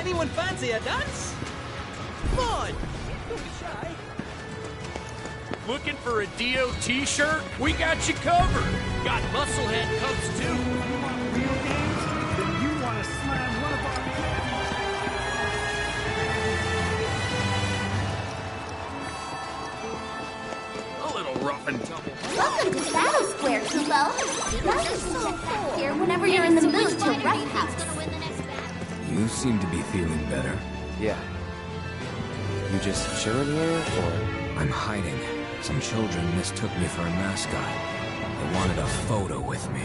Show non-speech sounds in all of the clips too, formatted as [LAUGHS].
Anyone fancy a dance? Fun! Don't be shy. Looking for a Dio t-shirt? We got you covered. Got Musclehead cups too. You want real games? Then you want to slam one of our A little rough and tumble. Welcome to Battle Square, Kubo. Welcome to check back here whenever you're in the mood to roughhouse. You seem to be feeling better. Yeah. You just chilling here, or? I'm hiding. Some children mistook me for a mascot. They wanted a photo with me.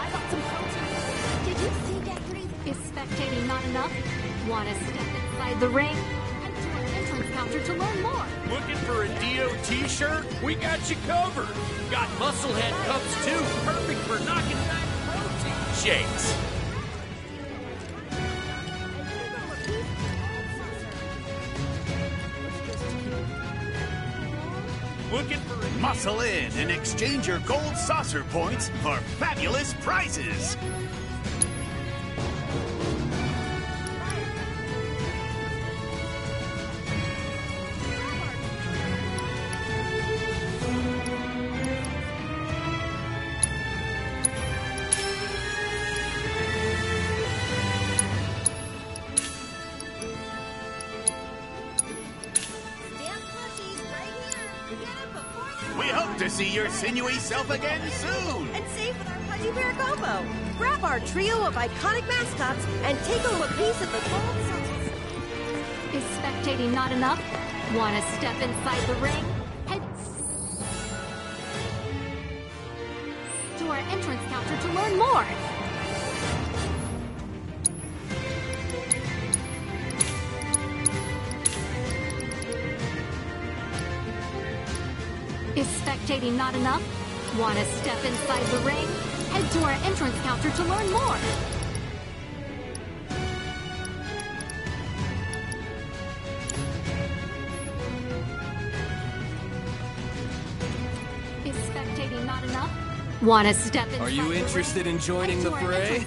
I got some protein. Did you see that? Is spectating not enough? Want to step inside the ring? Head to our entrance counter to learn more. Looking for a Dio t-shirt? We got you covered. Got Musclehead cups too. Perfect for knocking back protein shakes. Looking for a Muscle in and exchange your gold saucer points for fabulous prizes. Sinewy self again soon. and save with our Pudgy Bear combo. Grab our trio of iconic mascots and take home a piece of the gold saucer. Is spectating not enough? Want to step inside the ring? Head to our entrance counter to learn more. Spectating not enough? Want to step inside the ring? Head to our entrance counter to learn more. Is spectating not enough? Want to step inside Are you interested in joining the fray?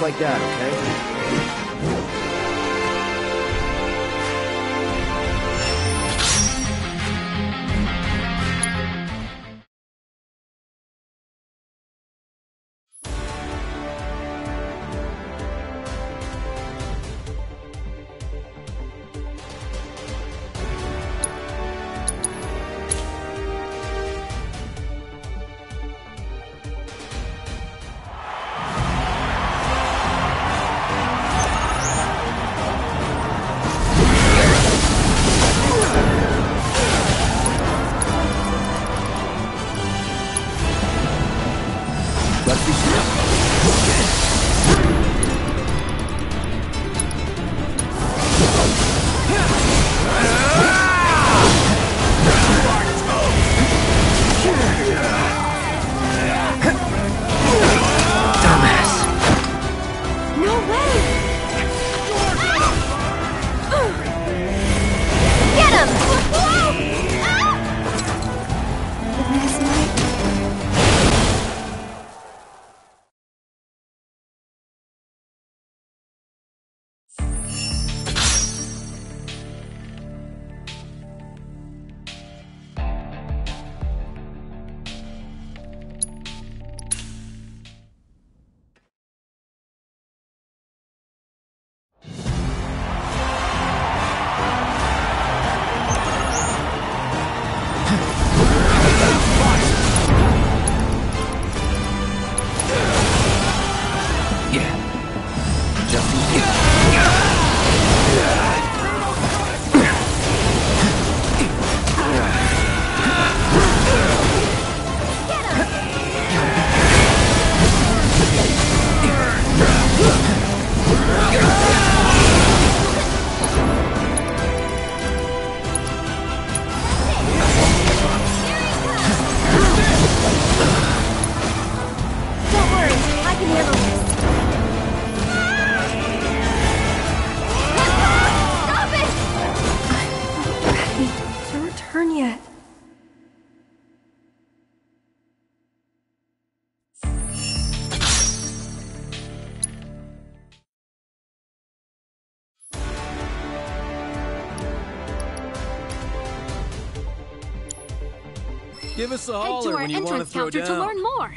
Like that, okay? Us a Head to holler our when you want to entrance counter down. to learn more.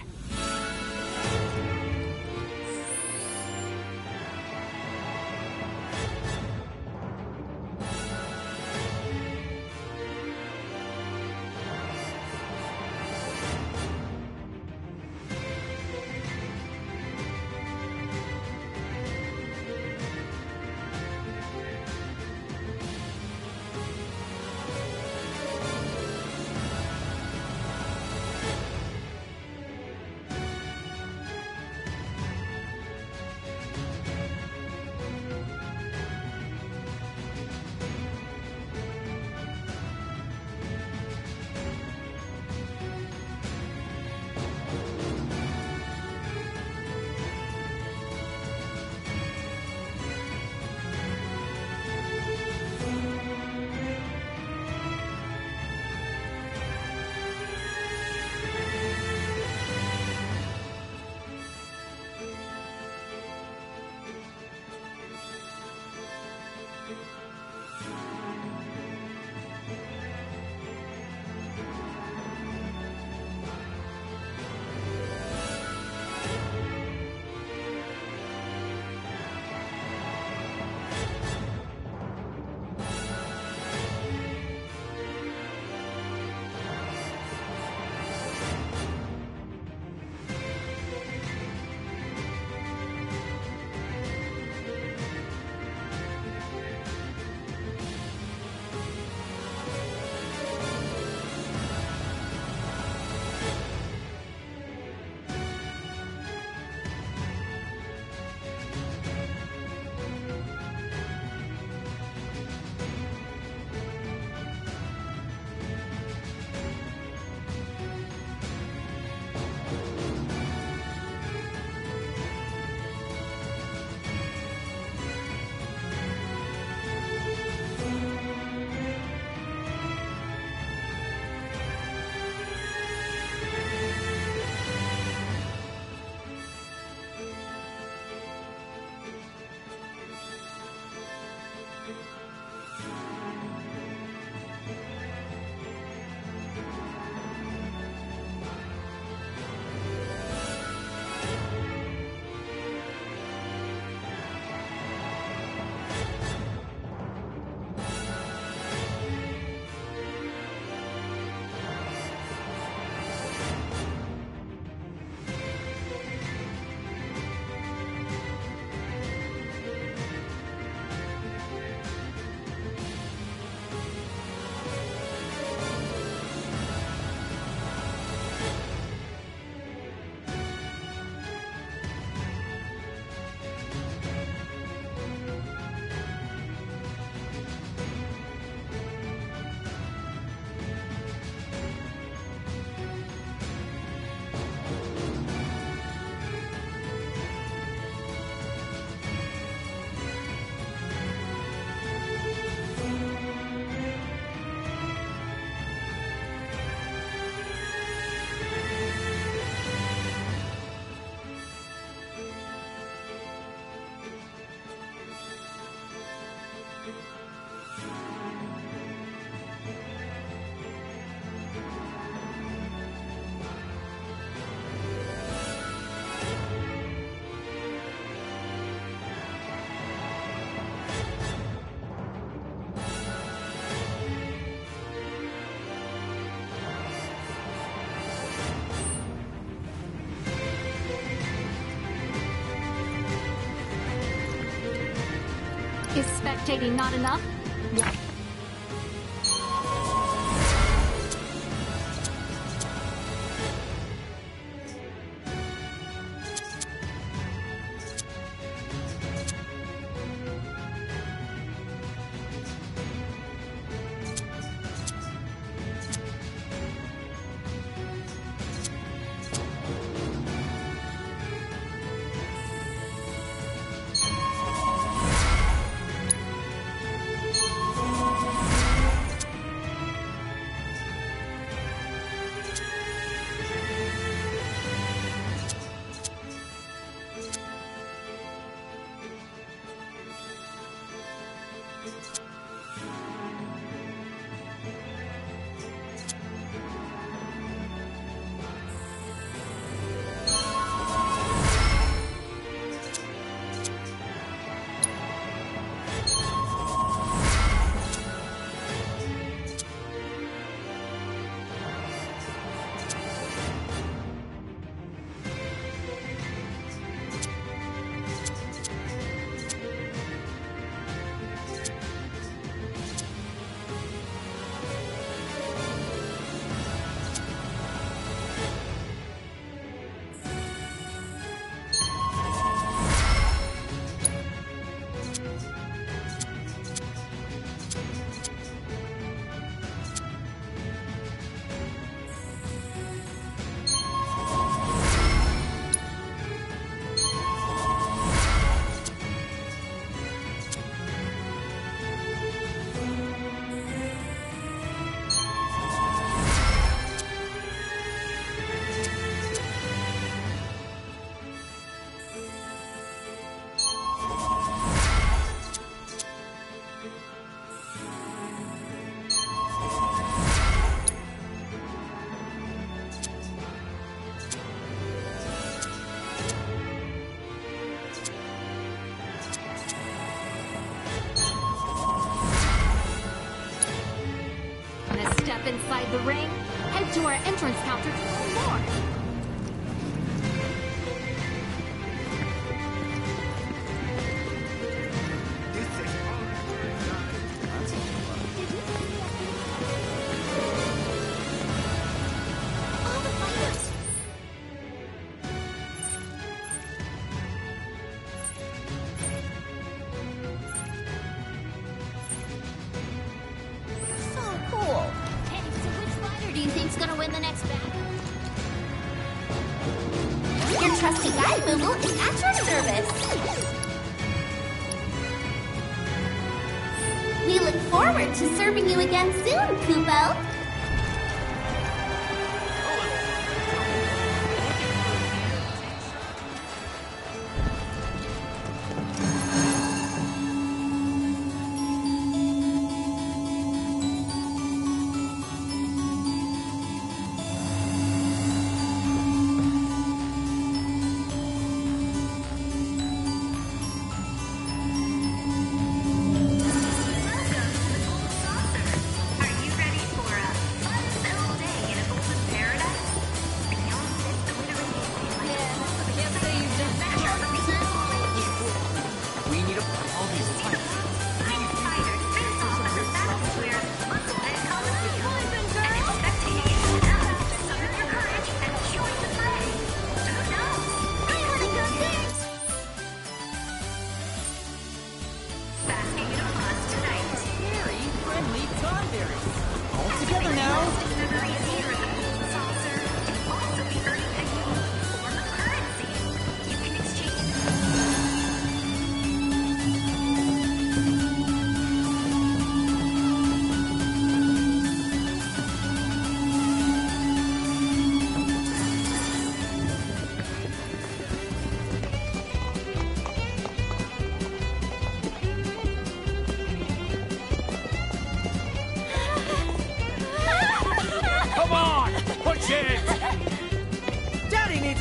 Is not enough?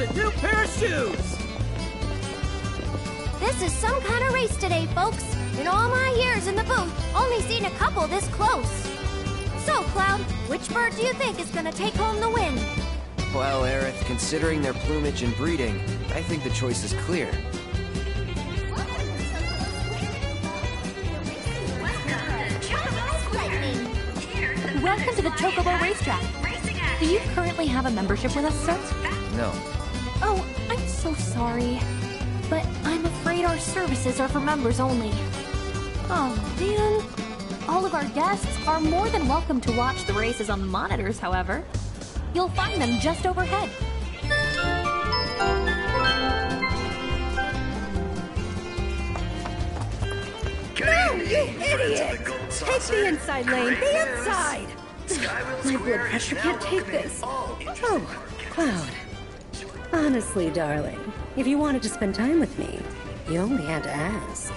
a new pair of shoes! This is some kind of race today, folks. In all my years in the booth, only seen a couple this close. So, Cloud, which bird do you think is gonna take home the win? Well, Aerith, considering their plumage and breeding, I think the choice is clear. Welcome to the Chocobo Racetrack. Do you currently have a membership with us, sir? No, Sorry. But I'm afraid our services are for members only. Oh, man. All of our guests are more than welcome to watch the races on the monitors, however. You'll find them just overhead. No, you idiot! Take the inside lane, the inside! My blood pressure can't take this. Oh, Cloud. Honestly, darling, if you wanted to spend time with me, you only had to ask.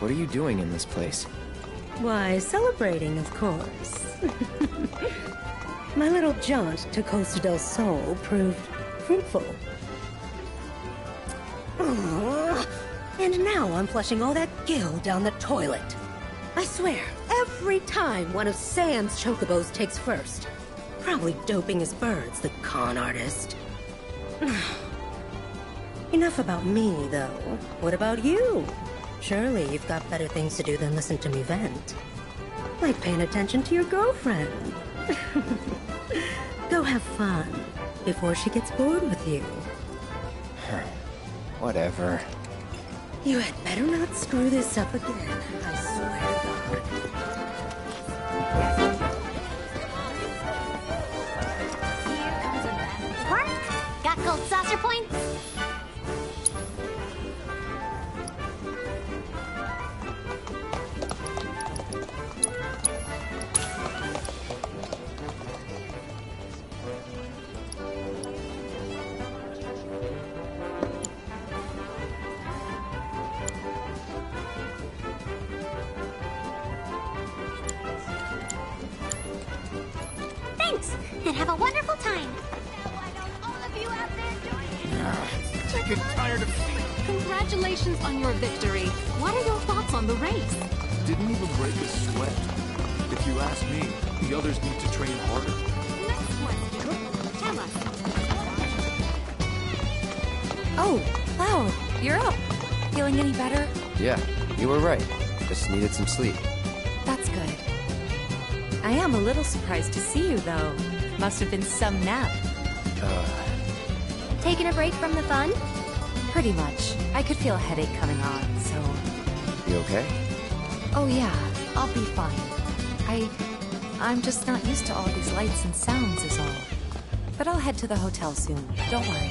What are you doing in this place? Why, celebrating, of course. [LAUGHS] My little jaunt to Costa del Sol proved fruitful. [SIGHS] And now I'm flushing all that gil down the toilet. I swear, every time one of Sam's chocobos takes first. Probably doping his birds, the con artist. [SIGHS] Enough about me, though. What about you? Surely you've got better things to do than listen to me vent. Like paying attention to your girlfriend. [LAUGHS] Go have fun before she gets bored with you. [SIGHS] Whatever. You had better not screw this up again. I swear to God. Points? Thanks, and have a wonderful time. Sick and tired of Congratulations on your victory. What are your thoughts on the race? Didn't even break a sweat. If you ask me, the others need to train harder. Next question. Tell us. Oh, Cloud, you're up. Feeling any better? Yeah, you were right. Just needed some sleep. That's good. I am a little surprised to see you, though. Must have been some nap. Uh, Taking a break from the fun? Pretty much. I could feel a headache coming on, so. you okay? Oh, yeah, I'll be fine. I. I'm just not used to all these lights and sounds, is all. But I'll head to the hotel soon. Don't worry.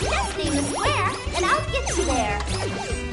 Just name the square, and I'll get you there.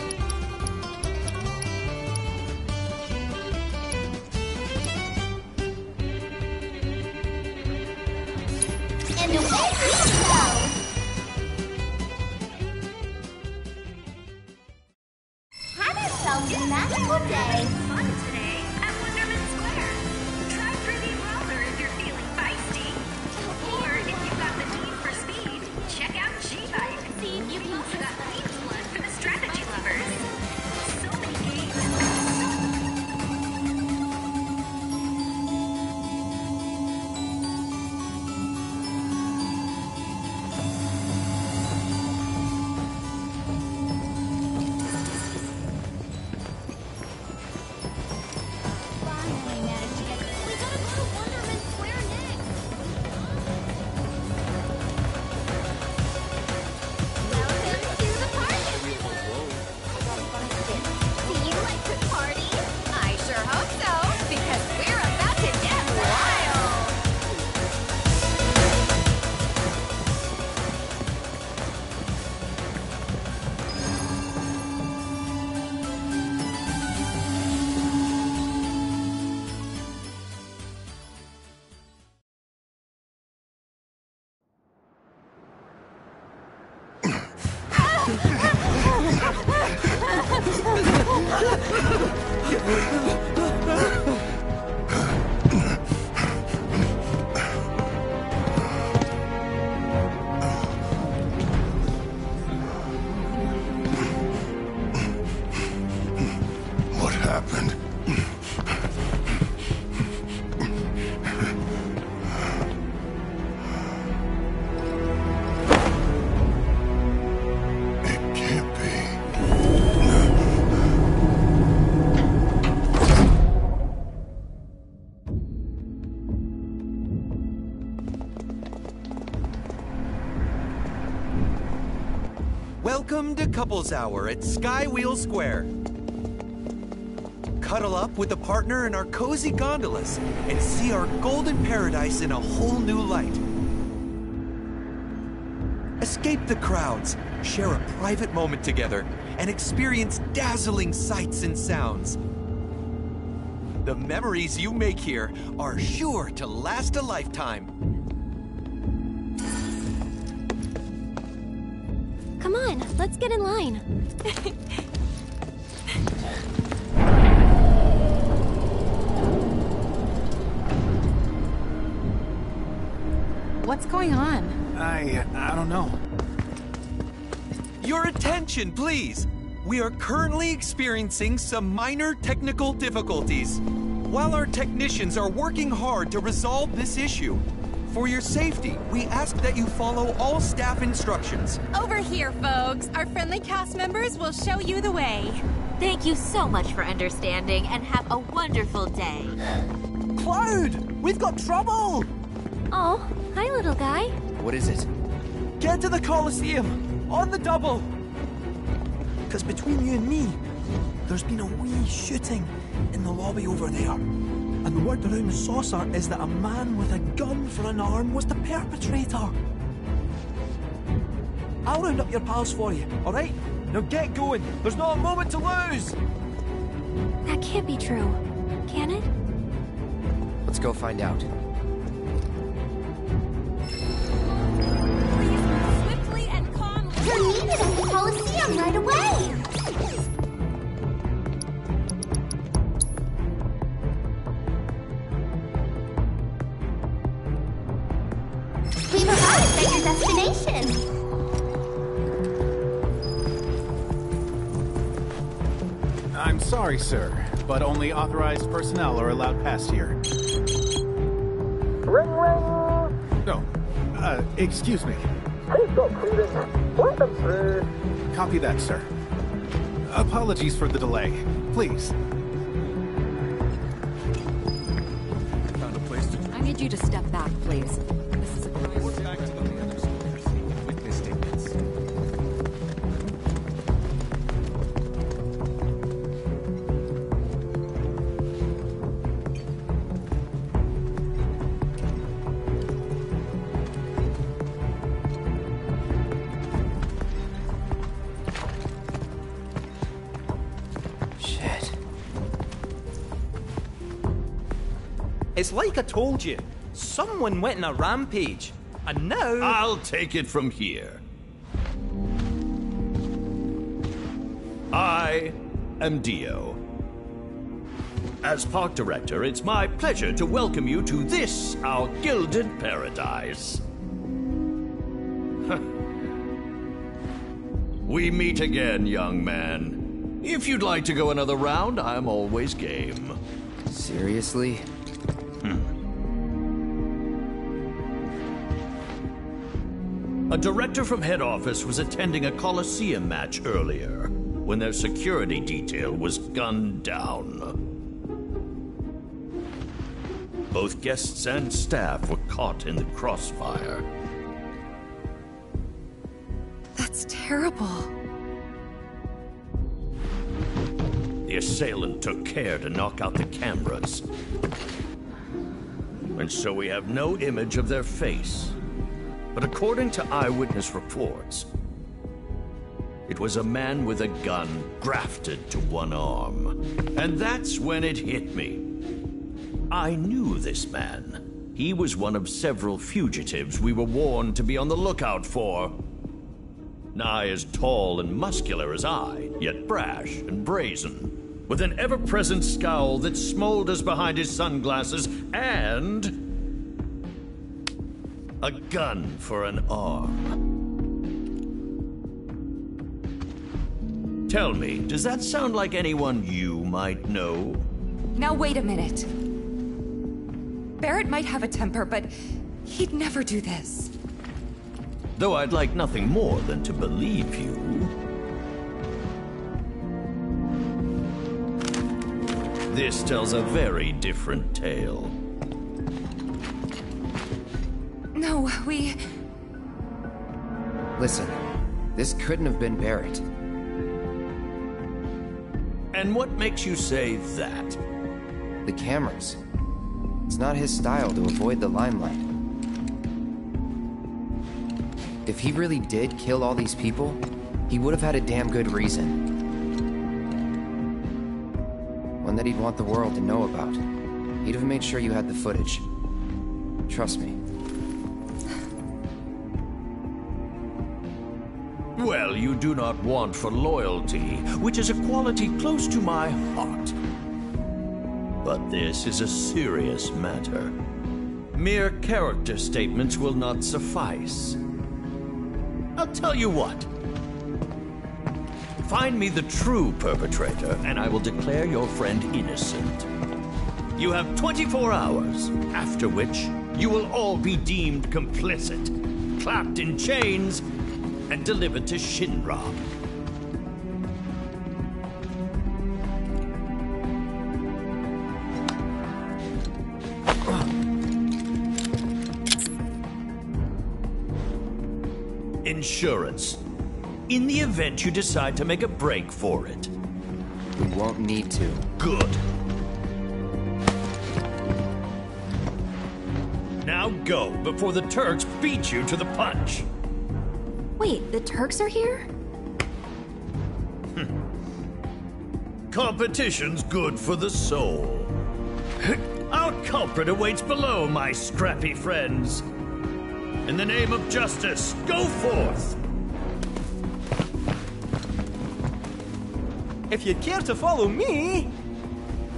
Couples Hour at Skywheel Square. Cuddle up with a partner in our cozy gondolas and see our golden paradise in a whole new light. Escape the crowds, share a private moment together, and experience dazzling sights and sounds. The memories you make here are sure to last a lifetime. Attention, please! We are currently experiencing some minor technical difficulties. While our technicians are working hard to resolve this issue, for your safety, we ask that you follow all staff instructions. Over here, folks. Our friendly cast members will show you the way. Thank you so much for understanding and have a wonderful day. Cloud! We've got trouble! Oh, hi, little guy. What is it? Get to the Coliseum! On the double! Because between you and me, there's been a wee shooting in the lobby over there. And the word around the saucer is that a man with a gun for an arm was the perpetrator. I'll round up your pals for you, alright? Now get going. There's not a moment to lose! That can't be true. Can it? Let's go find out. Sir, but only authorized personnel are allowed past here. Ring ring! No. Uh, excuse me. Who's got clearance? Let them through. Copy that, sir. Apologies for the delay. Please. Found a place to I need you to step back, please. Like I told you. Someone went on a rampage. And now. I'll take it from here. I am Dio. As park director, it's my pleasure to welcome you to this, our gilded paradise. [LAUGHS] we meet again, young man. If you'd like to go another round, I'm always game. Seriously? A director from head office was attending a Coliseum match earlier when their security detail was gunned down. Both guests and staff were caught in the crossfire. That's terrible. The assailant took care to knock out the cameras. And so we have no image of their face. But according to eyewitness reports, it was a man with a gun grafted to one arm. And that's when it hit me. I knew this man. He was one of several fugitives we were warned to be on the lookout for. Nigh as tall and muscular as I, yet brash and brazen, with an ever present scowl that smolders behind his sunglasses, and. A gun for an arm. Tell me, does that sound like anyone you might know? Now, wait a minute. Barret might have a temper, but he'd never do this. Though I'd like nothing more than to believe you. This tells a very different tale. No, we. Listen, This couldn't have been Barret. And what makes you say that? The cameras. It's not his style to avoid the limelight. If he really did kill all these people, he would have had a damn good reason. One that he'd want the world to know about. He'd have made sure you had the footage. Trust me. Well, you do not want for loyalty, which is a quality close to my heart. But this is a serious matter. Mere character statements will not suffice. I'll tell you what. Find me the true perpetrator, and I will declare your friend innocent. You have 24 hours, after which you will all be deemed complicit, clapped in chains, and delivered to Shinra. Insurance. In the event you decide to make a break for it. We won't need to. Good. Now go before the Turks beat you to the punch. Wait, the Turks are here? Hmm. Competition's good for the soul. [LAUGHS] Our culprit awaits below, my scrappy friends. In the name of justice, go forth! If you'd care to follow me,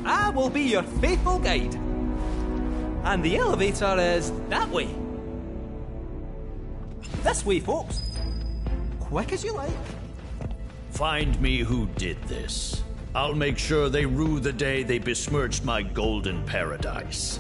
I will be your faithful guide. And the elevator is that way. This way, folks. Quick as you like. Find me who did this. I'll make sure they rue the day they besmirched my golden paradise.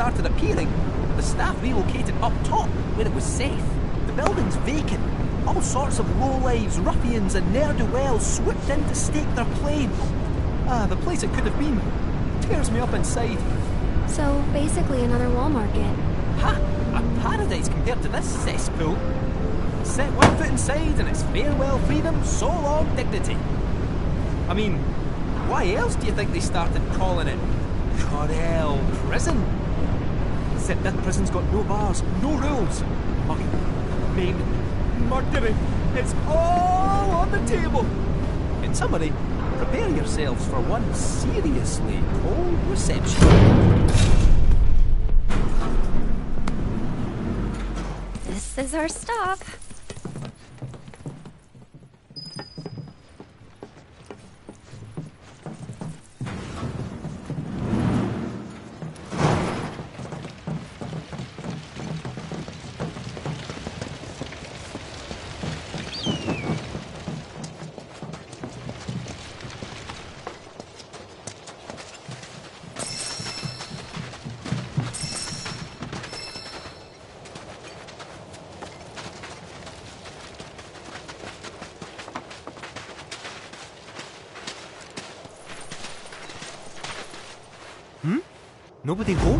Started appearing, the staff relocated up top, where it was safe. The building's vacant. All sorts of lowlives, ruffians, and ne'er-do-wells swooped in to stake their claim. Ah, the place it could have been. Tears me up inside. So, basically another wall market. Ha! A paradise compared to this cesspool. Set one foot inside and it's farewell freedom, so long dignity. I mean, why else do you think they started calling it Corel Prison? That prison's got no bars, no rules. Mugging, maiming, murdering, it's all on the table. In summary, prepare yourselves for one seriously cold reception. This is our stop. Nobody home? Oh,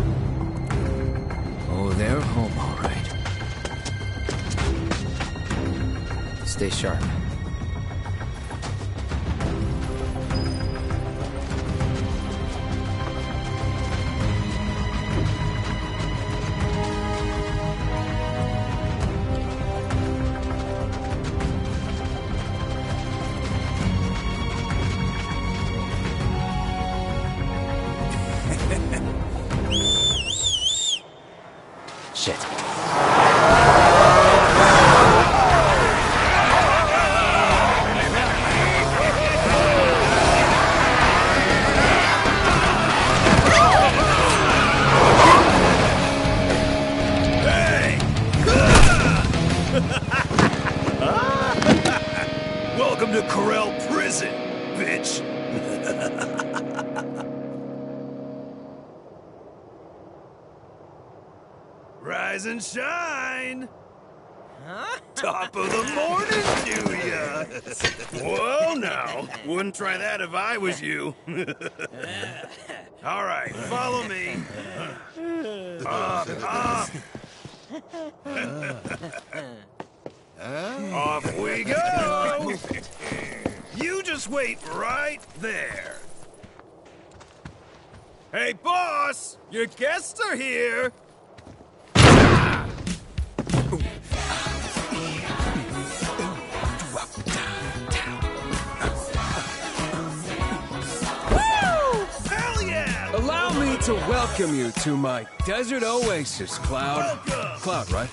desert oasis, Cloud. Cloud, right?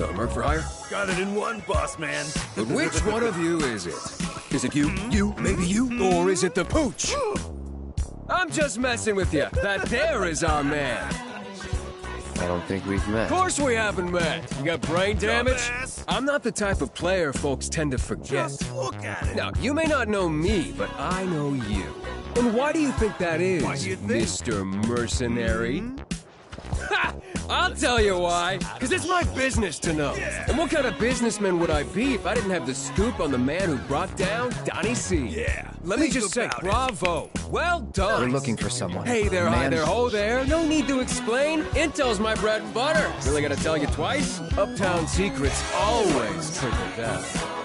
Uh, Merc for hire? Got it in one, boss man. But which [LAUGHS] one of you is it? Is it you, you, maybe you, or is it the pooch? I'm just messing with you. That there is our man. I don't think we've met. Of course we haven't met. You got brain damage? I'm not the type of player folks tend to forget. Look at it. Now, you may not know me, but I know you. And why do you think that is, Why do you think? Mr. Mercenary? Ha! [LAUGHS] I'll tell you why. Because it's my business to know. And what kind of businessman would I be if I didn't have the scoop on the man who brought down Donnie C? Yeah. Let me just say, about it. bravo. Well done. We're looking for someone. Hey there, hi there, ho there. No need to explain. Intel's my bread and butter. Really gotta tell you twice? Uptown secrets always trickle down.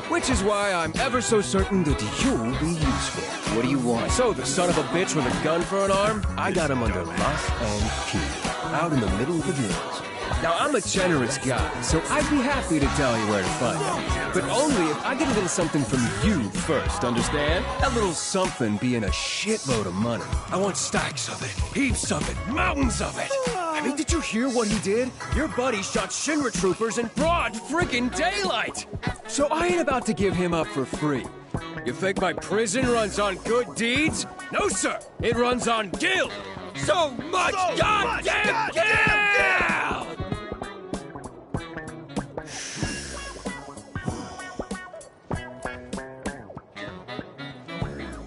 Which is why I'm ever so certain that you'll be useful. What do you want? So, the son of a bitch with a gun for an arm, I got him under lock and key, out in the middle of the hills. Now, I'm a generous guy, so I'd be happy to tell you where to find him. But only if I get a little something from you first, understand? That little something being a shitload of money. I want stacks of it, heaps of it, mountains of it. I mean, did you hear what he did? Your buddy shot Shinra troopers in broad freaking daylight! So I ain't about to give him up for free. You think my prison runs on good deeds? No, sir! It runs on guilt! So much So goddamn goddamn guilt!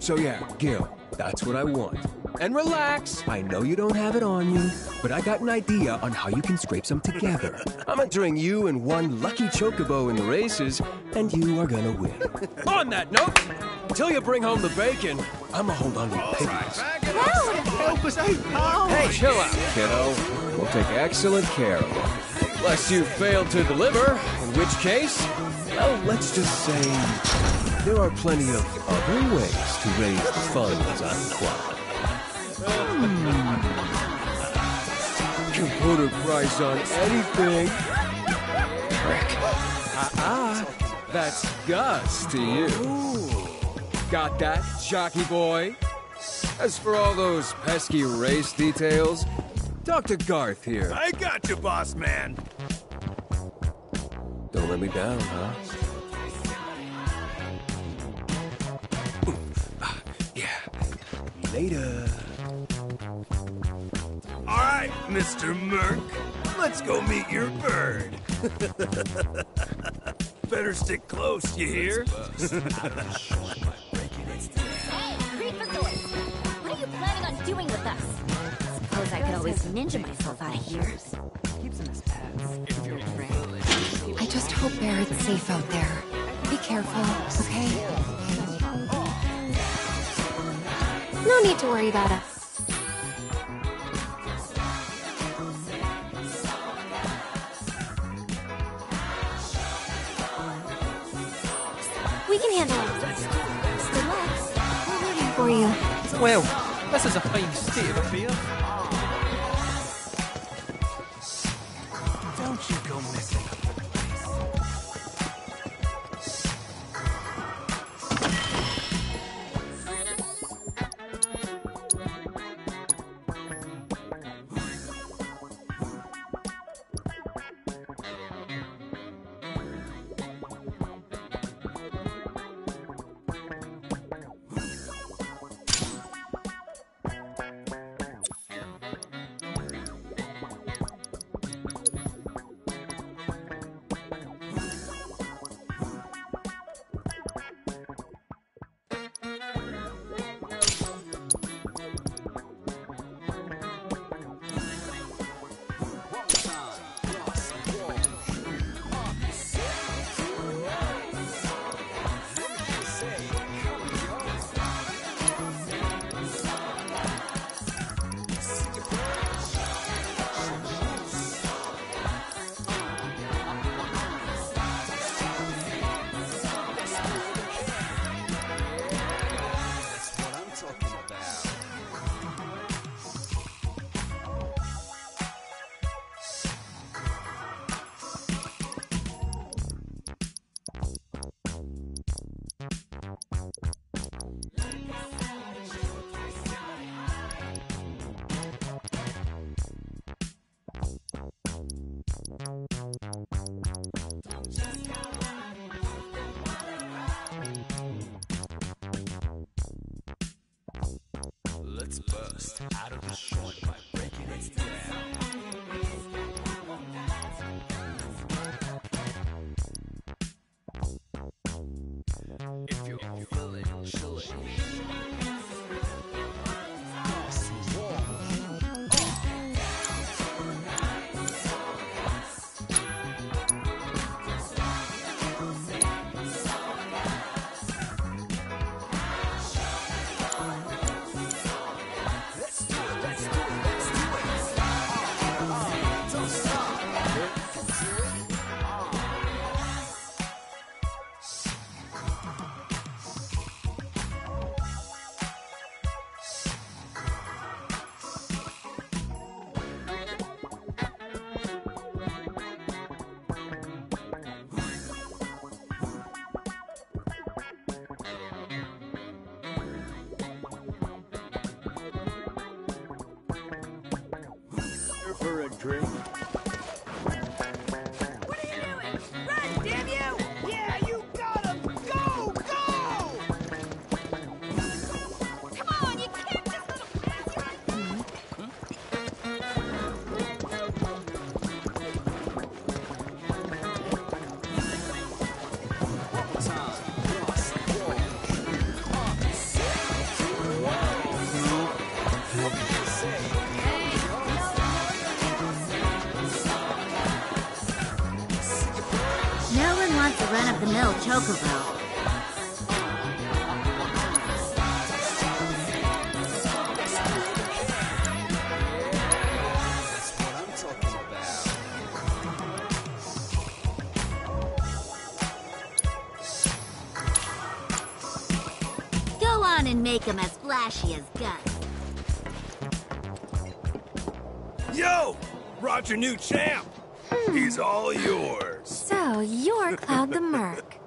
So yeah, Gil, that's what I want. And relax, I know you don't have it on you, but I got an idea on how you can scrape some together. [LAUGHS] I'm entering you and one lucky chocobo in the races, and you are gonna win. [LAUGHS] on that note, until you bring home the bacon, I'ma hold on to your Help us out, pal. Hey, chill out, kiddo. We'll take excellent care of you. Unless you fail to deliver, in which case, well, let's just say there are plenty of other ways to raise funds on Quad. Can put a price on anything. Rick. Ah, that's Gus to you. Got that, jockey boy? As for all those pesky race details, talk to Garth here. I got you, boss man. Don't let me down, huh? Yeah. Later. All right, Mr. Merc. Let's go meet your bird. [LAUGHS] Better stick close, you hear? Planning doing with us? Suppose I could always ninja myself out of here. I just hope Barret's safe out there. Be careful, okay? No need to worry about us. We can handle it. Good luck. We're rooting for you. Well, this is a fine state of affairs. Your new champ! He's all yours. So, you're Cloud the Merc.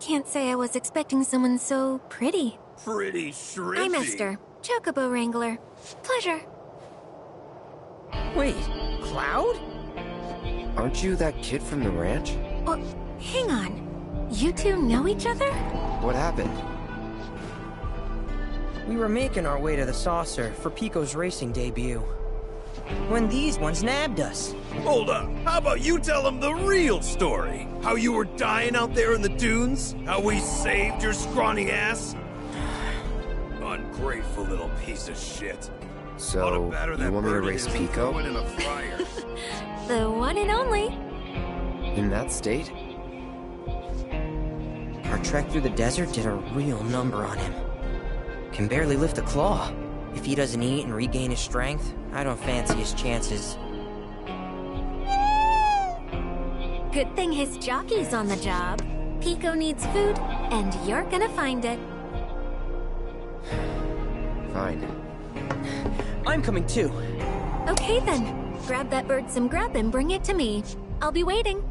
Can't say I was expecting someone so pretty. Pretty shrimpy. I'm Esther, Chocobo Wrangler. Pleasure. Wait, Cloud? Aren't you that kid from the ranch? Oh, hang on. You two know each other? What happened? We were making our way to the saucer for Pico's racing debut. When these ones nabbed us. Hold up. How about you tell them the real story? How you were dying out there in the dunes? How we saved your scrawny ass? [SIGHS] Ungrateful little piece of shit. So, batter you want me to bird race Pico? throw it in a fryer. [LAUGHS] The one and only. In that state? Our trek through the desert did a real number on him. Can barely lift a claw. If he doesn't eat and regain his strength, I don't fancy his chances. Good thing his jockey's on the job. Pico needs food, and you're gonna find it. Fine. I'm coming too. Okay then. Grab that bird some grub and bring it to me. I'll be waiting.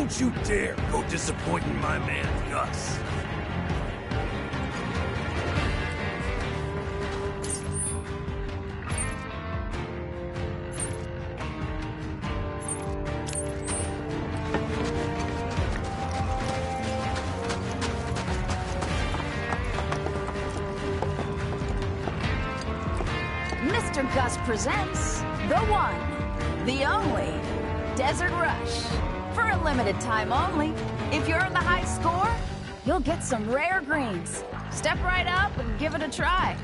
Don't you dare. Go disappointing my man, some rare greens. Step right up and give it a try.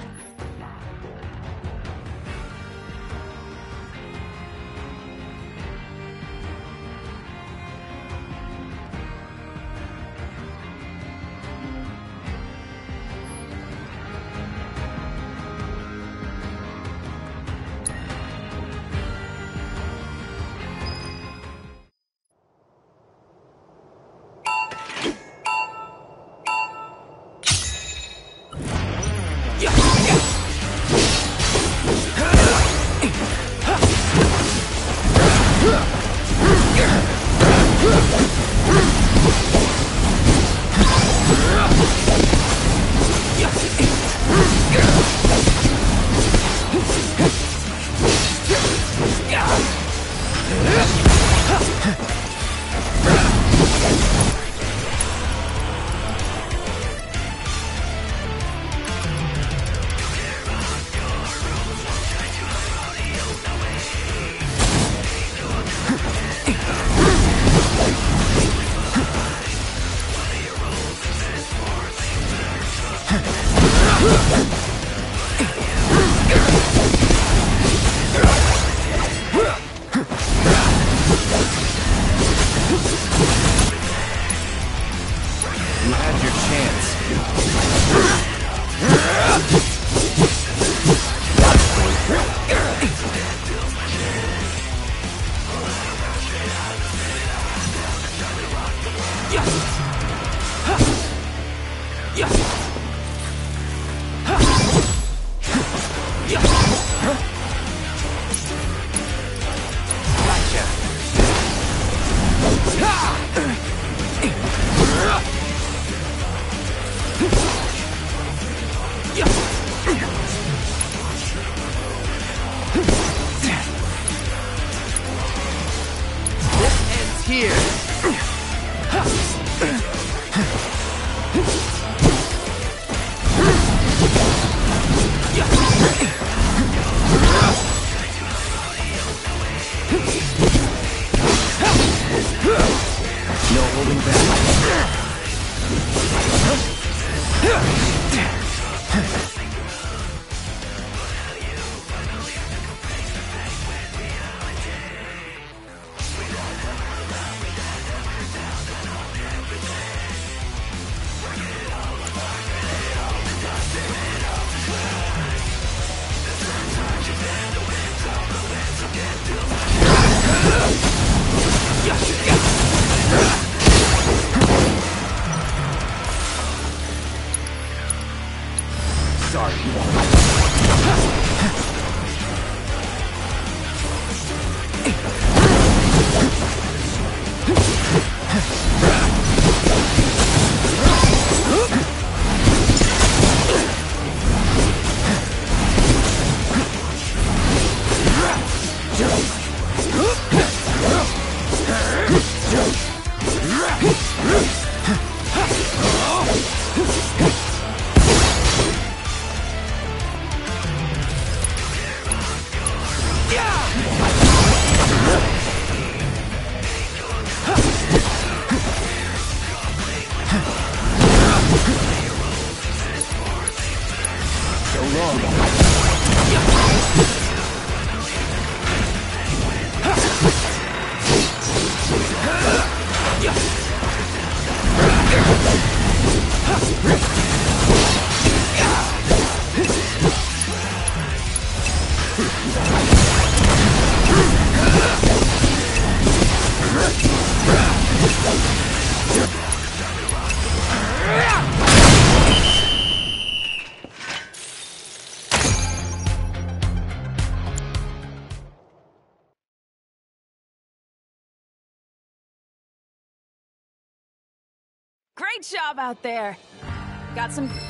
Got some.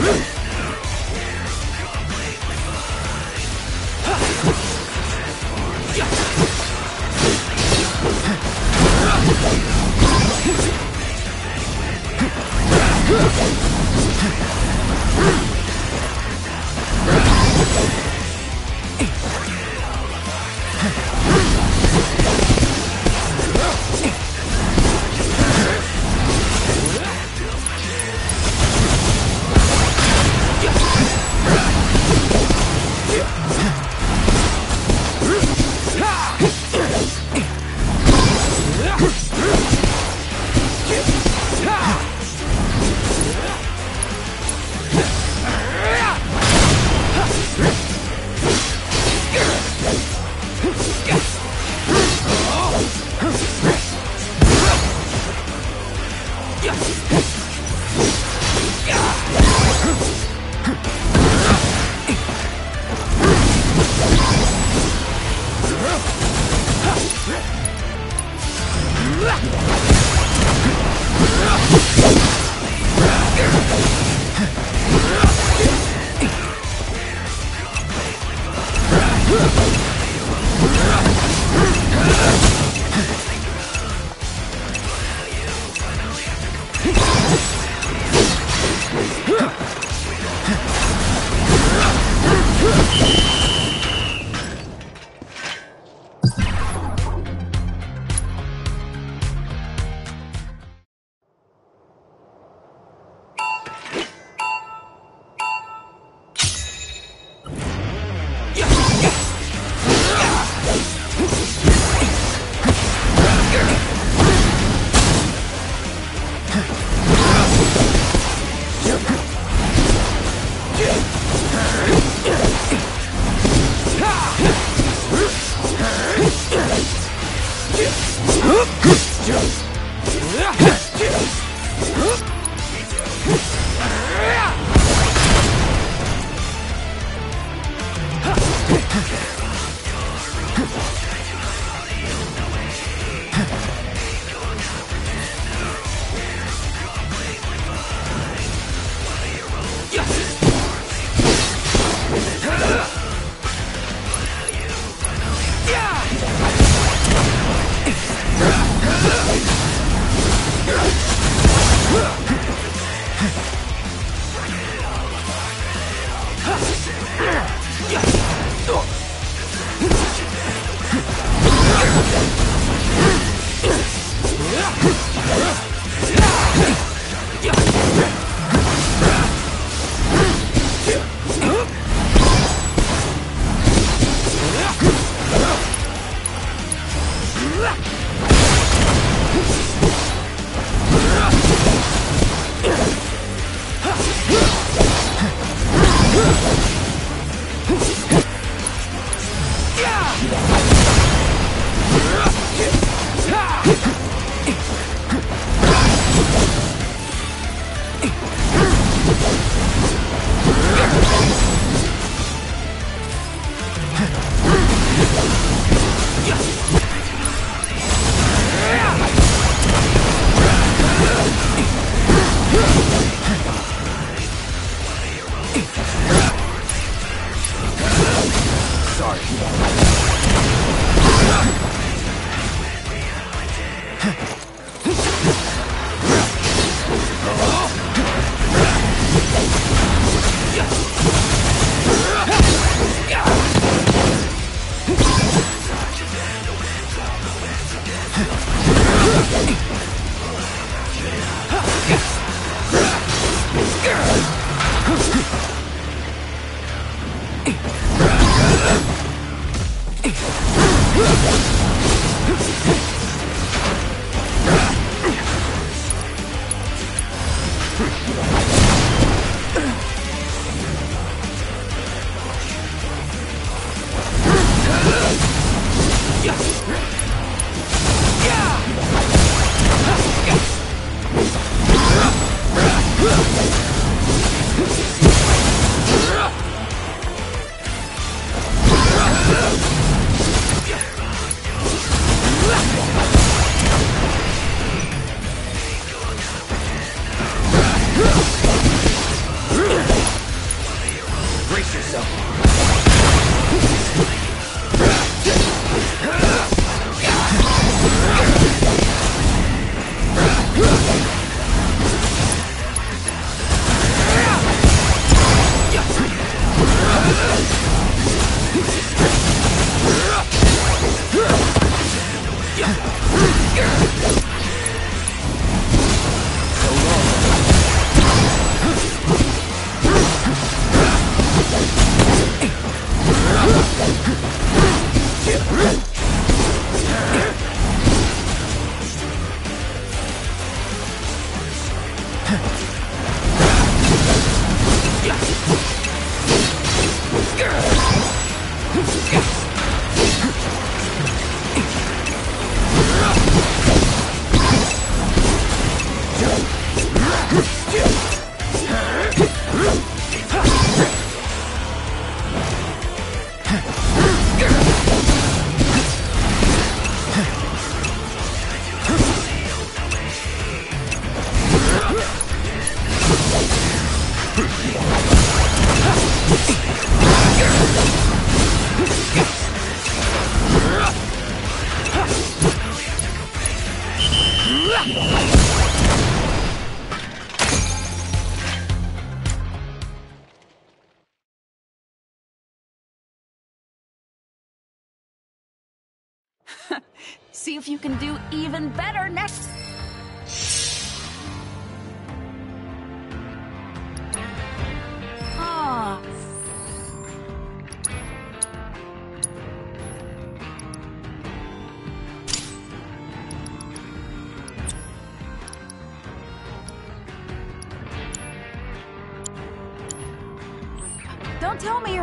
Yeah.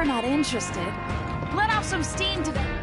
Not interested. Let off some steam grasslands?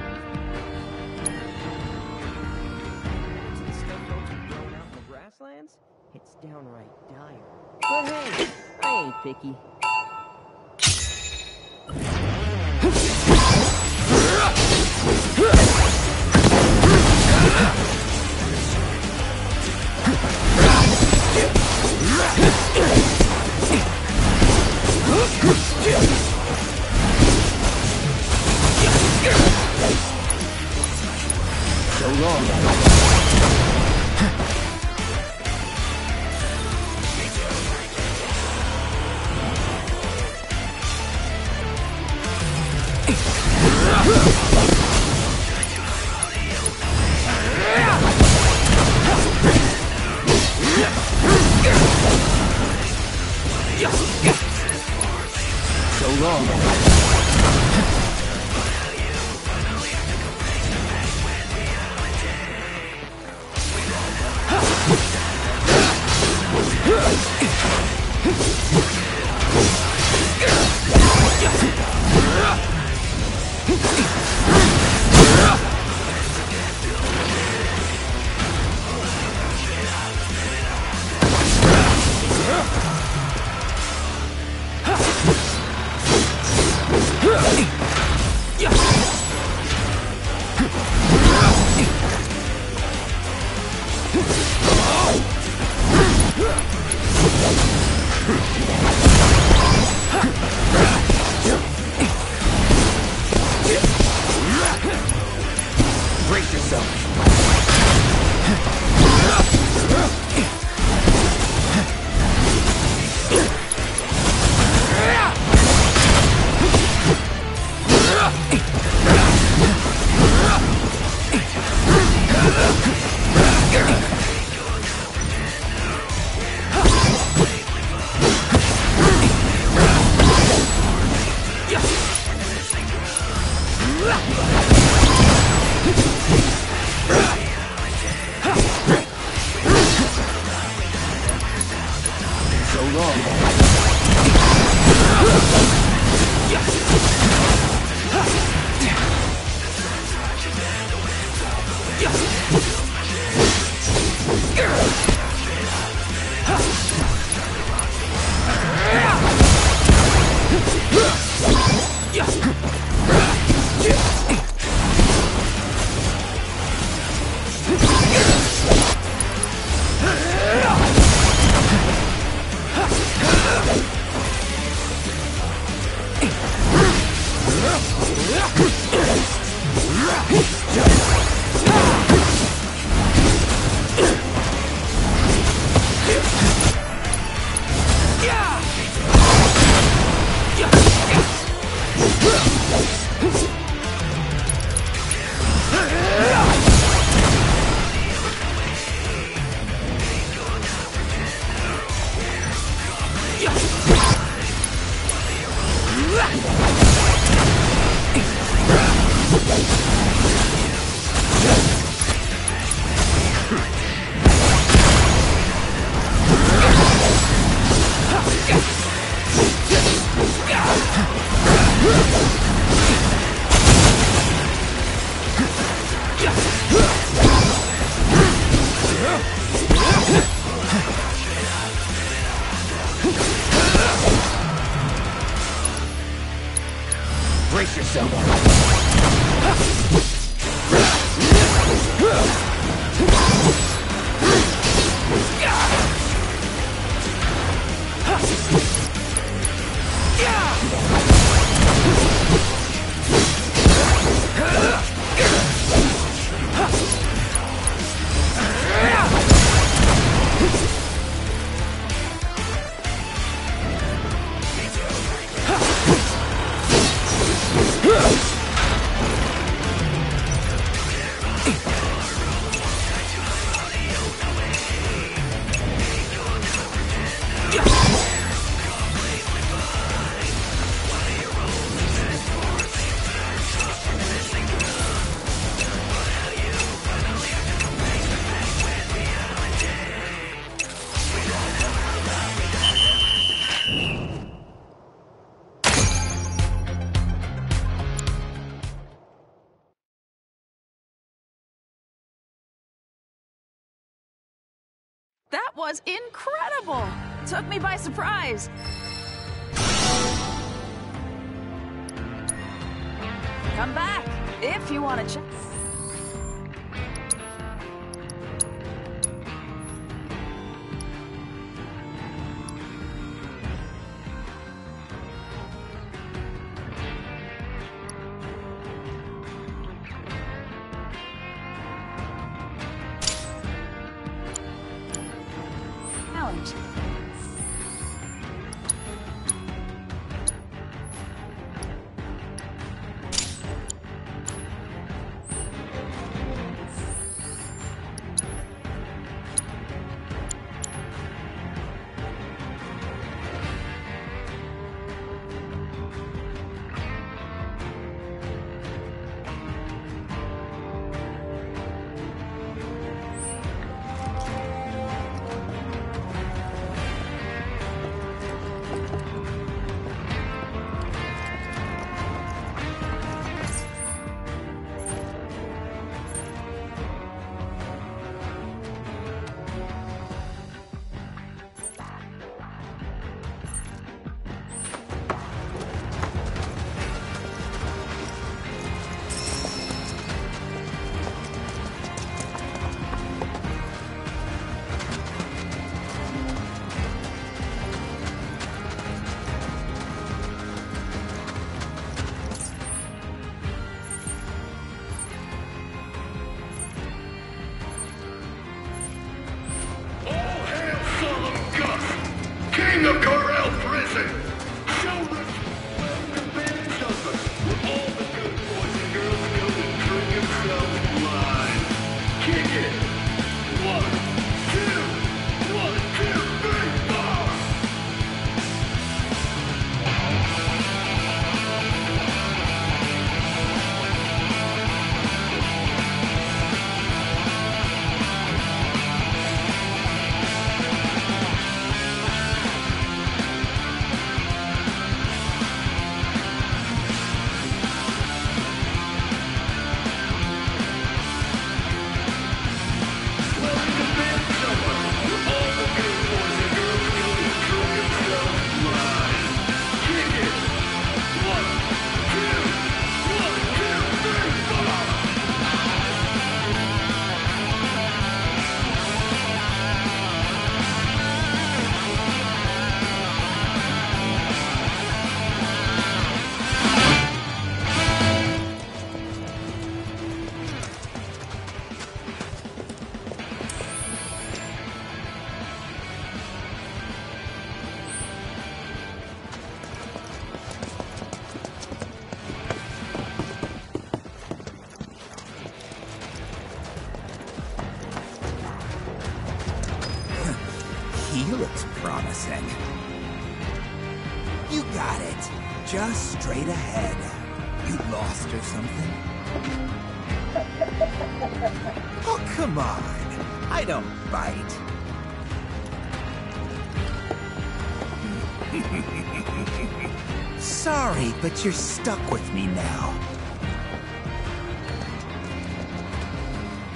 But you're stuck with me now.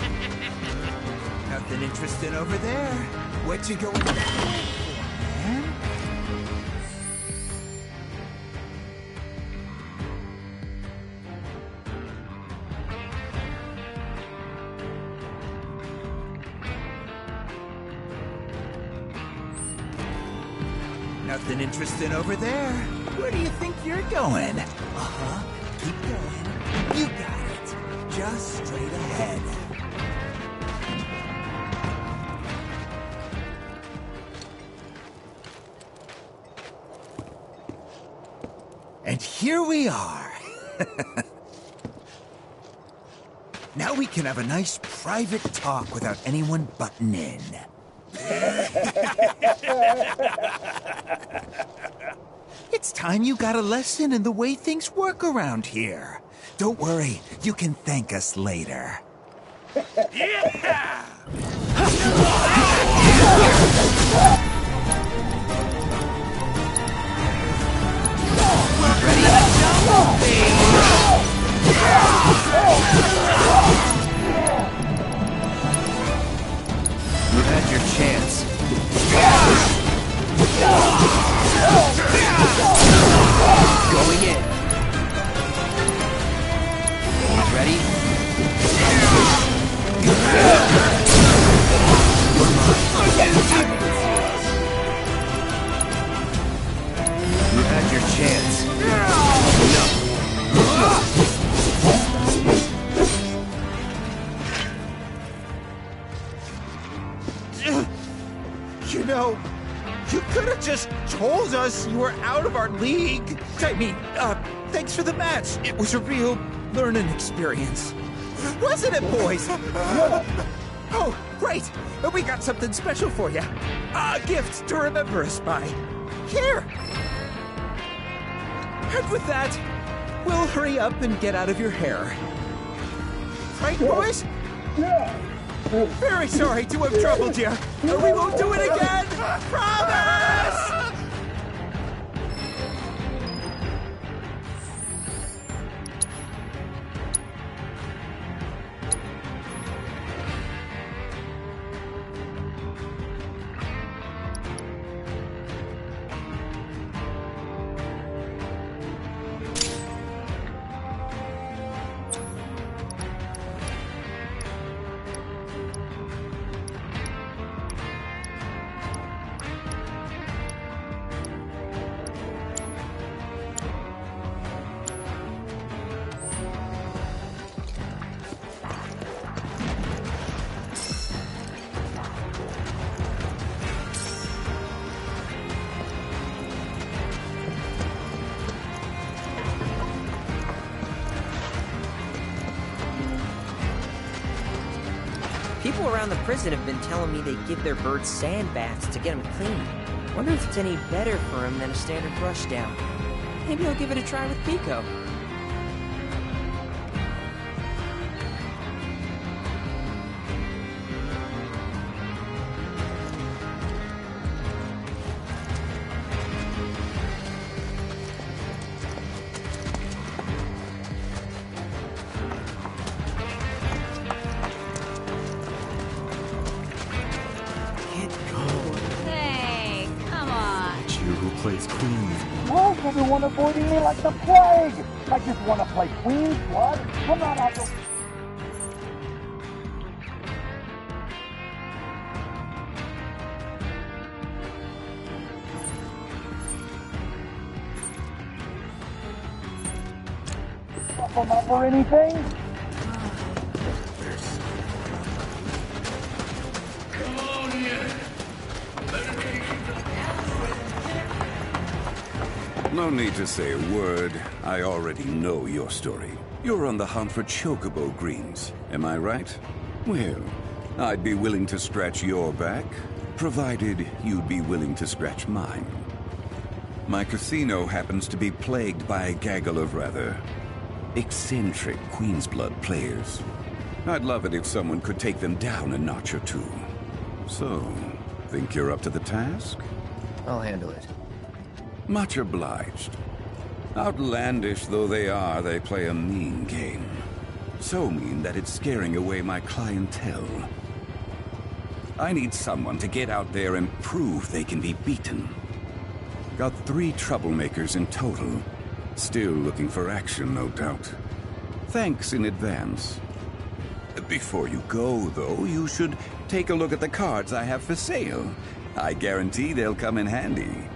[LAUGHS] Nothing interesting over there. What you going back for, man? Nothing interesting over there. You're going? Uh-huh. Keep going. You got it. Just straight ahead. And here we are. [LAUGHS] now we can have a nice private talk without anyone butting in. [LAUGHS] Time you got a lesson in the way things work around here. Don't worry, you can thank us later. Experience. Wasn't it, boys? [LAUGHS] oh, great. We got something special for you. A gift to remember us by. Here. And with that, we'll hurry up and get out of your hair. Right, boys? Yeah. Very sorry to have troubled you. We won't do it again. People around the prison have been telling me they give their birds sand baths to get them clean. Wonder if it's any better for them than a standard brush down. Maybe I'll give it a try with Pico. Anything? No need to say a word. I already know your story. You're on the hunt for chocobo greens. Am I right? Well, I'd be willing to scratch your back. provided you'd be willing to scratch mine. My casino happens to be plagued by a gaggle of rather eccentric Queensblood players. I'd love it if someone could take them down a notch or two. So, think you're up to the task? I'll handle it. Much obliged. Outlandish though they are, they play a mean game. So mean that it's scaring away my clientele. I need someone to get out there and prove they can be beaten. Got three troublemakers in total. Still looking for action, no doubt. Thanks in advance. Before you go, though, you should take a look at the cards I have for sale. I guarantee they'll come in handy.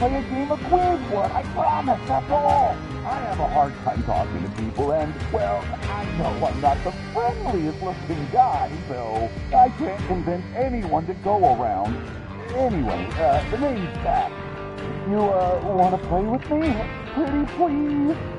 Play a game of Queen's Blood. I promise, that's all. I have a hard time talking to people, and, well, I know I'm not the friendliest looking guy, so I can't convince anyone to go around. Anyway, uh, the name's Jack. You, uh, want to play with me? Pretty please?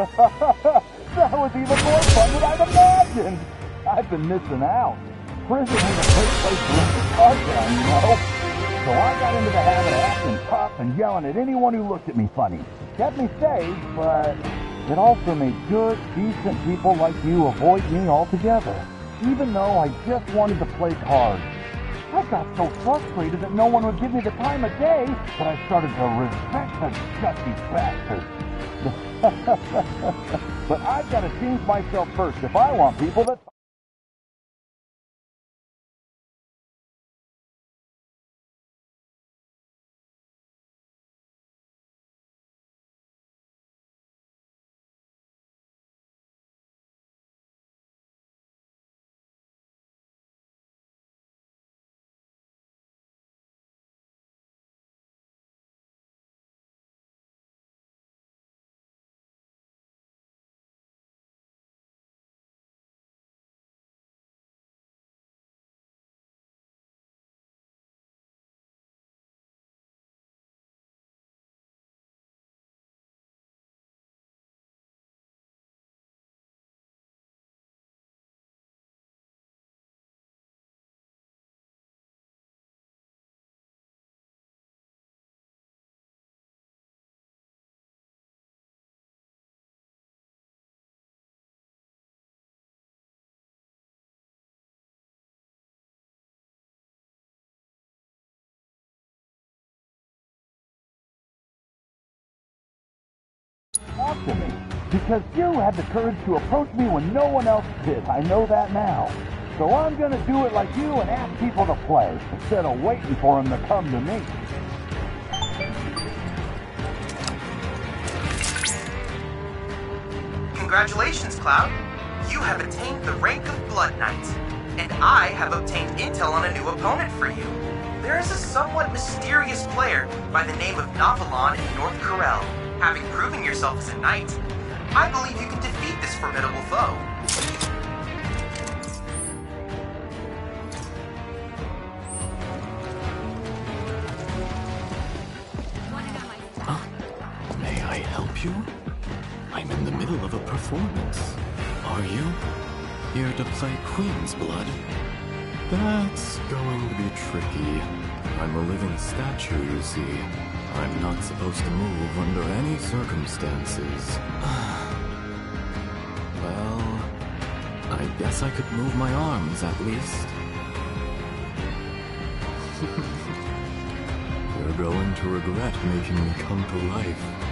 [LAUGHS] that was even more fun than I'd imagined. I've been missing out. Prison ain't a great place to let the down, you know? So I got into the habit of acting tough and yelling at anyone who looked at me funny. Kept me safe, but it also made good, decent people like you avoid me altogether. Even though I just wanted to play cards. I got so frustrated that no one would give me the time of day that I started to respect the gutsy bastard. [LAUGHS] but I've got to change myself first. If I want people that... talk to me. Because you had the courage to approach me when no one else did. I know that now. So I'm going to do it like you and ask people to play, instead of waiting for them to come to me. Congratulations, Cloud. You have attained the rank of Blood Knight, and I have obtained intel on a new opponent for you. There is a somewhat mysterious player by the name of Navalon in North Corel. Having proven yourself as a knight, I believe you can defeat this formidable foe. May I help you? I'm in the middle of a performance. Are you? Here to play Queen's Blood? That's going to be tricky. I'm a living statue, you see. I'm not supposed to move under any circumstances. [SIGHS] well, I guess I could move my arms at least. [LAUGHS] You're going to regret making me come to life.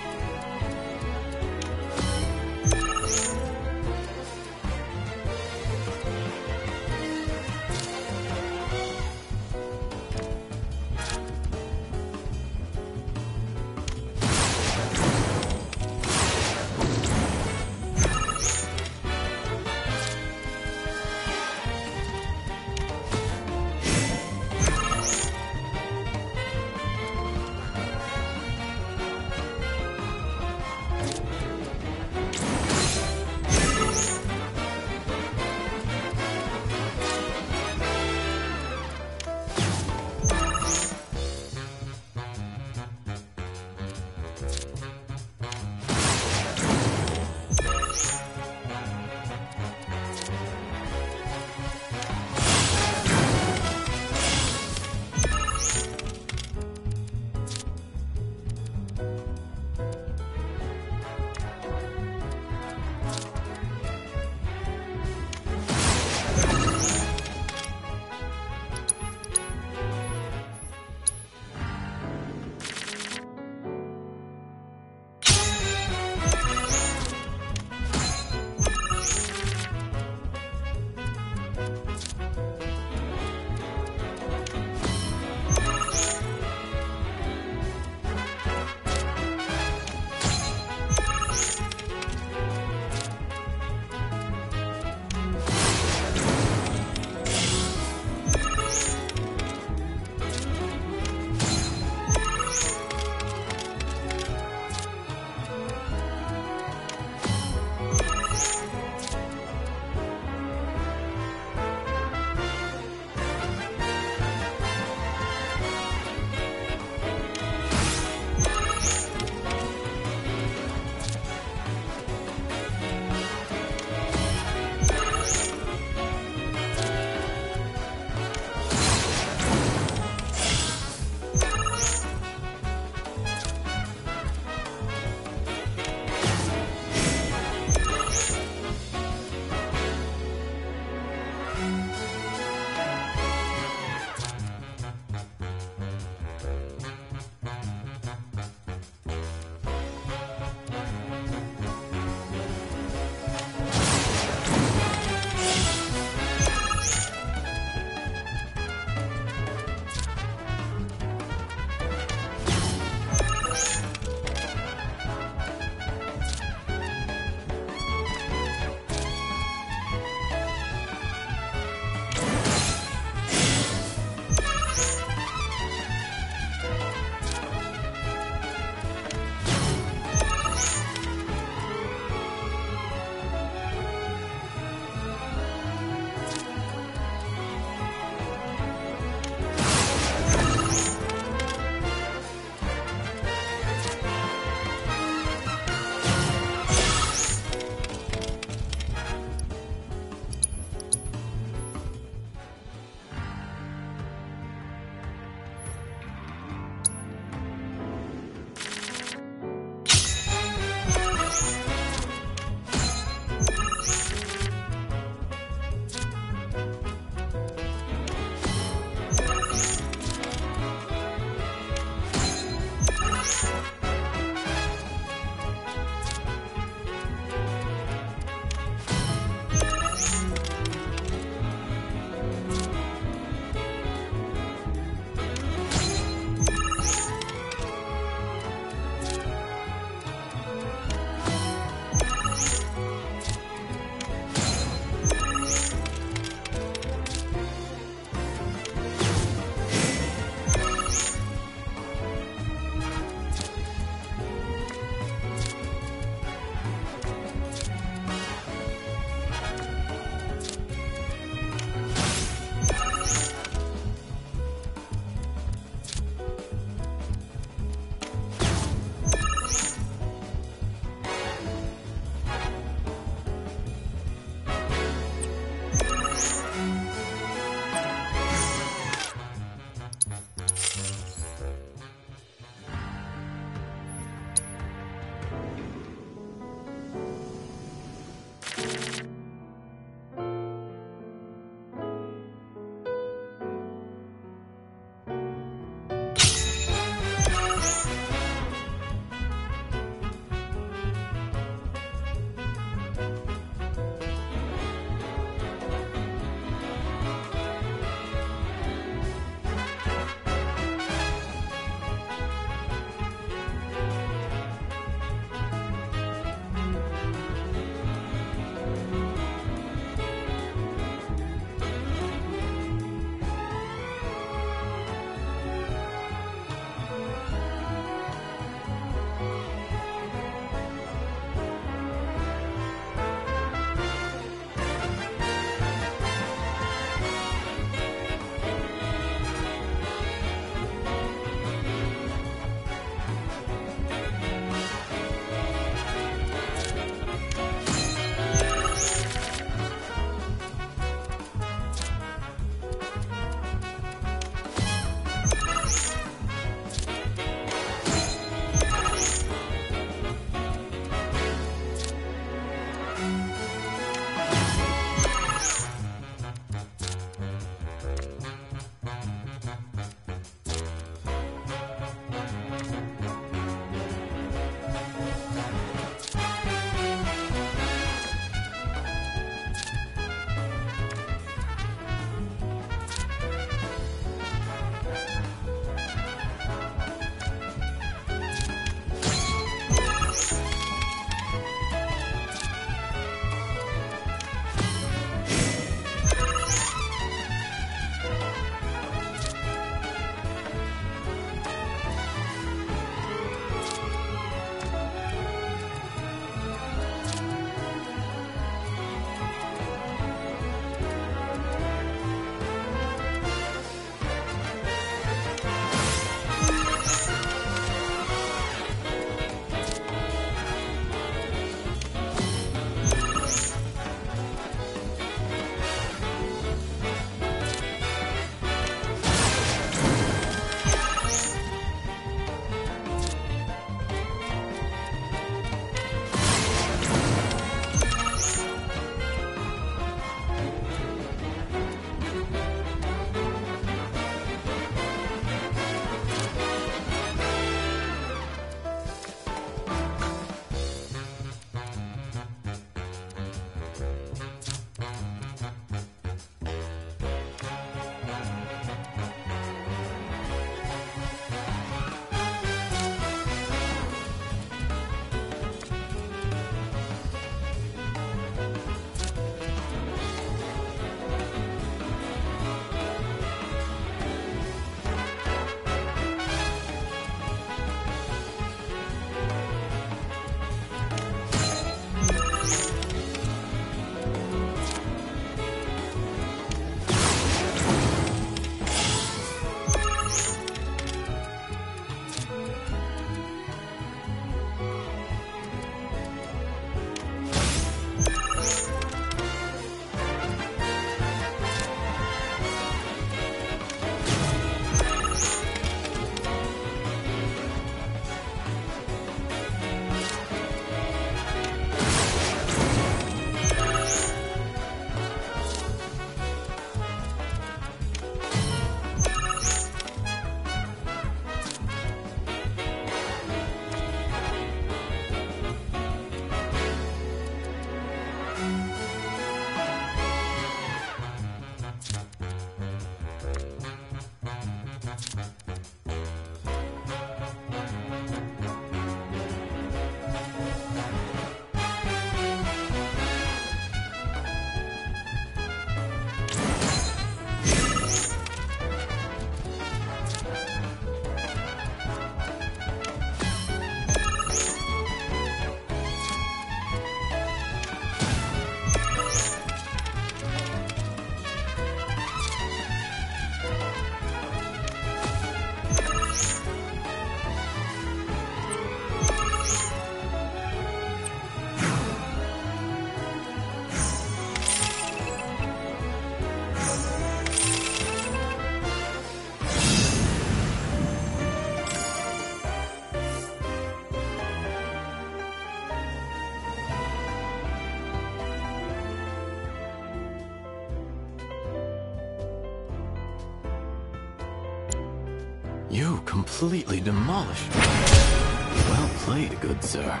Completely demolished. Well played, good sir.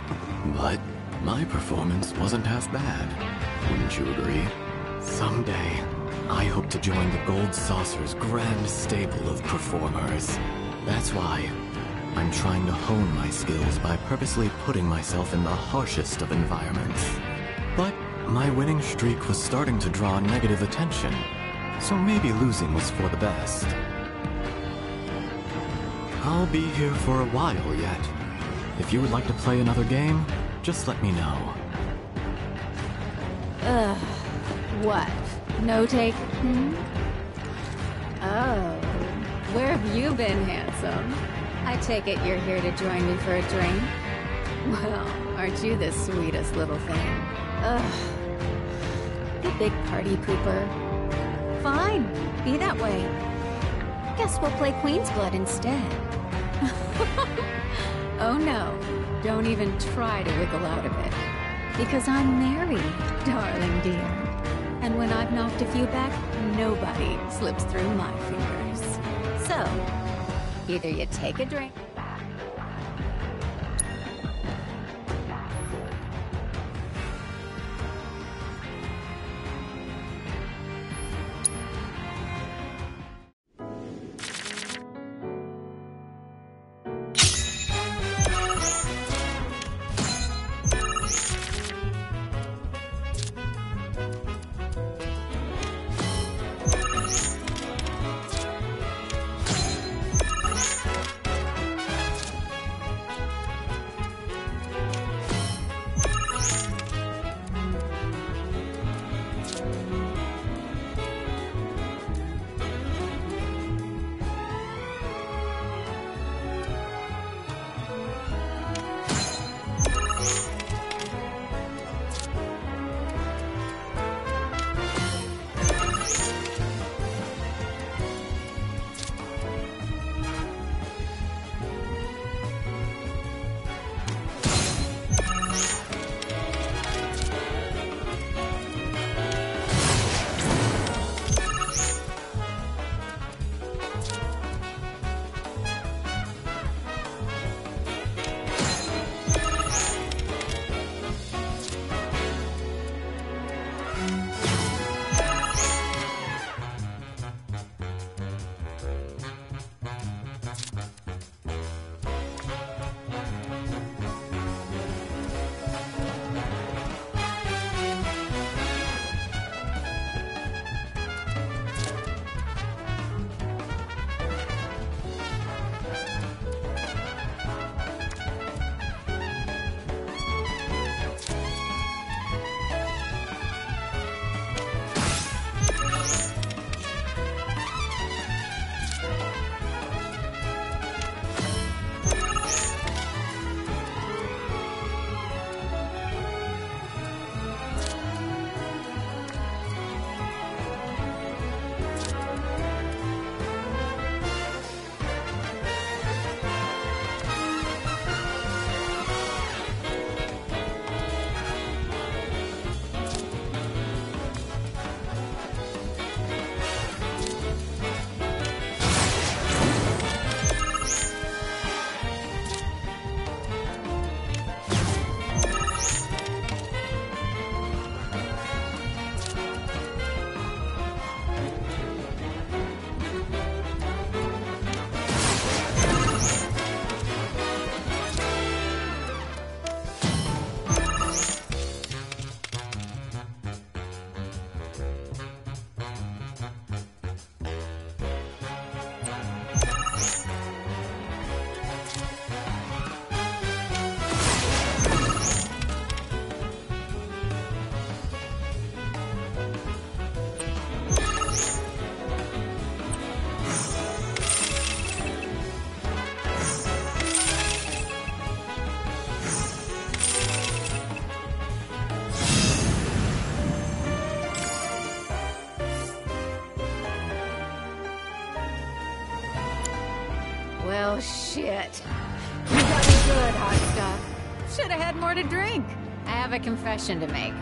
But my performance wasn't half bad. Wouldn't you agree? Someday, I hope to join the Gold Saucer's grand stable of performers. That's why I'm trying to hone my skills by purposely putting myself in the harshest of environments. But my winning streak was starting to draw negative attention, so maybe losing was for the best. I'll be here for a while yet. If you would like to play another game, just let me know. Ugh. What? No take? Hmm? Oh. Where have you been, handsome? I take it you're here to join me for a drink? Well, aren't you the sweetest little thing? Ugh. The big party pooper. Fine. Be that way. Guess we'll play Queen's Blood instead. [LAUGHS] oh no. Don't even try to wiggle out of it. Because I'm married, darling dear. And when I've knocked a few back, nobody slips through my fingers. So, either you take a drink. Well, shit. You got me good, hot stuff. Should have had more to drink. I have a confession to make.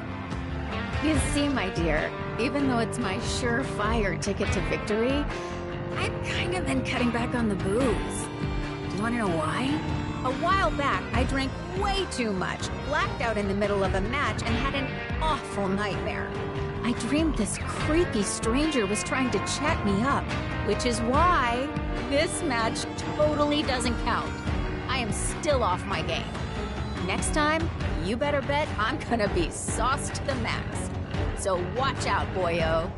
You see, my dear, even though it's my surefire ticket to victory, I've kind of been cutting back on the booze. Do you want to know why? A while back, I drank way too much, blacked out in the middle of a match, and had an awful nightmare. I dreamed this creepy stranger was trying to chat me up, which is why this match totally doesn't count. I am still off my game. Next time, you better bet I'm gonna be sauced to the max. So watch out, boyo.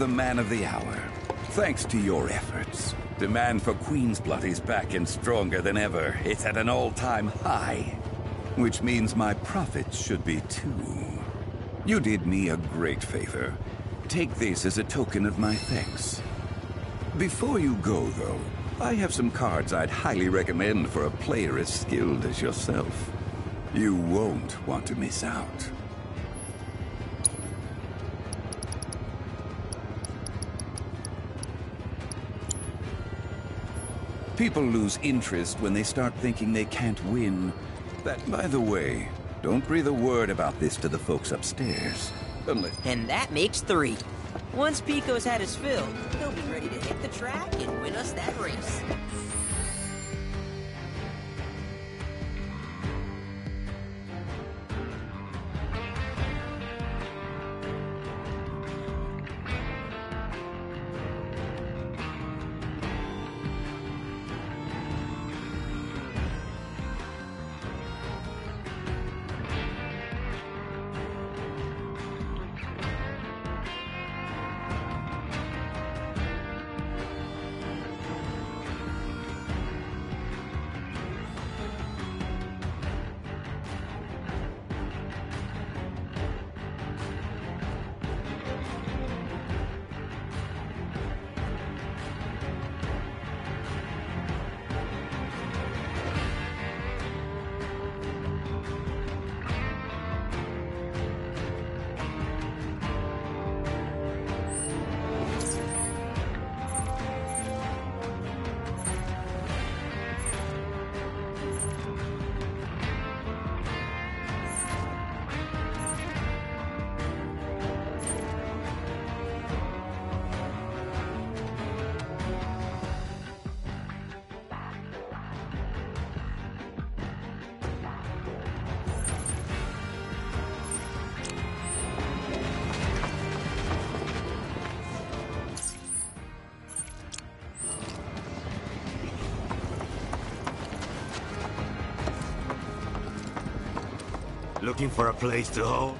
The man of the hour. Thanks to your efforts. Demand for Queen's Blood is back and stronger than ever. It's at an all-time high. Which means my profits should be too. You did me a great favor. Take this as a token of my thanks. Before you go, though, I have some cards I'd highly recommend for a player as skilled as yourself. You won't want to miss out. People lose interest when they start thinking they can't win. That, by the way, don't breathe a word about this to the folks upstairs. Unless... And that makes three. Once Piko's had his fill, he'll be ready to hit the track and win us that race. Looking for a place to hold?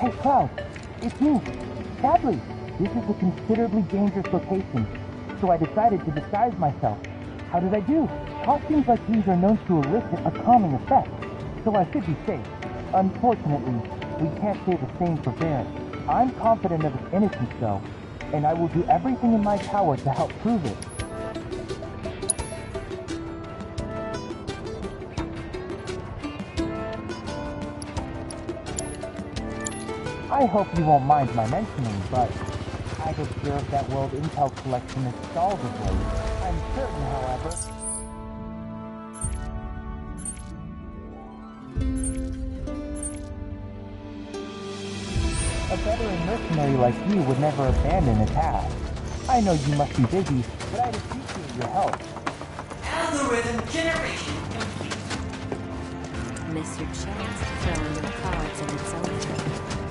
Hey, Cloud, it's me, Chadley, This is a considerably dangerous location, so I decided to disguise myself. How did I do? Costumes like these are known to elicit a calming effect, so I should be safe. Unfortunately, we can't say the same for Barret. I'm confident of his innocence, though, and I will do everything in my power to help prove it. I hope you won't mind my mentioning, but I've observed that World Intel collection is stalled of late. I'm certain, however, veteran mercenary like you would never abandon a task. I know you must be busy, but I'd appreciate your help. Algorithm generation Miss your chance to throw in your cards and it's over.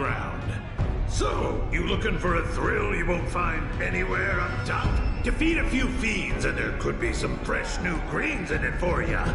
Battleground. So, you looking for a thrill you won't find anywhere on top? Defeat a few fiends and there could be some fresh new greens in it for ya.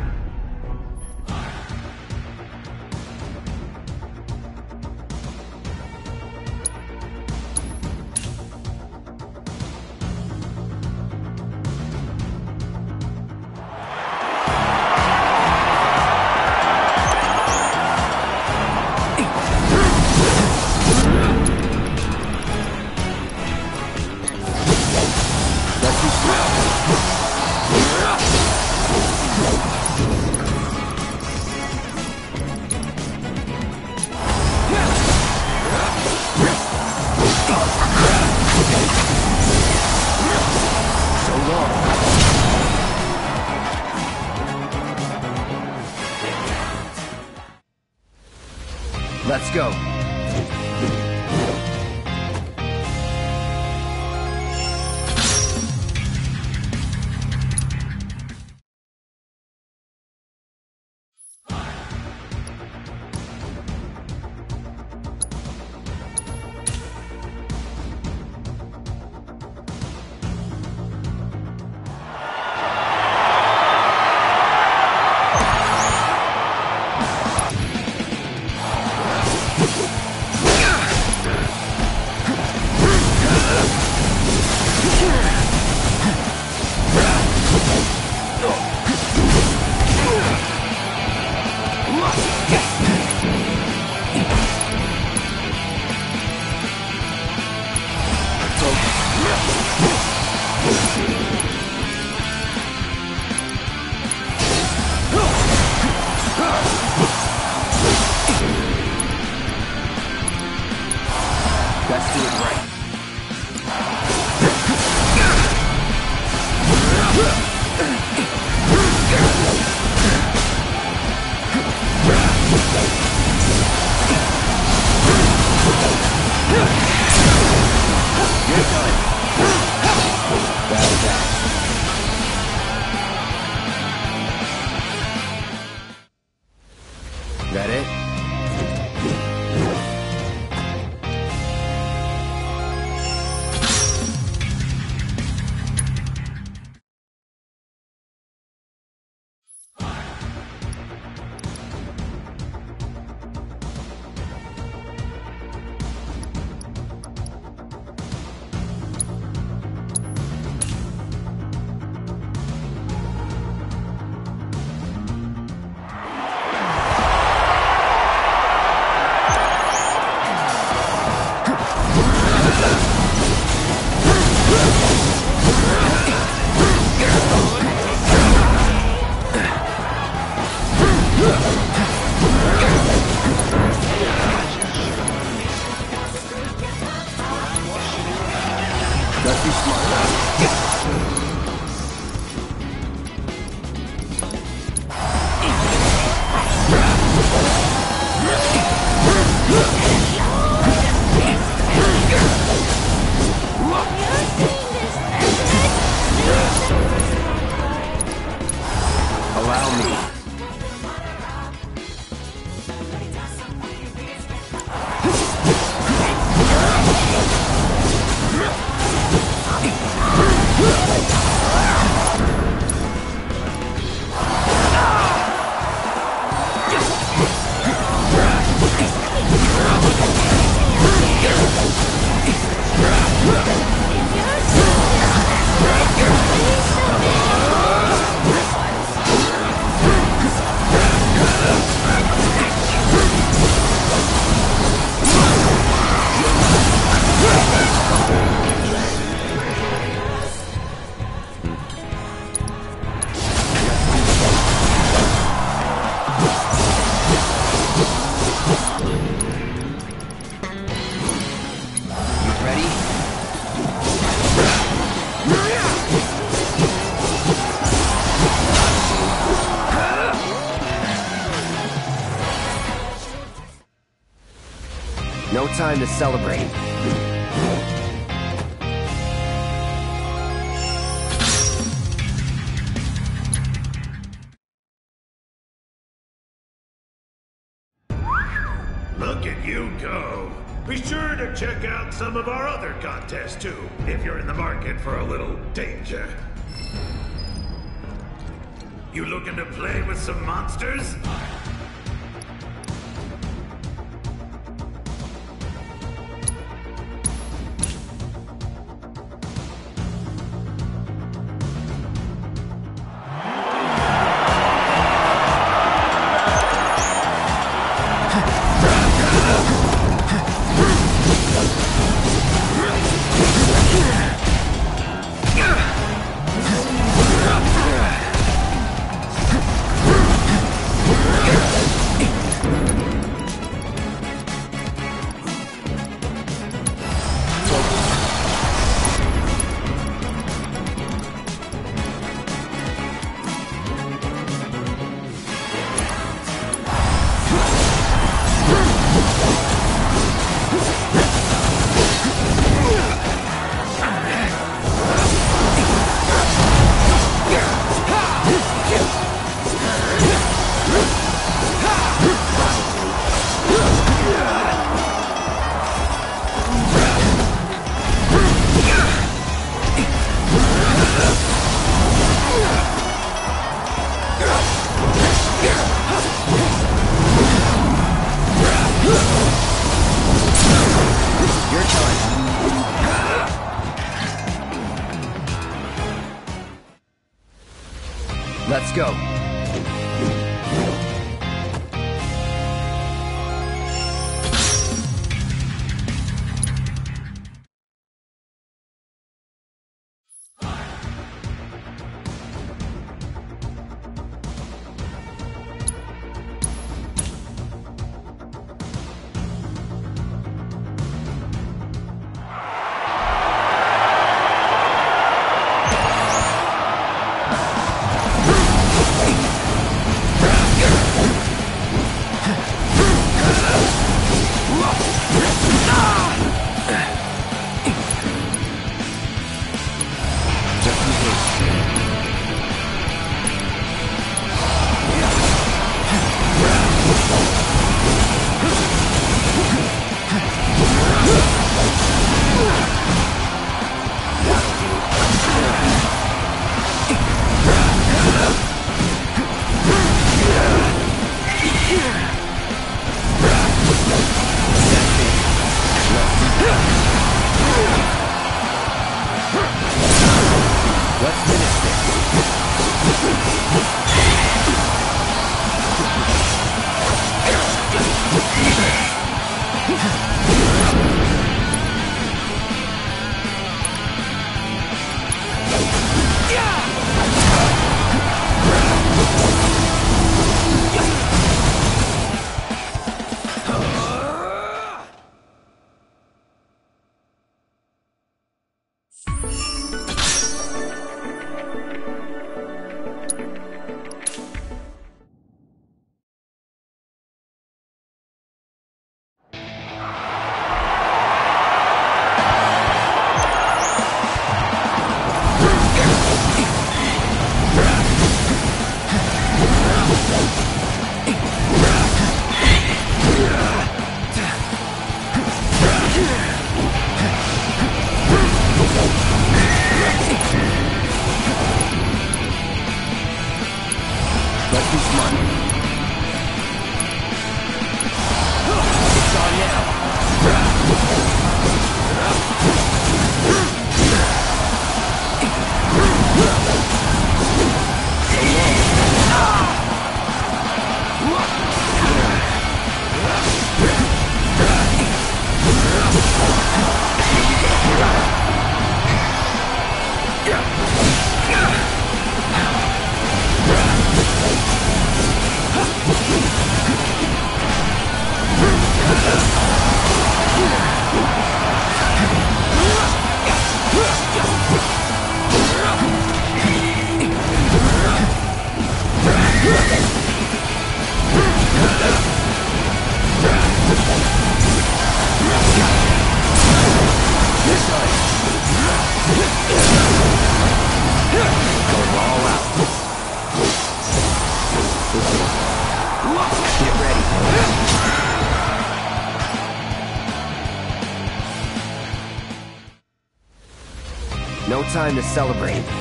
Time to celebrate.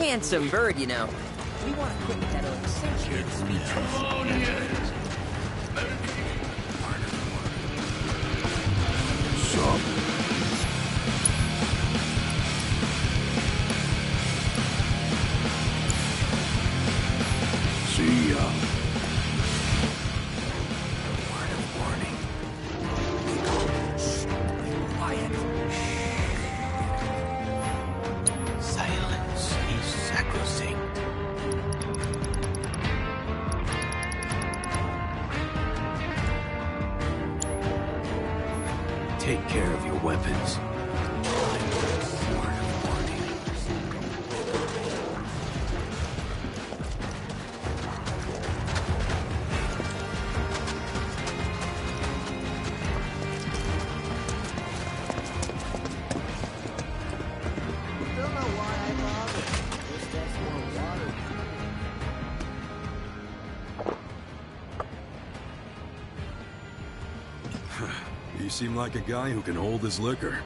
Handsome bird, you know. We want to that speech. Seem like a guy who can hold his liquor.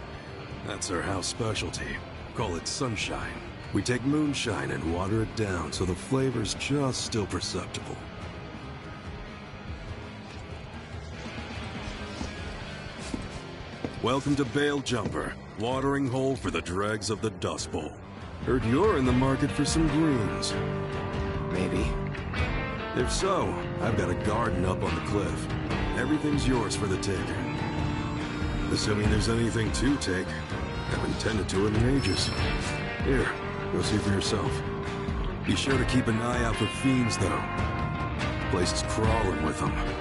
That's our house specialty. Call it sunshine. We take moonshine and water it down so the flavor's just still perceptible. Welcome to Bale Jumper, watering hole for the dregs of the Dust Bowl. Heard you're in the market for some greens. Maybe. If so, I've got a garden up on the cliff. Everything's yours for the taking. Assuming there's anything to take. Haven't tended to it in ages. Here, go see for yourself. Be sure to keep an eye out for fiends, though. Place is crawling with them.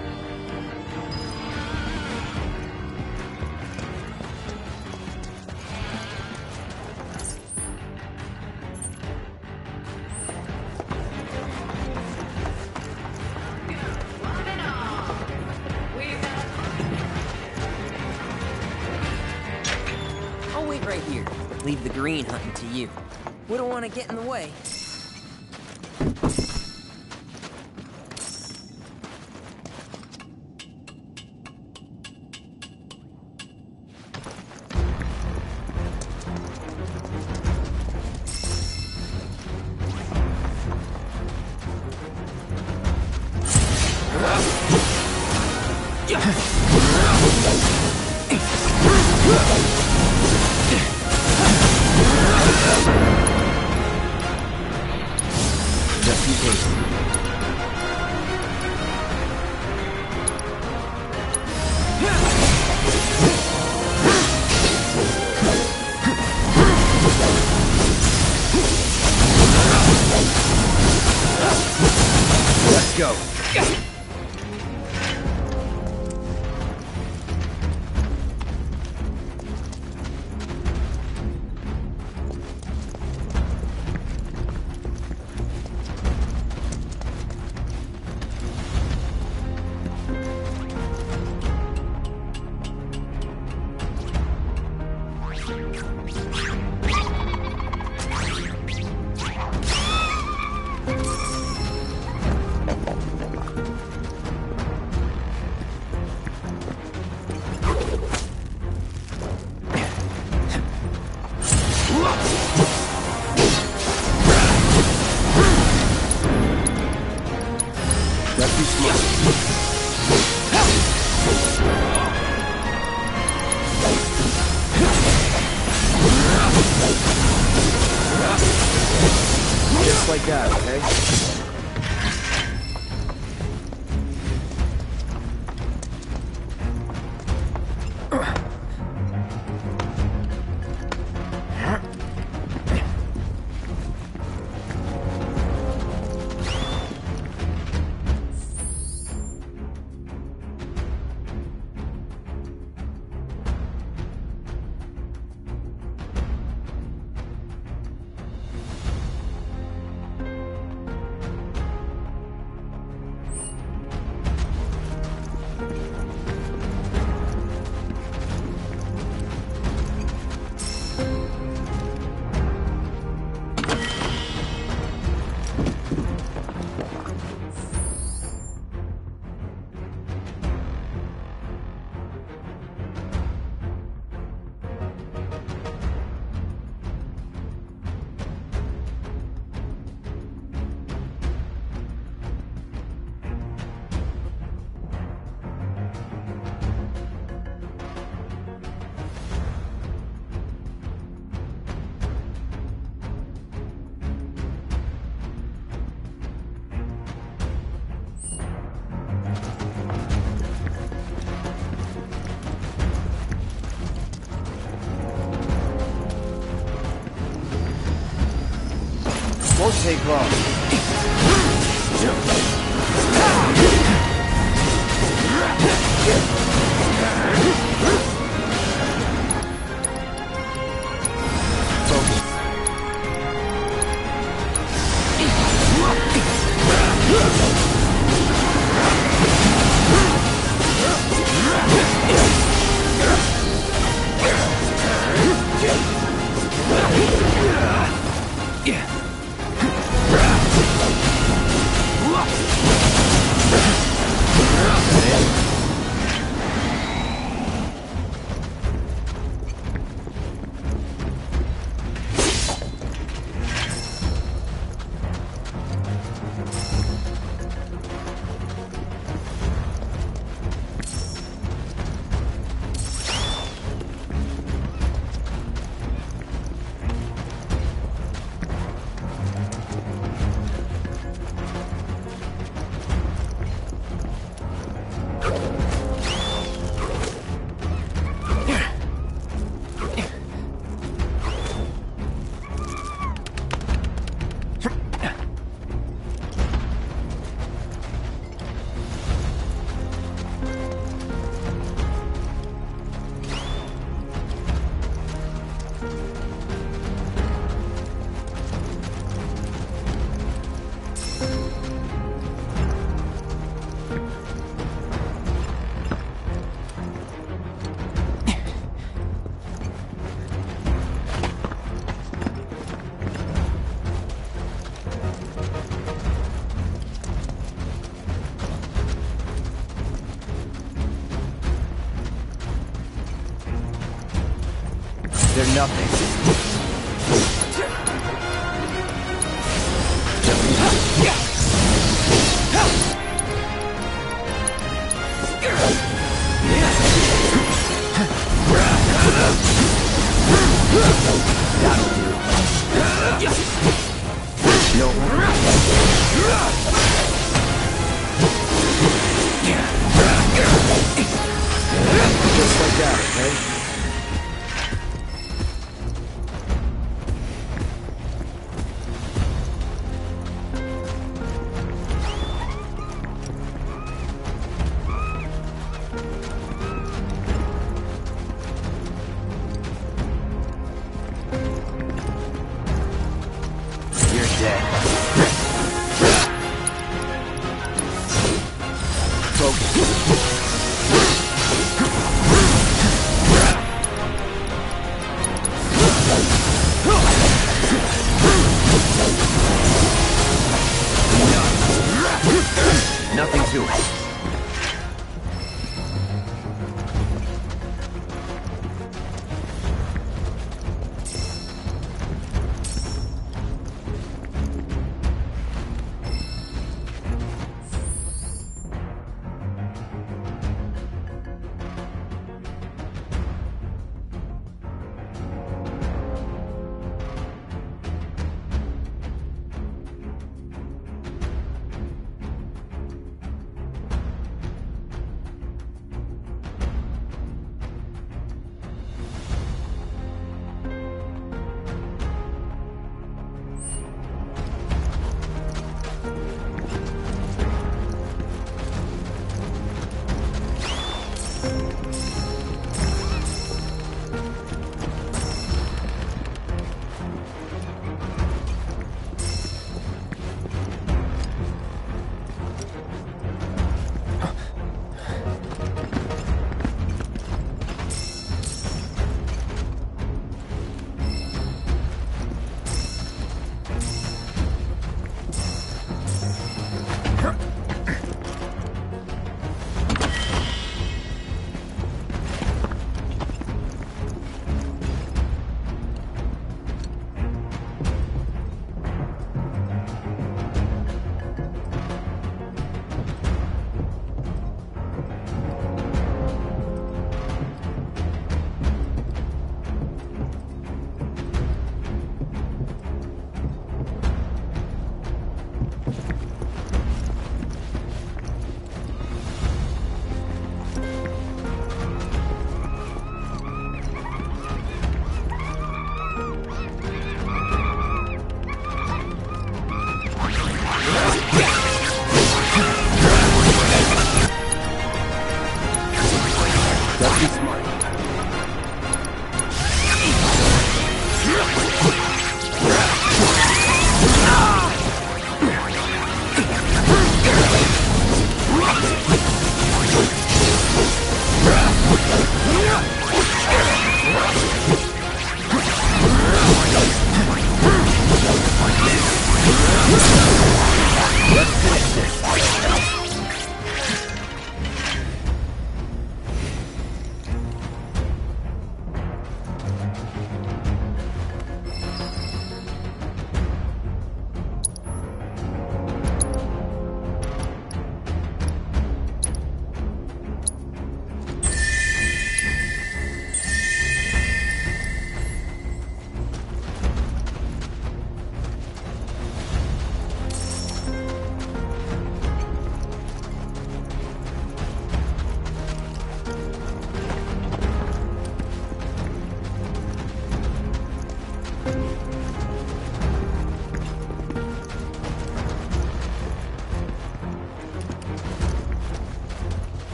Just okay?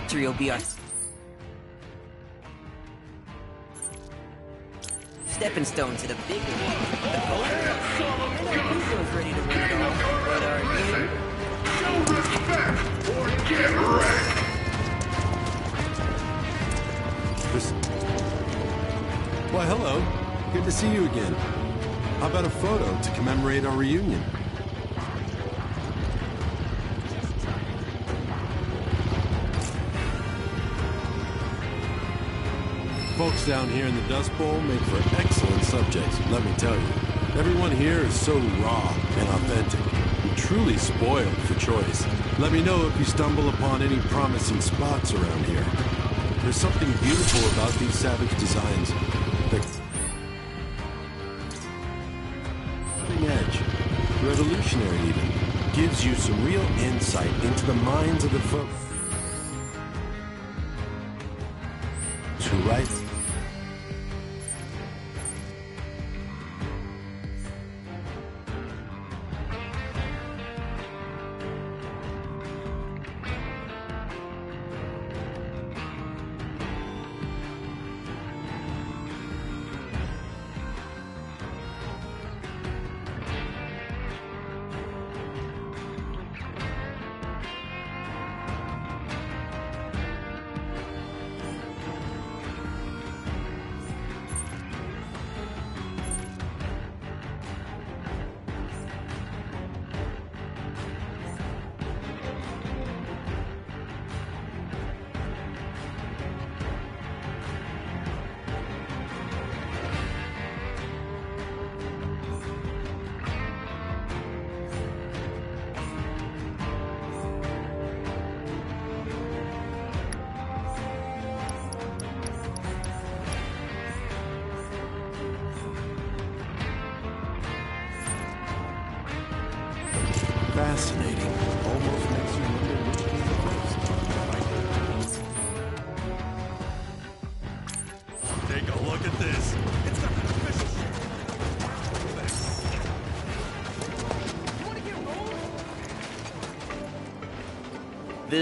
Victory will be our stepping stone to the big one. The gold. Who's ready to win it all? But are? Show respect or get wrecked! Why, hello. Good to see you again. How about a photo to commemorate our reunion? Down here in the Dust Bowl make for excellent subjects, let me tell you. Everyone here is so raw and authentic, truly spoiled for choice. Let me know if you stumble upon any promising spots around here. There's something beautiful about these savage designs. The cutting edge, revolutionary even, gives you some real insight into the minds of the folk.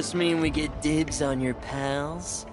This mean we get dibs on your pals?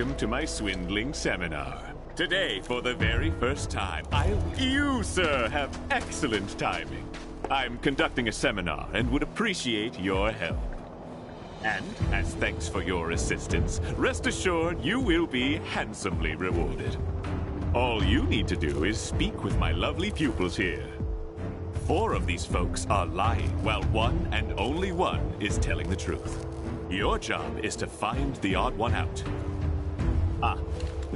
Welcome to my swindling seminar. Today, for the very first time, I... You, sir, have excellent timing. I'm conducting a seminar and would appreciate your help. And, as thanks for your assistance, rest assured you will be handsomely rewarded. All you need to do is speak with my lovely pupils here. Four of these folks are lying, while one and only one is telling the truth. Your job is to find the odd one out.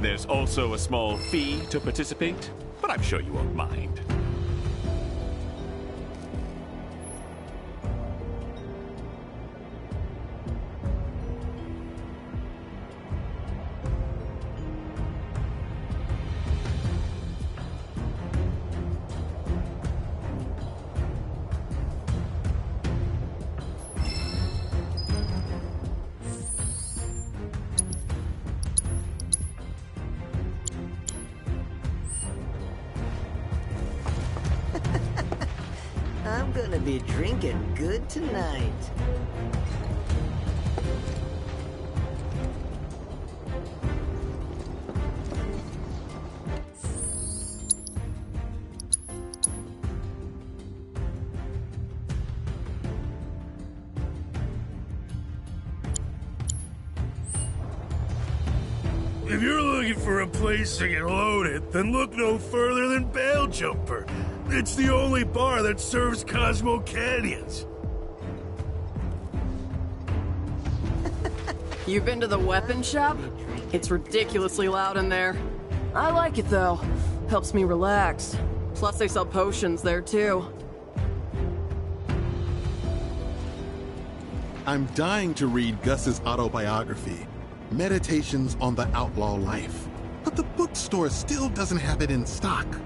There's also a small fee to participate, but I'm sure you won't mind. A place to get loaded, then look no further than Bail Jumper. It's the only bar that serves Cosmo Canyons. [LAUGHS] You've been to the weapon shop? It's ridiculously loud in there. I like it though. Helps me relax. Plus they sell potions there too. I'm dying to read Gus's autobiography, Meditations on the Outlaw Life. But the bookstore still doesn't have it in stock. [LAUGHS]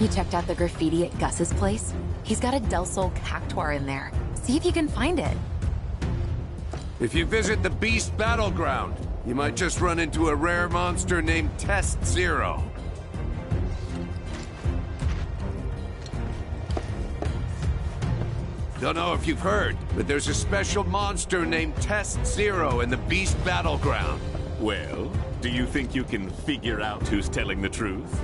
You checked out the graffiti at Gus's place? He's got a Del Sol cactuar in there. See if you can find it. If you visit the Beast Battleground, you might just run into a rare monster named Test Zero. Don't know if you've heard, but there's a special monster named Test Zero in the Beast Battleground. Well, do you think you can figure out who's telling the truth?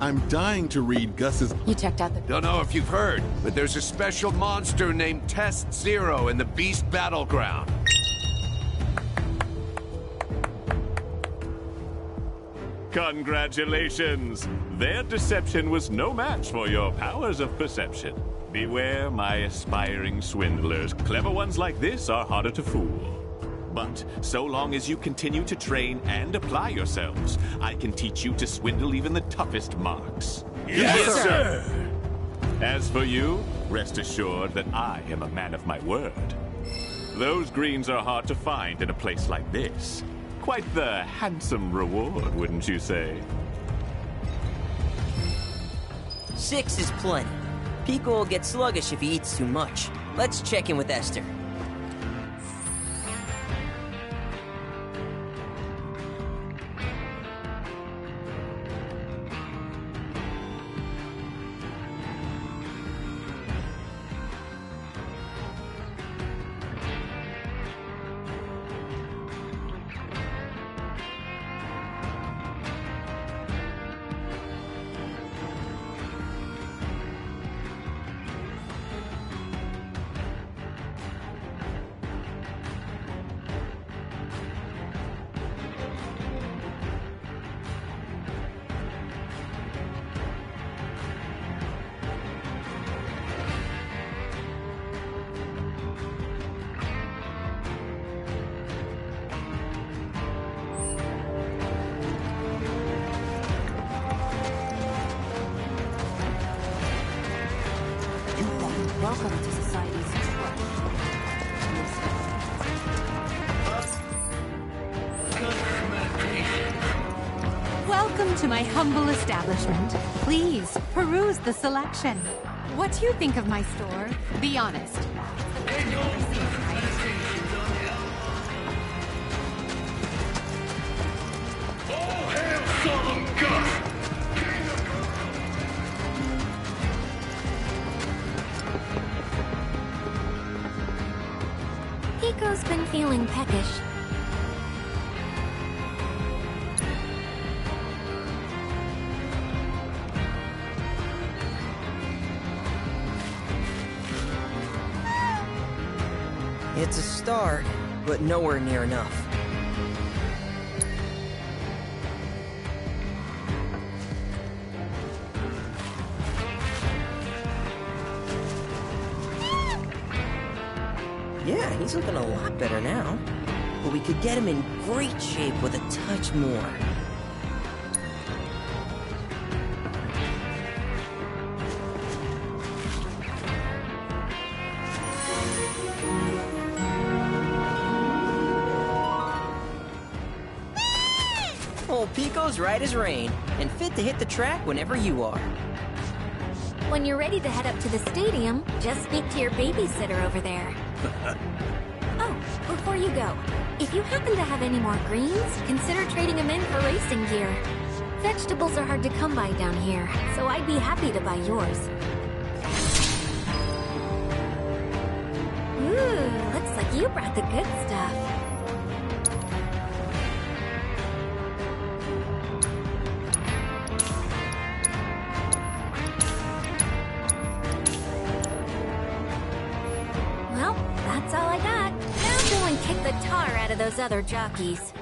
I'm dying to read Gus's. You checked out the. Don't know if you've heard, but there's a special monster named Test Zero in the Beast Battleground. Congratulations! Their deception was no match for your powers of perception. Beware my aspiring swindlers. Clever ones like this are harder to fool. But so long as you continue to train and apply yourselves, I can teach you to swindle even the toughest marks. Yes, sir! As for you, rest assured that I am a man of my word. Those greens are hard to find in a place like this. Quite the handsome reward, wouldn't you say? Six is plenty. Piko will get sluggish if he eats too much. Let's check in with Esther. The selection. What do you think of my store? Be honest. It's a start, but nowhere near enough. Yeah, he's looking a lot better now. But we could get him in great shape with a touch more. As rain, and fit to hit the track whenever you are. When you're ready to head up to the stadium, just speak to your babysitter over there. [LAUGHS] Oh, before you go, if you happen to have any more greens, consider trading them in for racing gear. Vegetables are hard to come by down here, so I'd be happy to buy yours. Ooh, looks like you brought the good stuff. Other jockeys.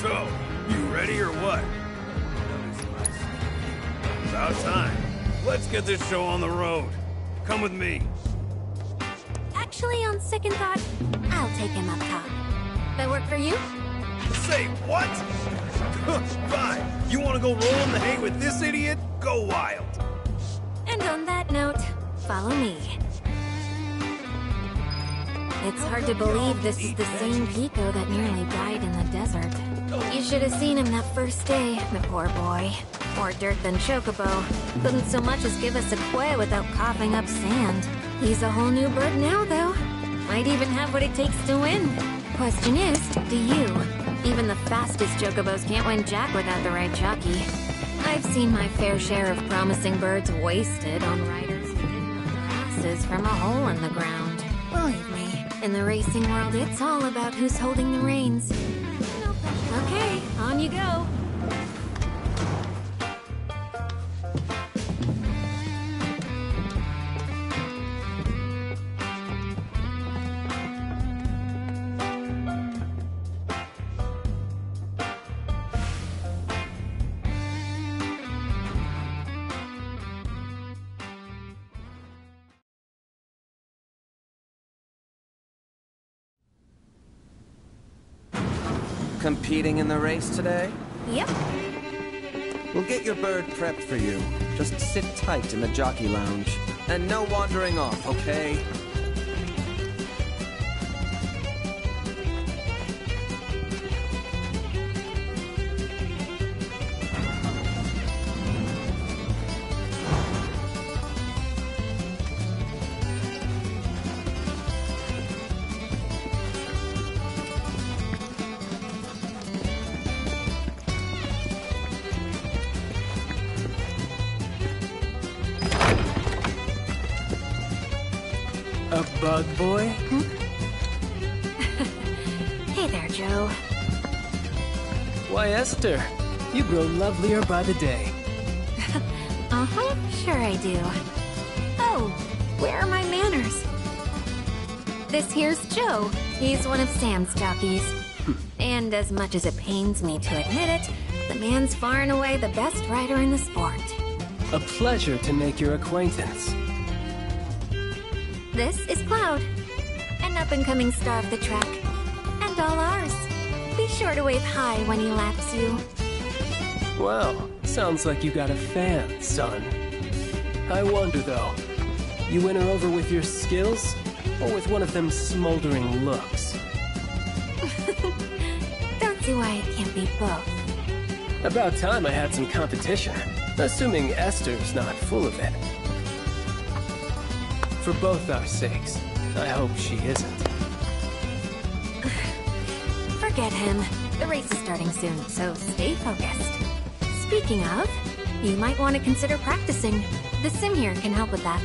So, you ready or what? About time. Let's get this show on the road. Come with me. Actually, on second thought, I'll take him up top. That work for you? Say what? Fine. You want to go roll in the hay with this idiot? Go wild. And on that note, follow me. It's hard to believe this is the same Piko that nearly died in the desert. You should have seen him that first day, the poor boy. More dirt than Chocobo. Couldn't so much as give us a quay without coughing up sand. He's a whole new bird now, though. Might even have what it takes to win. Question is, do you? Even the fastest Chocobos can't win Jack without the right jockey. I've seen my fair share of promising birds wasted on riders who didn't know their asses from a hole in the ground. Believe me, in the racing world, it's all about who's holding the reins. You go. Competing in the race today? Yep. We'll get your bird prepped for you. Just sit tight in the jockey lounge. And no wandering off, okay? You grow lovelier by the day. [LAUGHS] Uh-huh, sure I do. Oh, where are my manners? This here's Joe. He's one of Sam's jockeys. and as much as it pains me to admit it, the man's far and away the best rider in the sport. A pleasure to make your acquaintance. This is Cloud, an up-and-coming star of the track, and all ours. Sure to wave hi when he laps you. Well, sounds like you got a fan, son. I wonder, though, you win her over with your skills, or with one of them smoldering looks? [LAUGHS] Don't see why it can't be both. About time I had some competition, assuming Esther's not full of it. For both our sakes, I hope she isn't. Forget him. The race is starting soon, so stay focused. Speaking of, you might want to consider practicing. The sim here can help with that.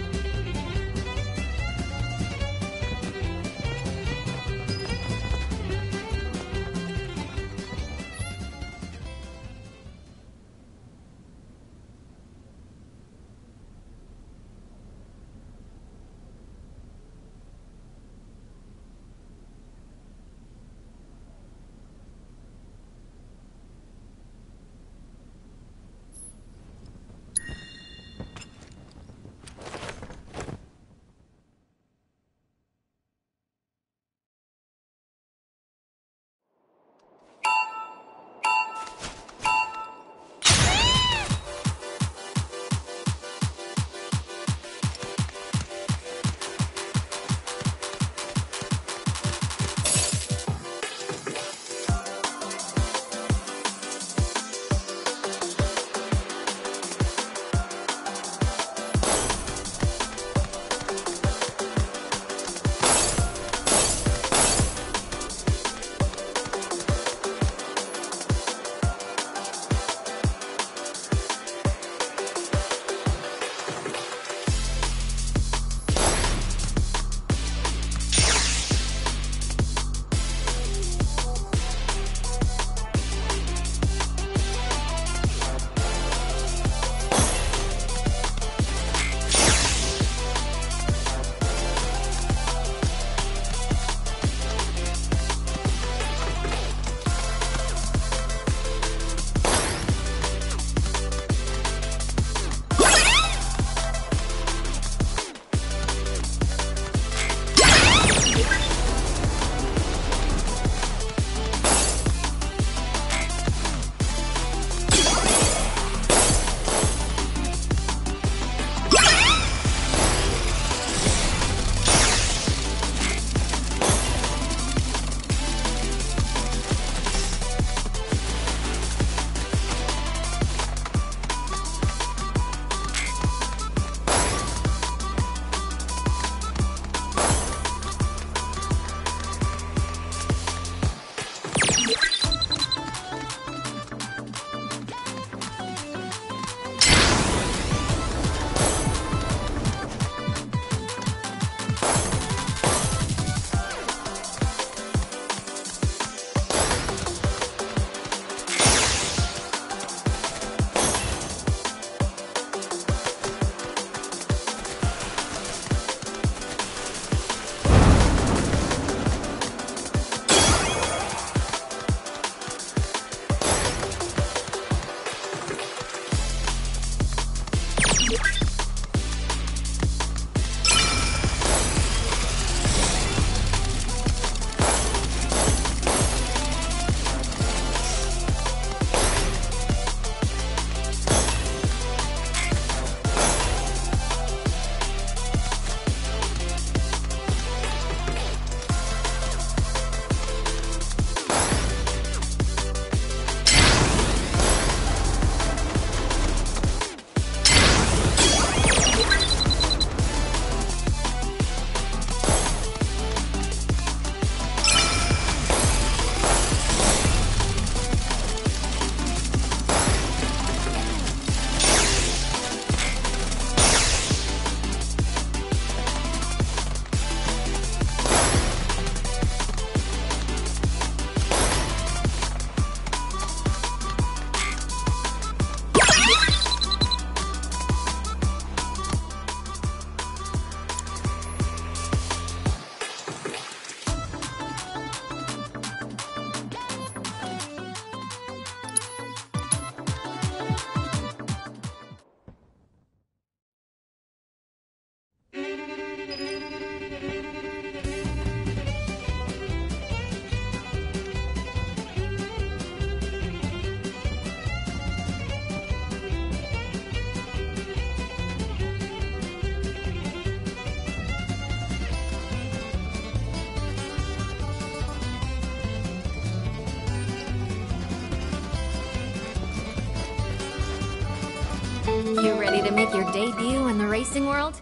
Debut in the racing world?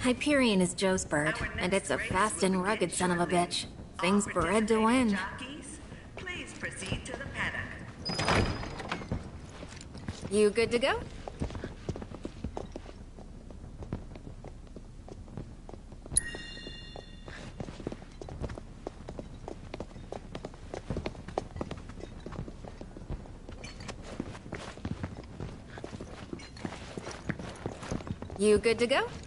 Hyperion is Joe's bird, and it's a fast and rugged son of a bitch. Thing's bred to win. Please proceed to the paddock. You good to go? Good to go?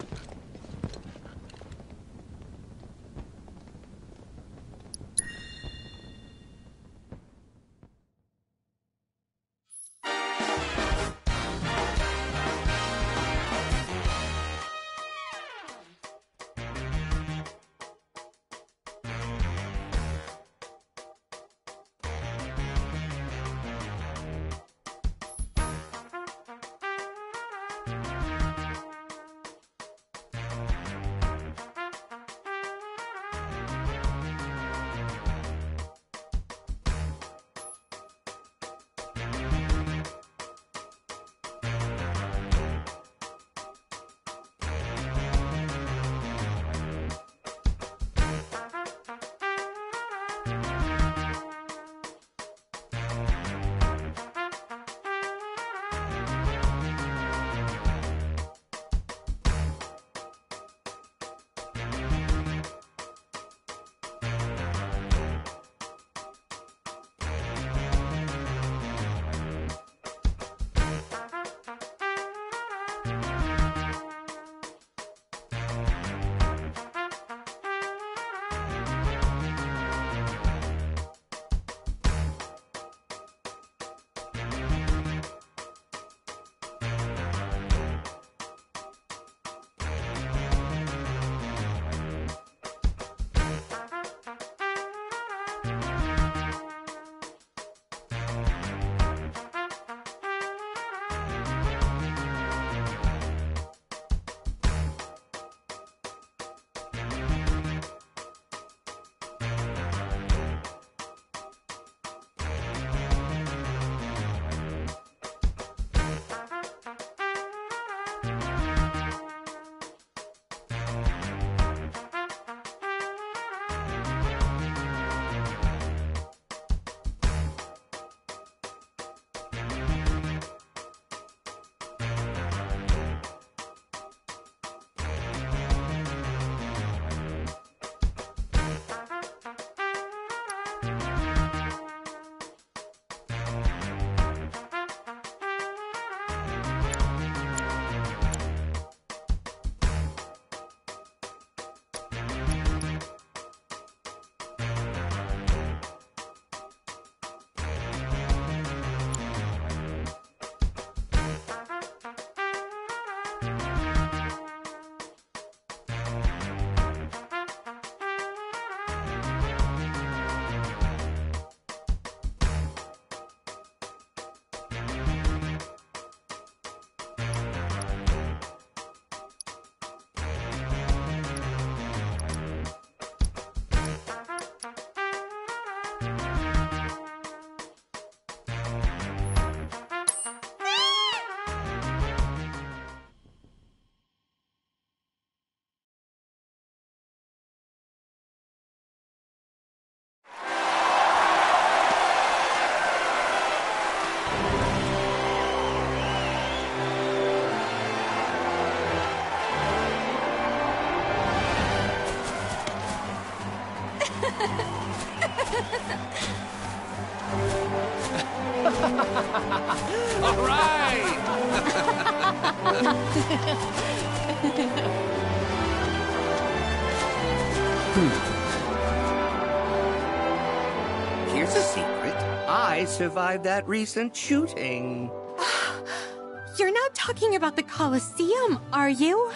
Survived that recent shooting. [SIGHS] You're not talking about the Colosseum, are you?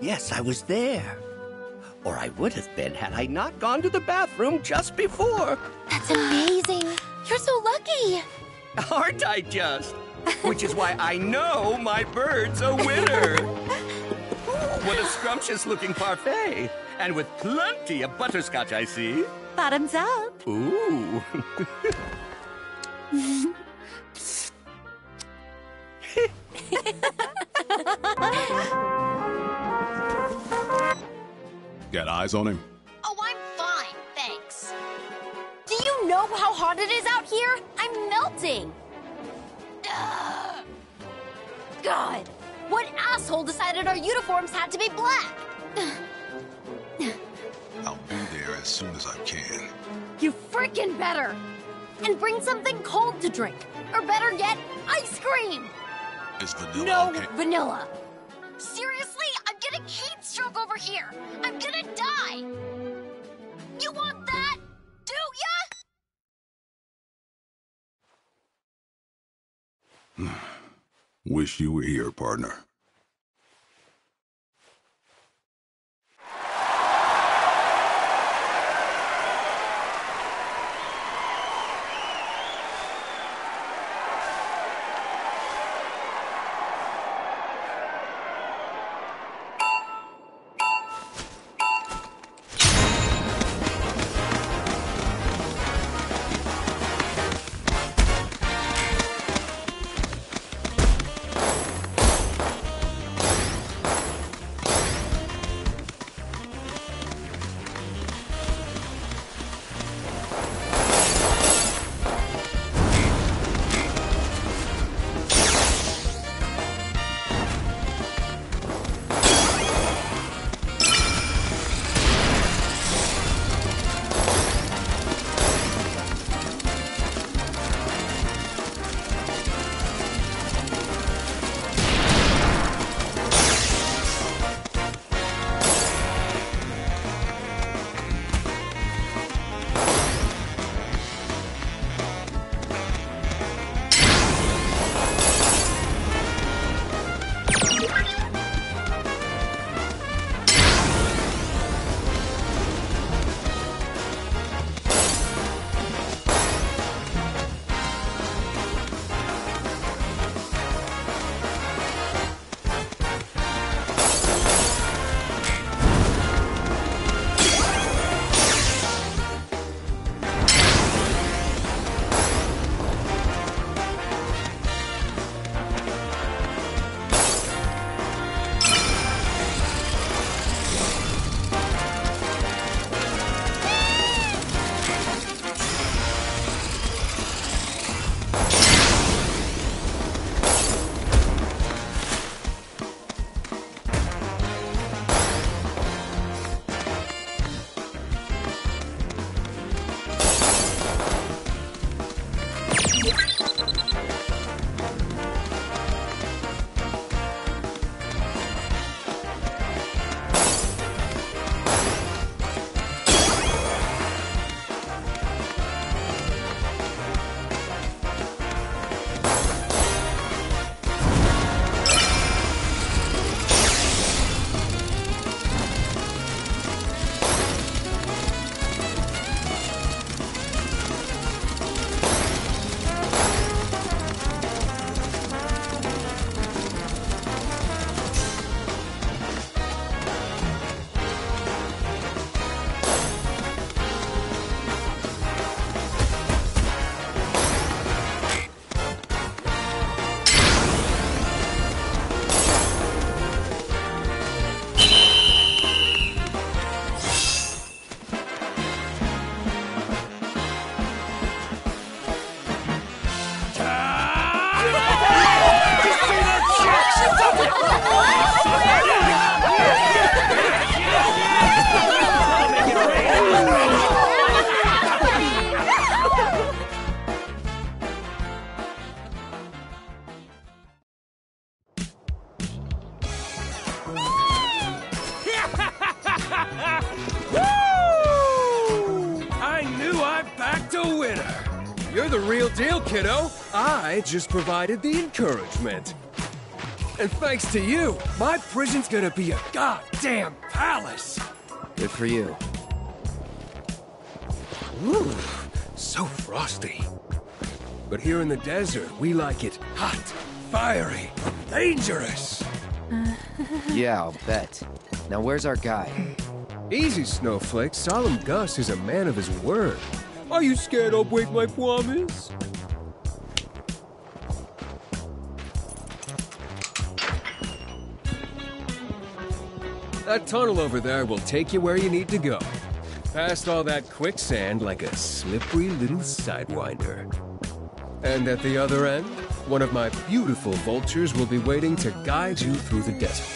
Yes, I was there. Or I would have been had I not gone to the bathroom just before. That's amazing. [GASPS] You're so lucky. Aren't I just? Which is why I know my bird's a winner. [LAUGHS] what a scrumptious looking parfait. And with plenty of butterscotch, I see. Bottoms up. Ooh. [LAUGHS] On him? Oh, I'm fine, thanks. Do you know how hot it is out here? I'm melting. Ugh. God, what asshole decided our uniforms had to be black? [LAUGHS] I'll be there as soon as I can. You freaking better! And bring something cold to drink. Or better yet, ice cream! Is vanilla No okay? vanilla. Seriously, over here. I'm gonna die. You want that? Do ya? [SIGHS] Wish you were here, partner. Just provided the encouragement. And thanks to you, my prison's gonna be a goddamn palace. Good for you. Ooh, so frosty. But here in the desert, we like it hot, fiery, dangerous. [LAUGHS] Yeah, I'll bet. Now where's our guy? Easy, Snowflake. Solemn Gus is a man of his word. Are you scared I'll break my promise? That tunnel over there will take you where you need to go. Past all that quicksand like a slippery little sidewinder. And at the other end, one of my beautiful vultures will be waiting to guide you through the desert.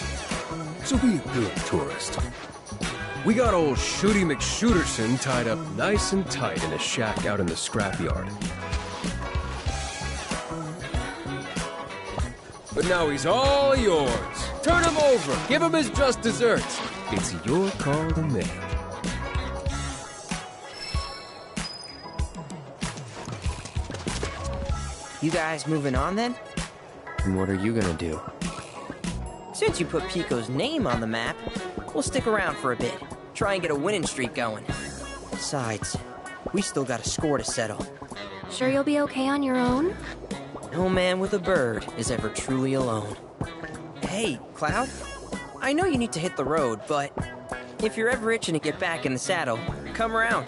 So be a good tourist. We got old Shooty McShooterson tied up nice and tight in a shack out in the scrapyard. But now he's all yours. Turn him over. Give him his just desserts. It's your call to make. You guys moving on then? And what are you gonna do? Since you put Piko's name on the map, we'll stick around for a bit. Try and get a winning streak going. Besides, we still got a score to settle. Sure you'll be okay on your own? No man with a bird is ever truly alone. Hey, Cloud. I know you need to hit the road, but if you're ever itching to get back in the saddle, come around.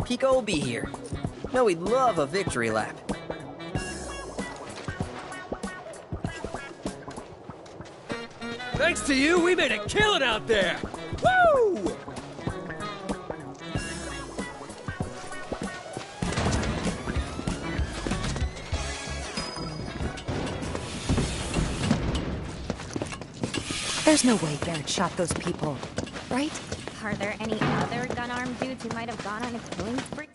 Piko will be here. No, we'd love a victory lap. Thanks to you, we made a killing out there! Woo! There's no way Barret shot those people, right? Are there any other gun-armed dudes who might have gone on a killing spree?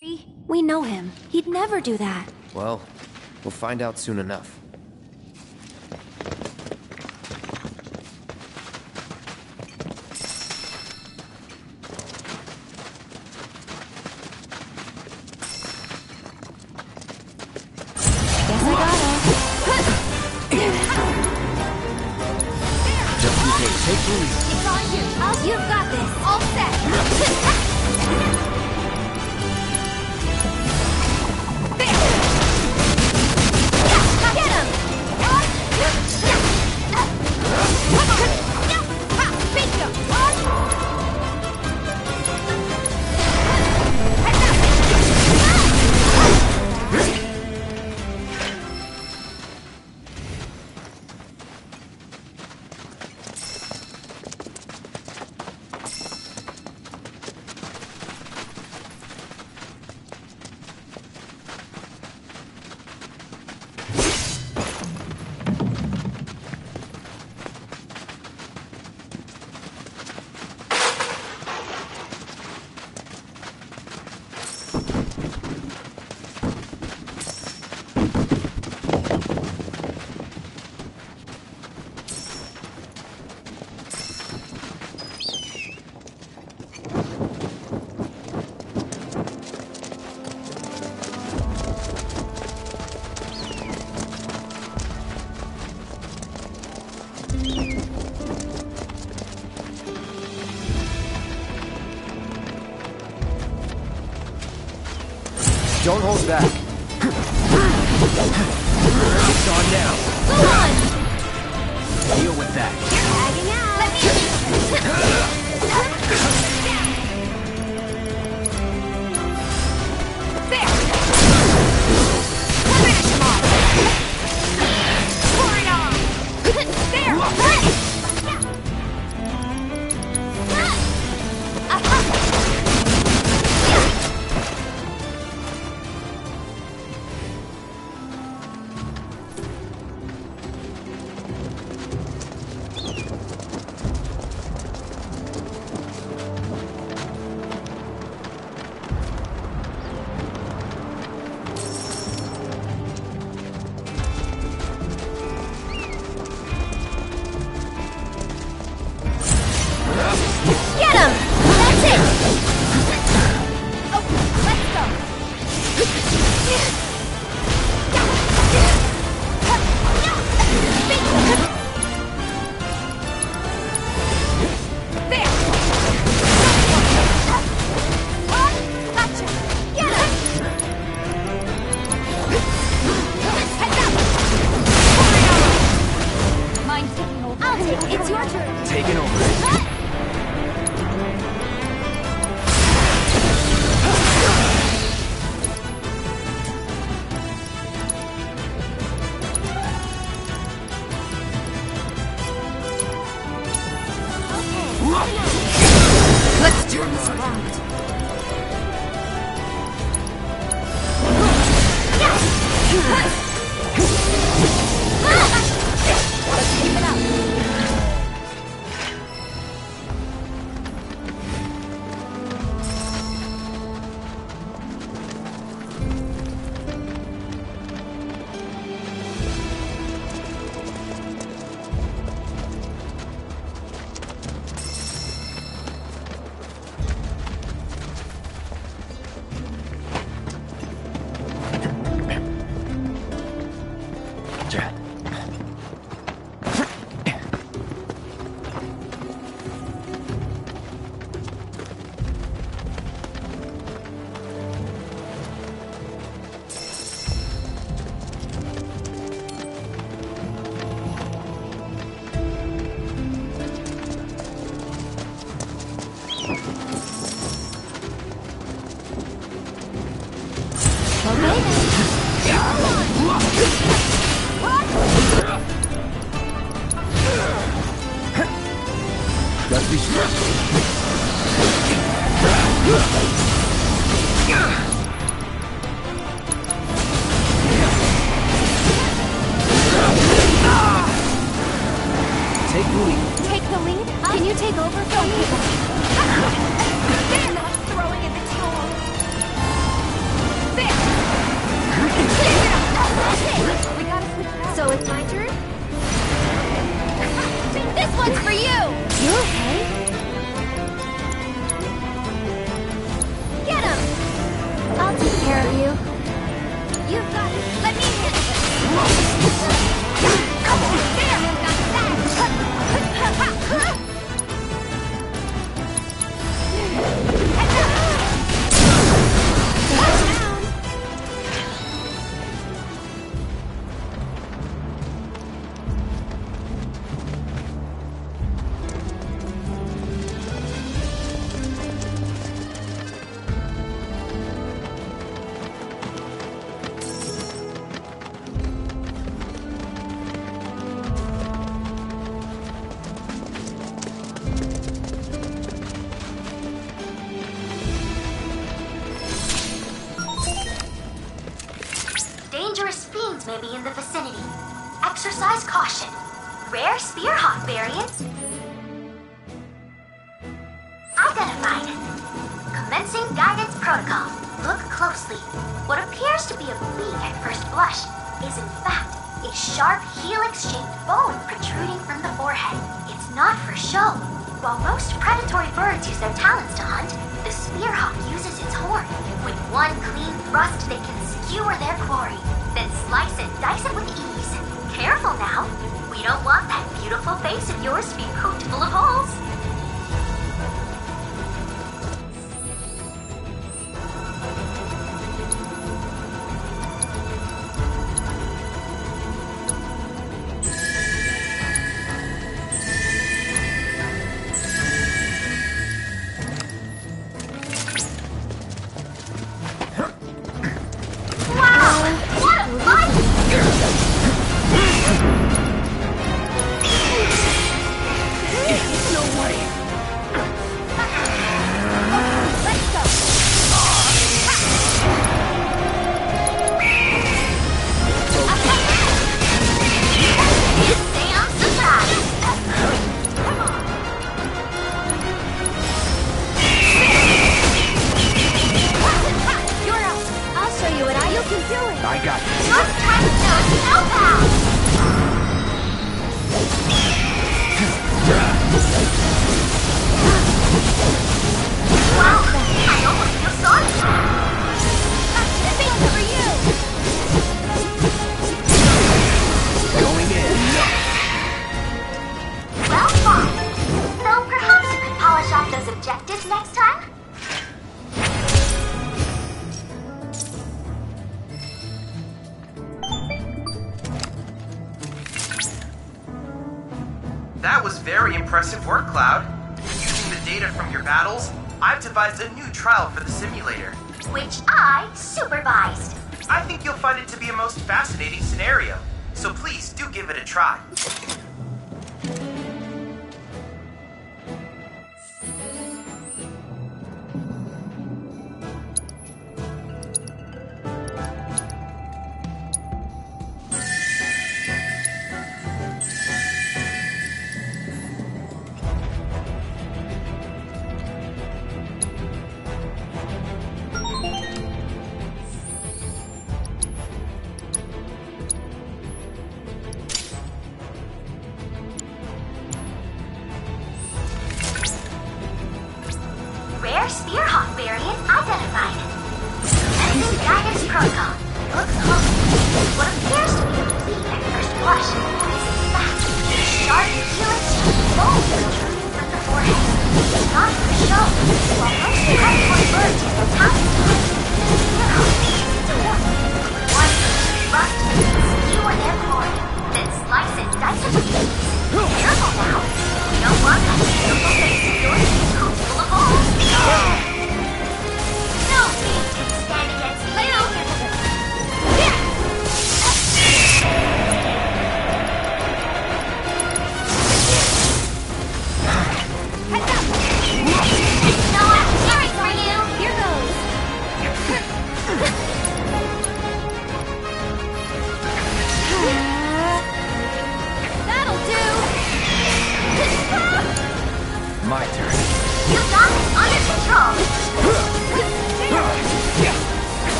We know him. He'd never do that. Well, we'll find out soon enough.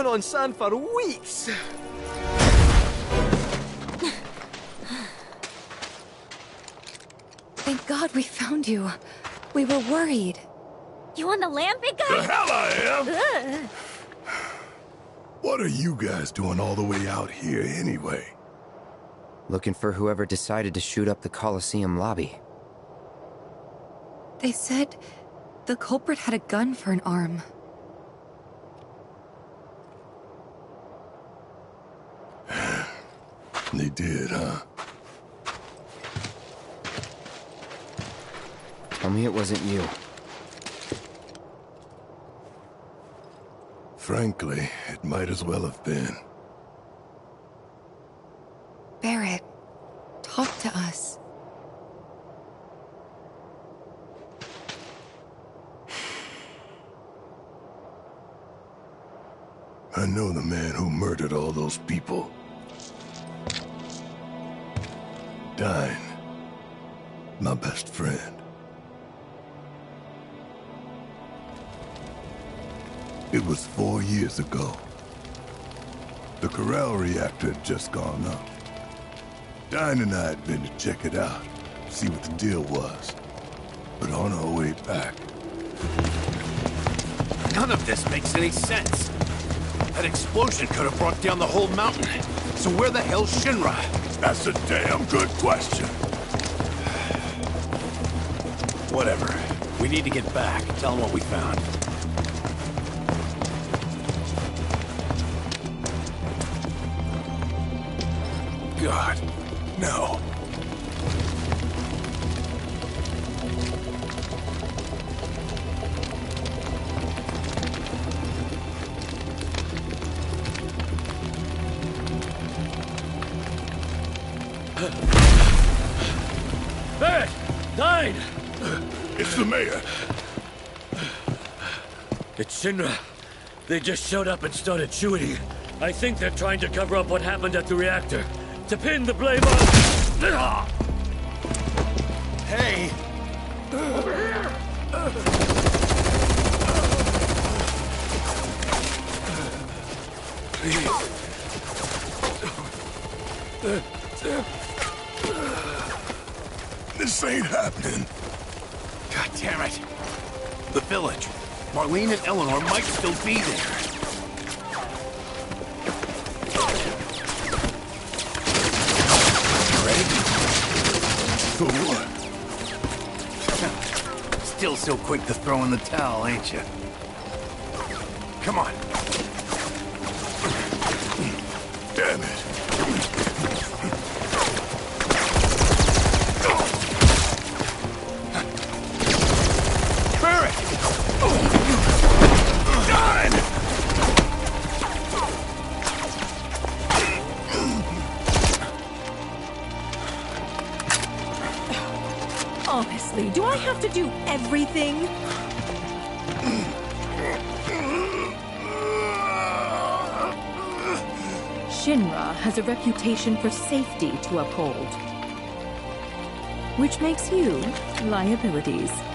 Chewing on sand for weeks. Thank God we found you. We were worried. You on the land, big guy? The hell I am! Ugh. What are you guys doing all the way out here anyway? Looking for whoever decided to shoot up the Coliseum lobby. They said the culprit had a gun for an arm. They did, huh? Tell me it wasn't you. Frankly, it might as well have been. Barret, talk to us. I know the man who murdered all those people. Dyne. It was four years ago. The Corel reactor had just gone up. Dyne and I had been to check it out, see what the deal was. But on our way back, None of this makes any sense. That explosion could have brought down the whole mountain. So where the hell's Shinra? That's a damn good question. [SIGHS] Whatever. We need to get back. Tell them what we found. God, no. Barret! Dyne! It's the mayor. It's Shinra. They just showed up and started shooting. I think they're trying to cover up what happened at the reactor. To pin the blame on... Hey! Over here! This ain't happening. God damn it. The village. Marlene and Eleanor might still be there. So quick to throw in the towel, ain't you? Come on. A reputation for safety to uphold. Which makes you liabilities.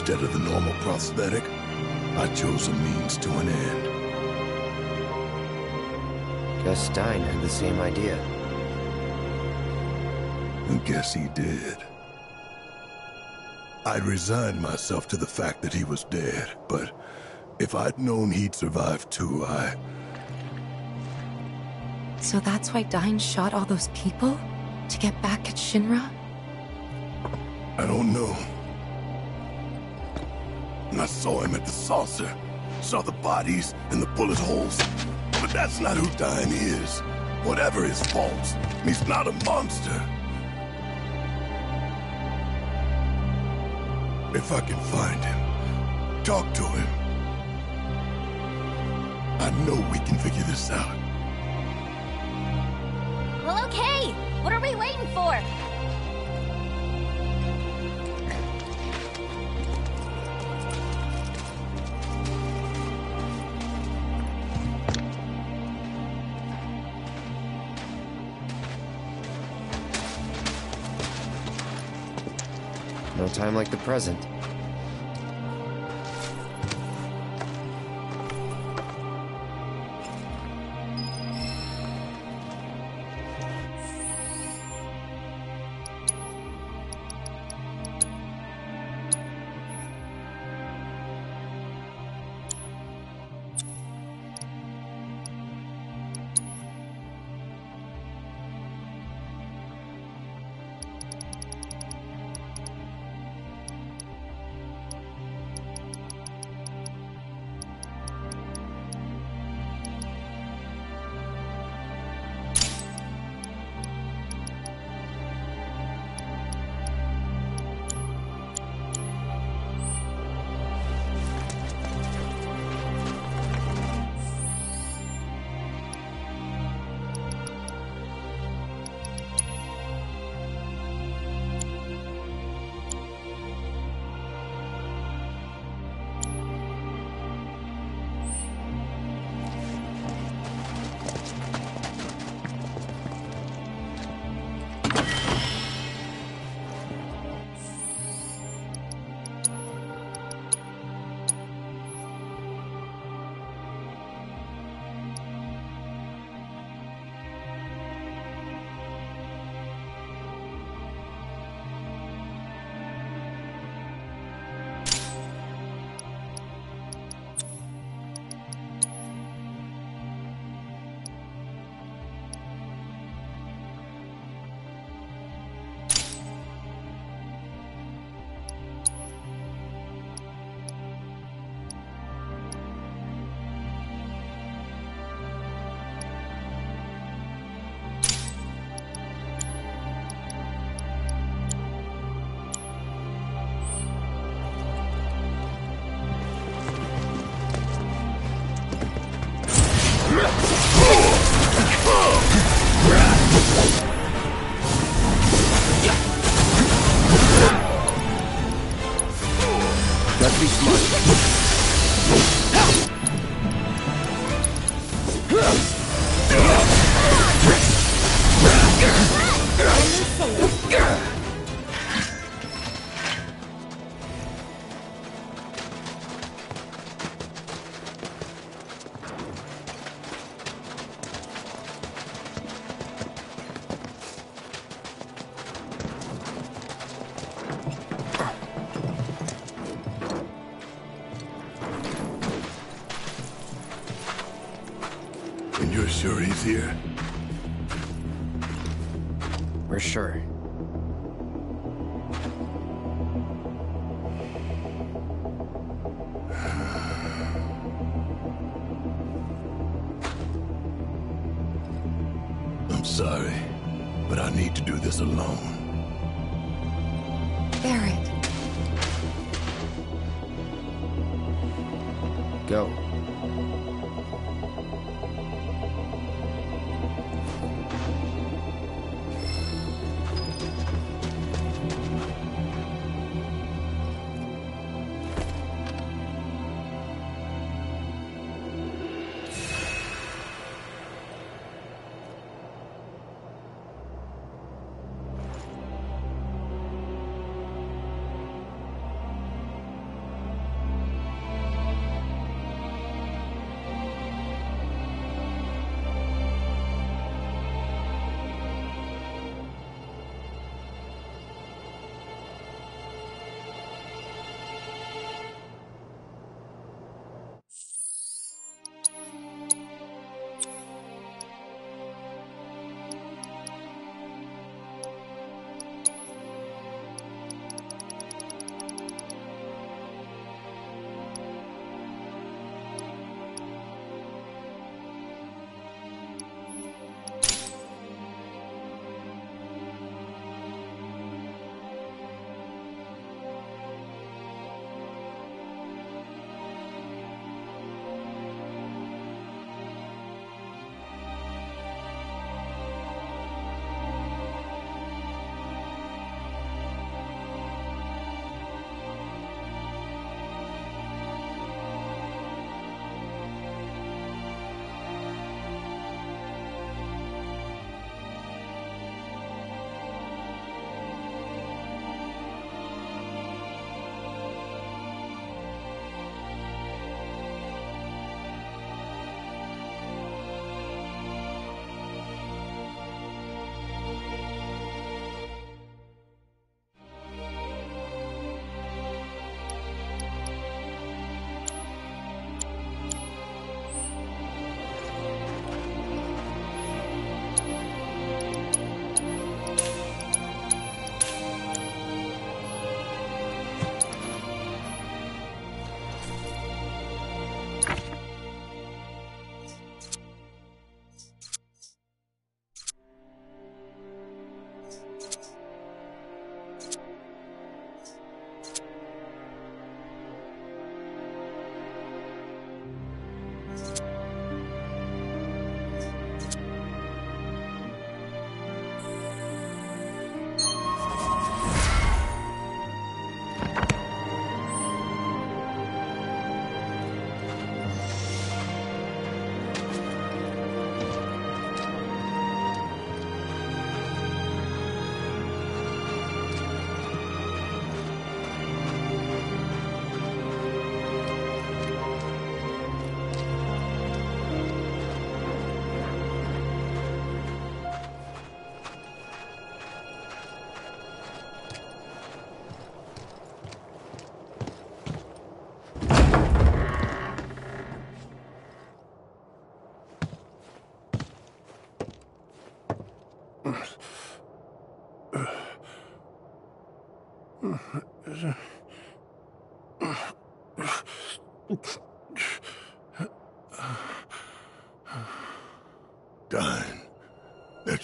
Instead of the normal prosthetic, I chose a means to an end. Guess Dyne had the same idea. I guess he did. I'd resigned myself to the fact that he was dead, but if I'd known he'd survive too, I... So that's why Dyne shot all those people? To get back at Shinra? I don't know. Saw him at the saucer. Saw the bodies and the bullet holes. But that's not who Dyne is. Whatever his faults, he's not a monster. If I can find him, talk to him, I know we can figure this out. Well, okay. What are we waiting for? Time like the present.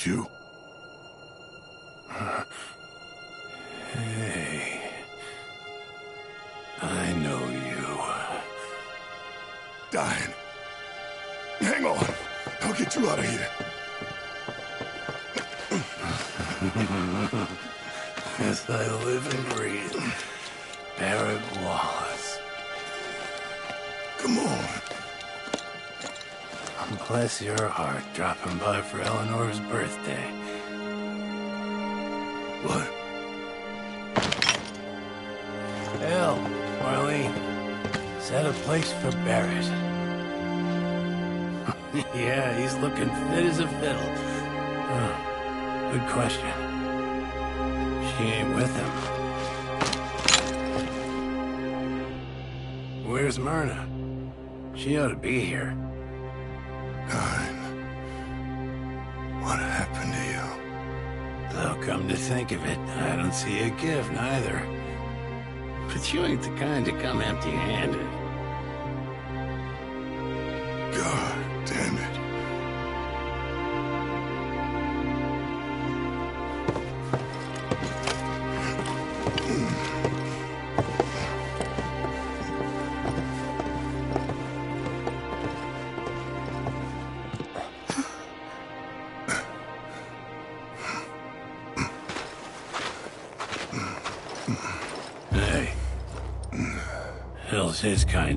You? Hey. I know you. Dyne. Hang on. I'll get you out of here. [LAUGHS] As I live and breathe, Barret Wallace. Bless your heart dropping by for Eleanor's birthday. What? Hell, Marley. Set a place for Barret. [LAUGHS] yeah, he's looking fit as a fiddle. Oh, good question. She ain't with him. Where's Myrna? She ought to be here. Think of it, I don't see a gift neither. But you ain't the kind to come empty-handed.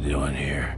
Doing here?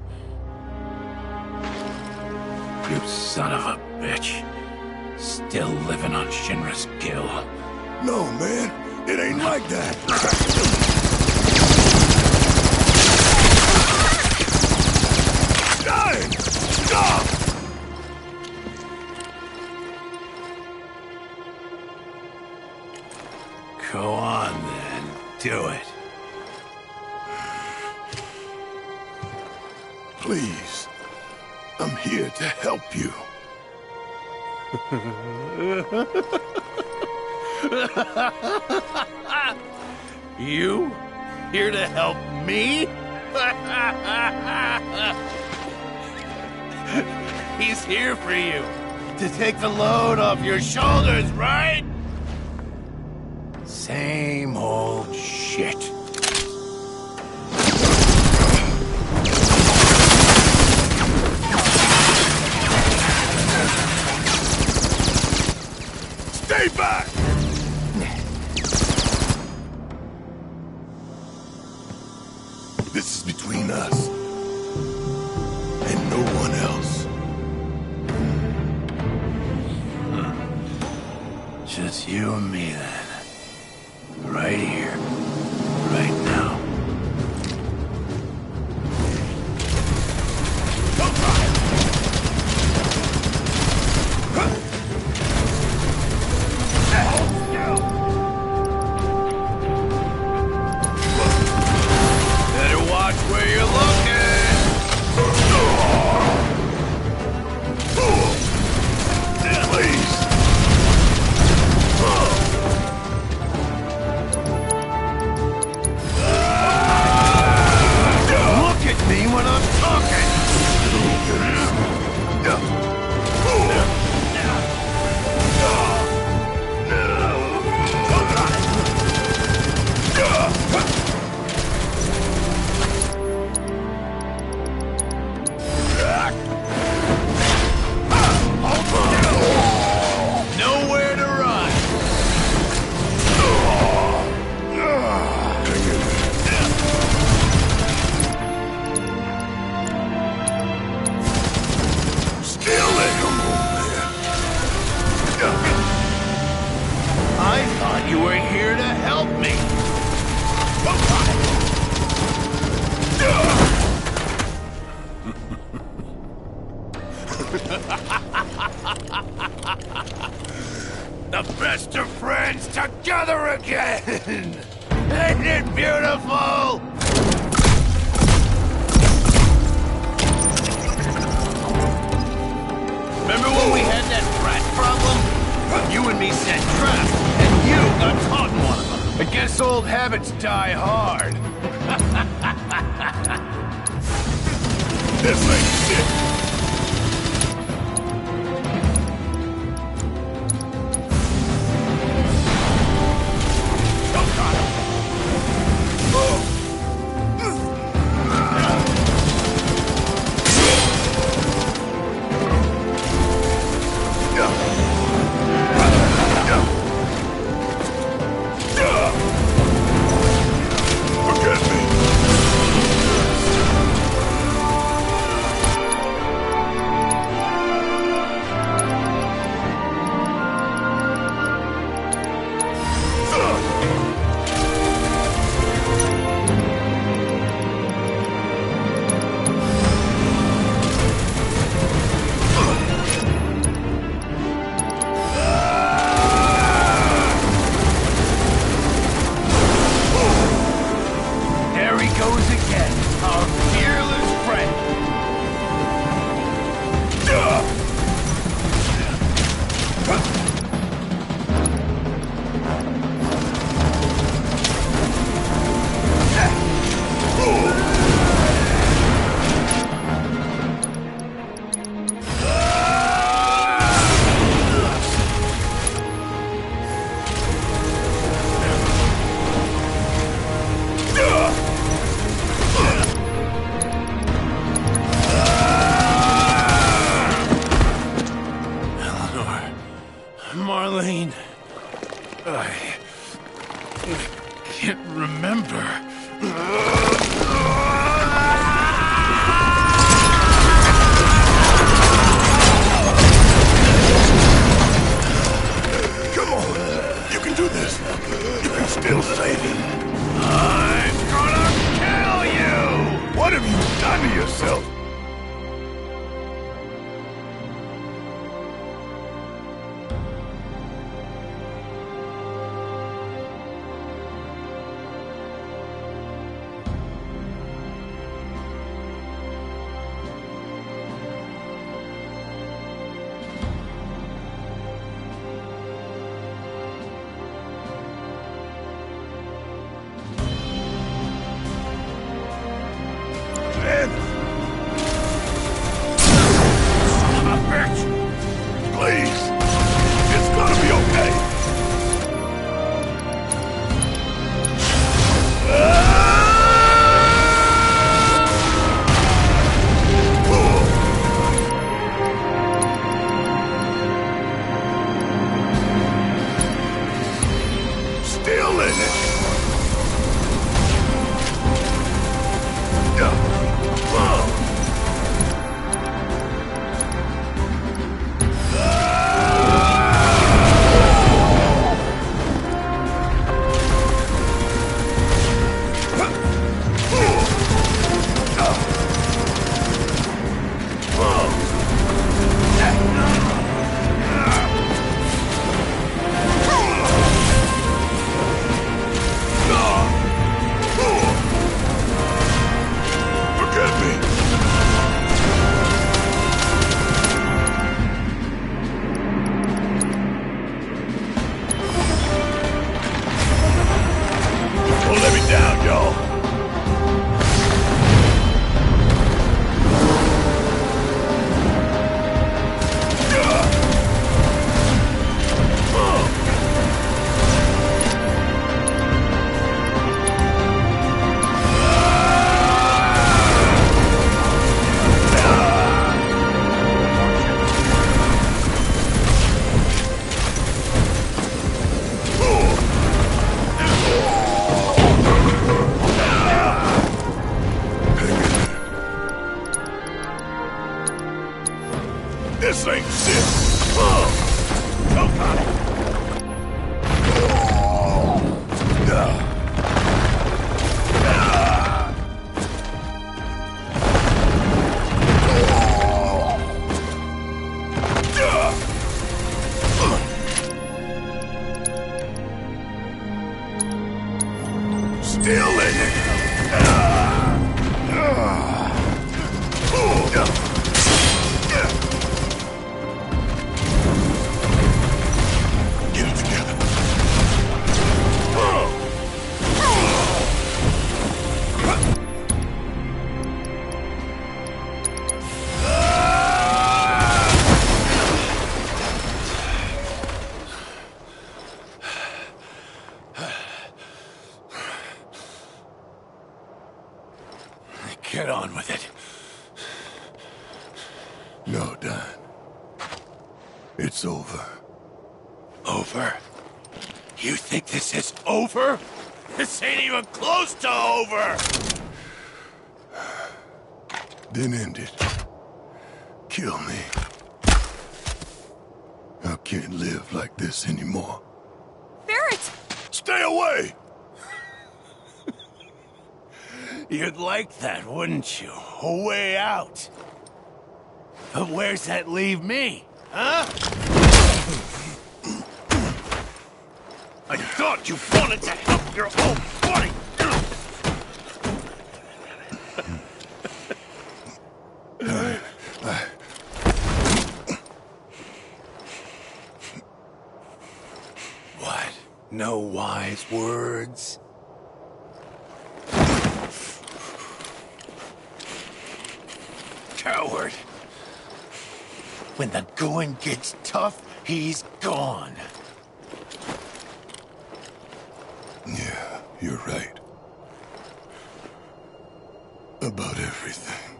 Close to over! Then end it. Kill me. I can't live like this anymore. Barret! Stay away! [LAUGHS] You'd like that, wouldn't you? A way out. But where's that leave me? Huh? I thought you wanted to help your own buddy! What? No wise words? Coward. When the going gets tough, he's gone. Yeah, you're right. About everything.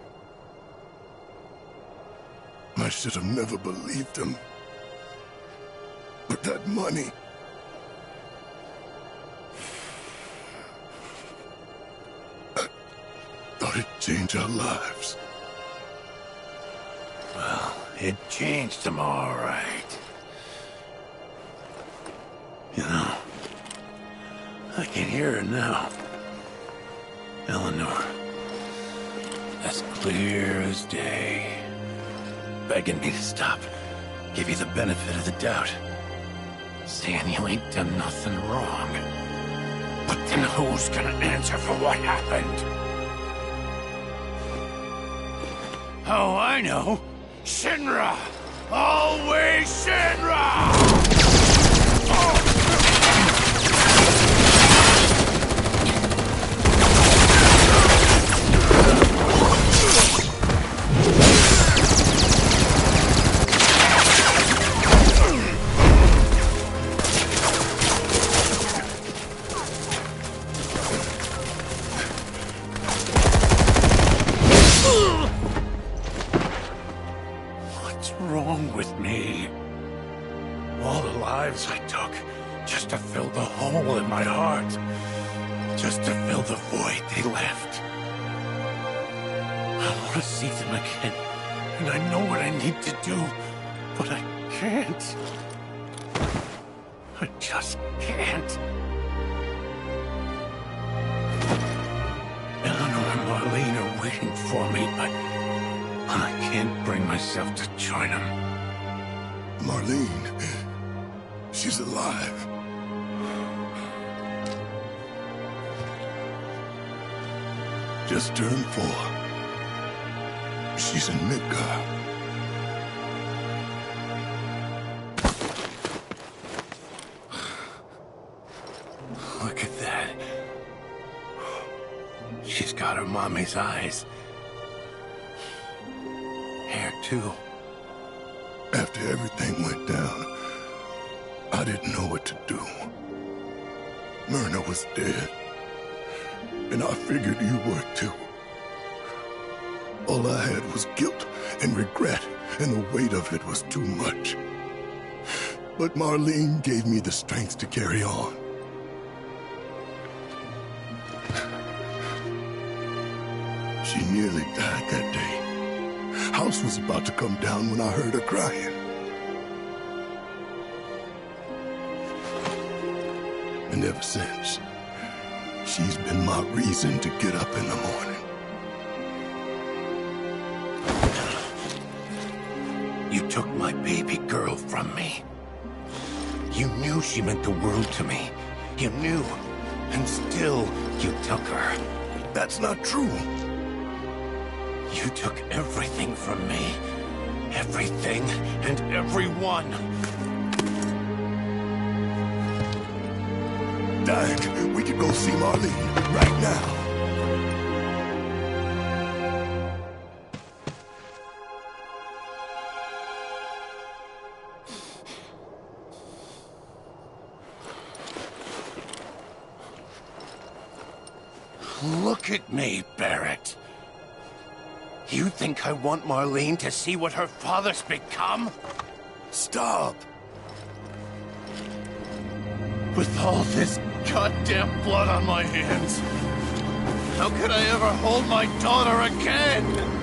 I should have never believed him. But that money... I thought it'd change our lives. Well, it changed them all right. You know, I can hear her now. Eleanor. As clear as day. Begging me to stop. Give you the benefit of the doubt. Saying you ain't done nothing wrong. But then who's gonna answer for what happened? Oh, I know. Shinra! Always Shinra! What's bring myself to join them. Marlene, eh, she's alive. Just turned four. She's in Midgar. Look at that. She's got her mommy's eyes. Too. After everything went down, I didn't know what to do. Myrna was dead. And I figured you were too. All I had was guilt and regret, and the weight of it was too much. But Marlene gave me the strength to carry on. She nearly died that day. House was about to come down when I heard her crying. And ever since, she's been my reason to get up in the morning. You took my baby girl from me. You knew she meant the world to me. You knew. And still, you took her. That's not true. You took everything from me. Everything and everyone. Dyne, we could go see Marlene right now. Look at me, Barret. You think I want Marlene to see what her father's become? Stop! With all this goddamn blood on my hands, how could I ever hold my daughter again?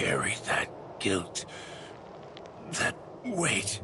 Carry that guilt, that weight.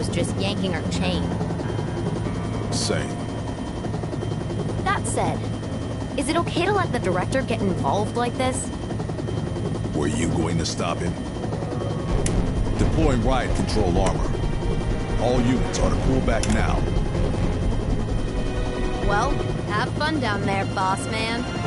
was just yanking her chain. Same. That said, is it okay to let the director get involved like this? Were you going to stop him? Deploying riot control armor. All units are to pull back now. Well, have fun down there, boss man.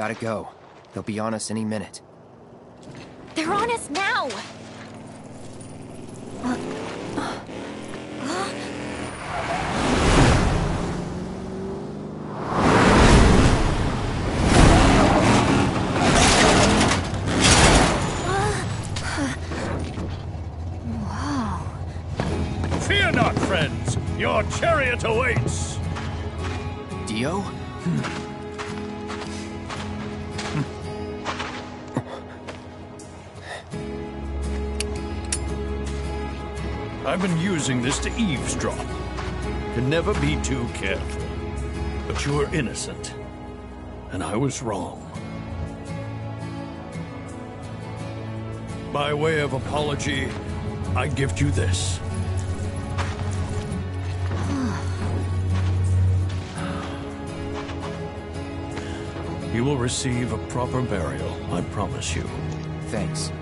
Gotta go. They'll be on us any minute. Innocent. And I was wrong. By way of apology, I gift you this. [SIGHS] You will receive a proper burial, I promise you. Thanks.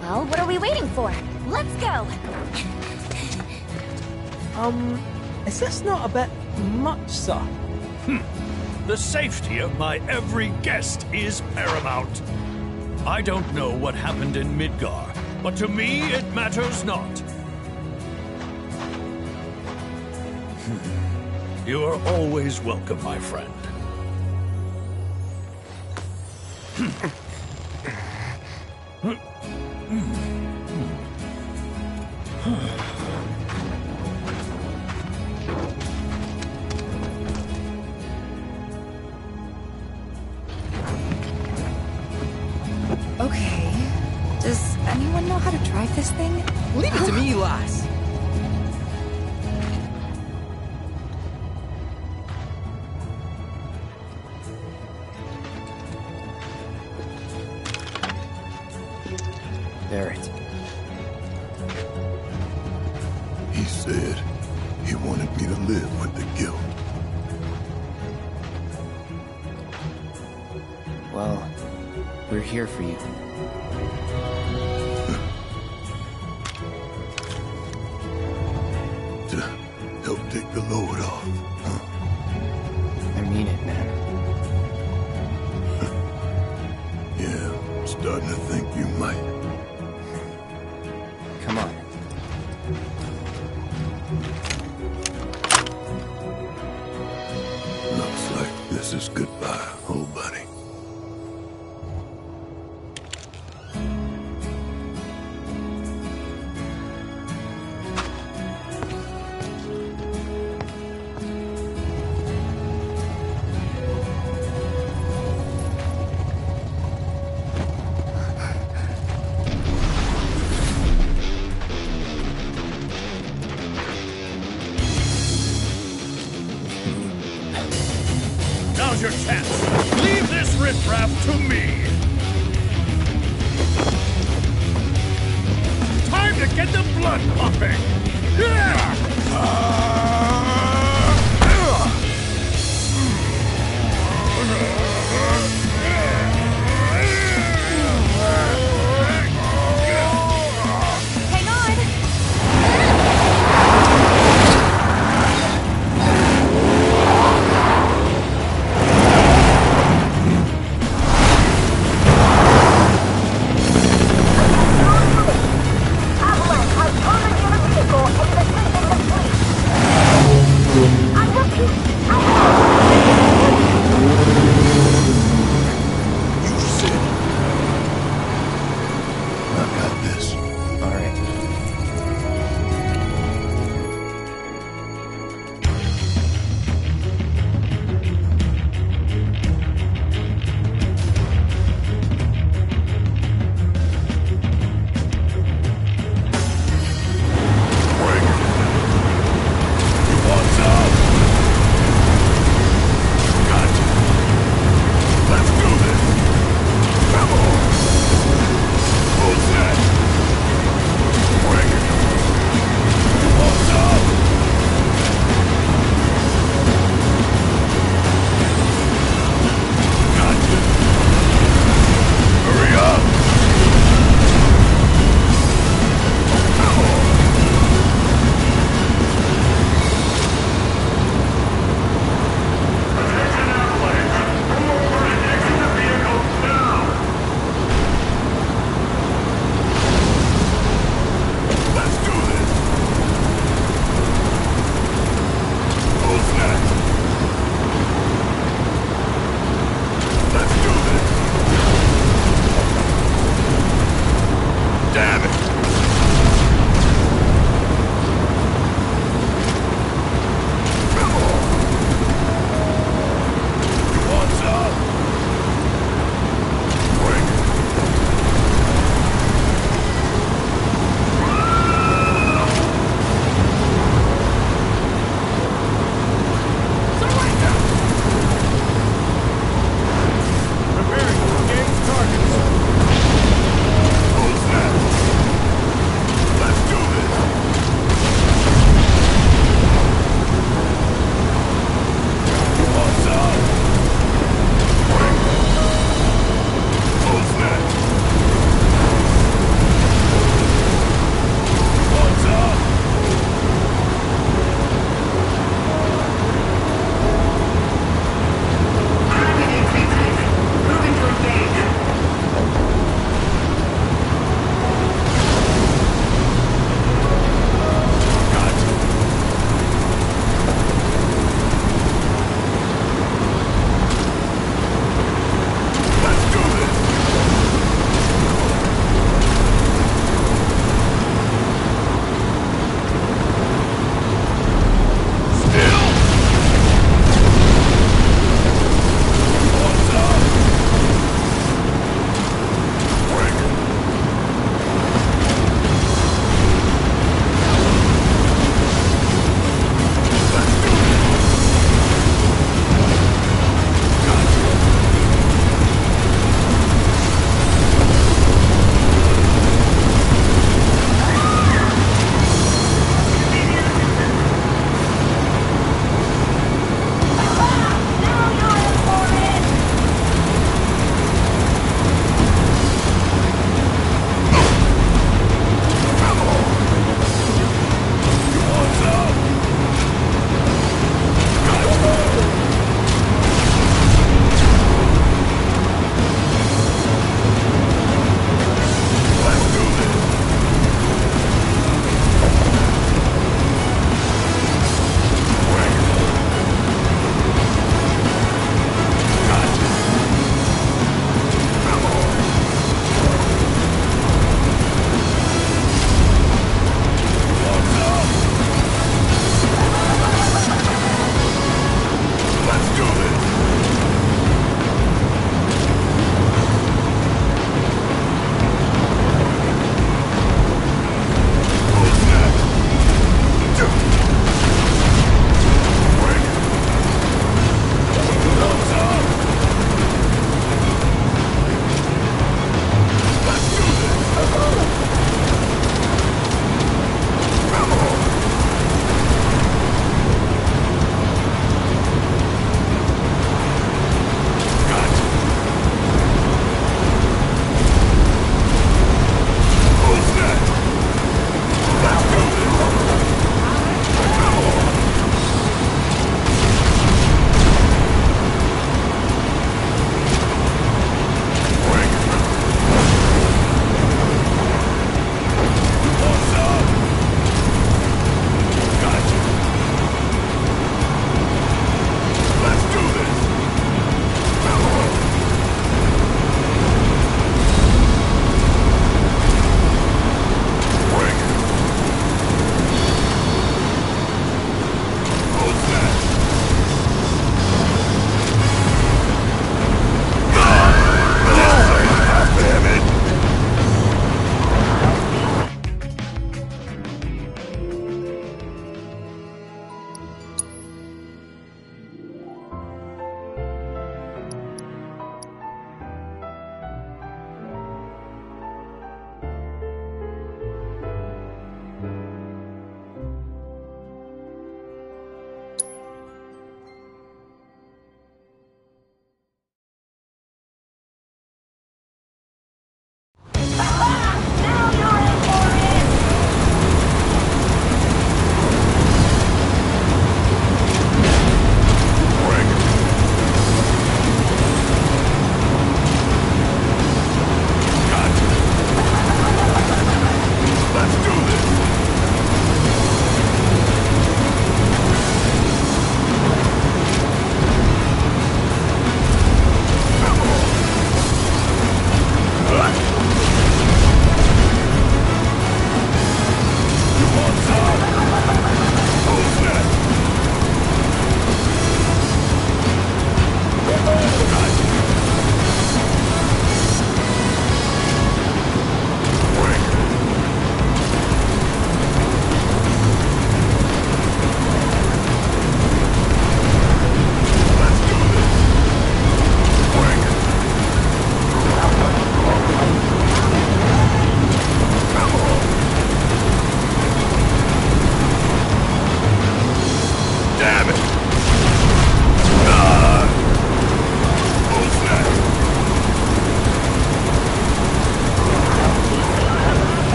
Well, what are we waiting for? Let's go! Um, is this not a bit much, sir? Hm. The safety of my every guest is paramount. I don't know what happened in Midgar, but to me it matters not. Hmm. You are always welcome, my friend. Hmm.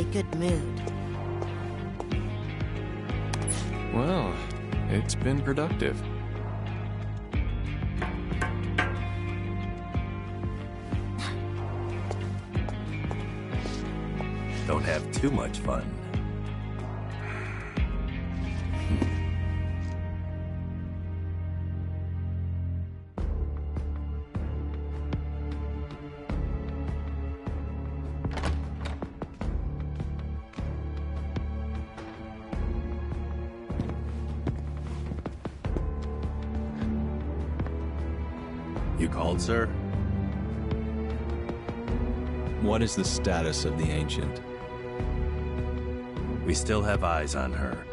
Awfully good mood. Well, it's been productive. Is the status of the Ancient? We still have eyes on her.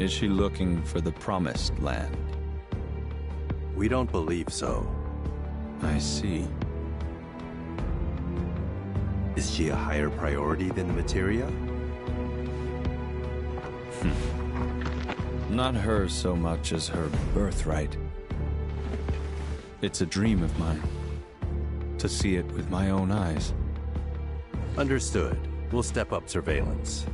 Is she looking for the Promised Land? We don't believe so. I see. Is she a higher priority than the materia? Hmm. Not her so much as her birthright. It's a dream of mine. To see it with my own eyes. Understood. We'll step up surveillance.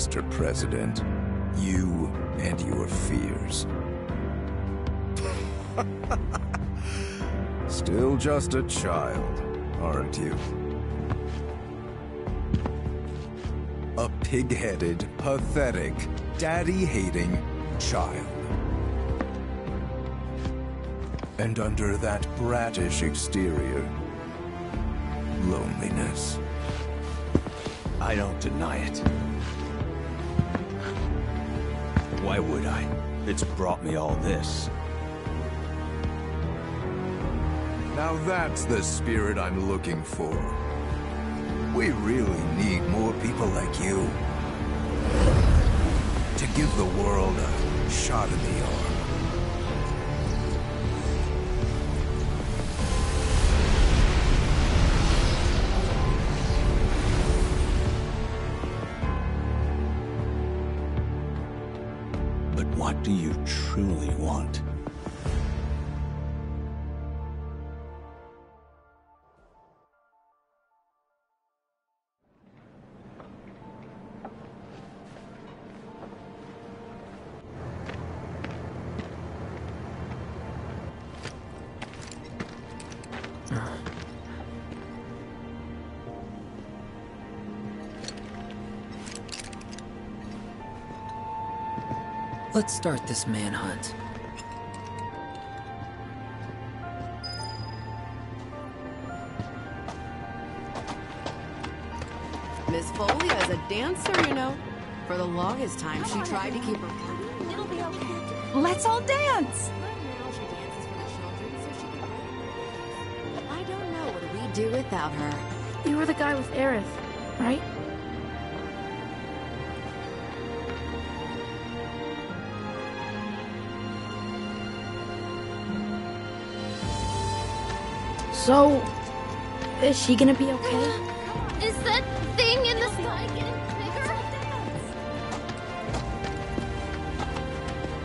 Mr. President. You and your fears. [LAUGHS] Still just a child, aren't you? A pig-headed, pathetic, daddy-hating child. And under that brattish exterior, loneliness. I don't deny it. Why would I? It's brought me all this. Now that's the spirit I'm looking for. We really need more people like you. To give the world a shot in the arm. What do you truly want? Let's start this manhunt. Miss Folia is a dancer, you know. For the longest time, she tried to keep her party. It'll be okay. Let's all dance! I don't know. What do we do without her? You were the guy with Aerith, right? So, is she gonna be okay? [GASPS] Is that thing in the sky getting bigger?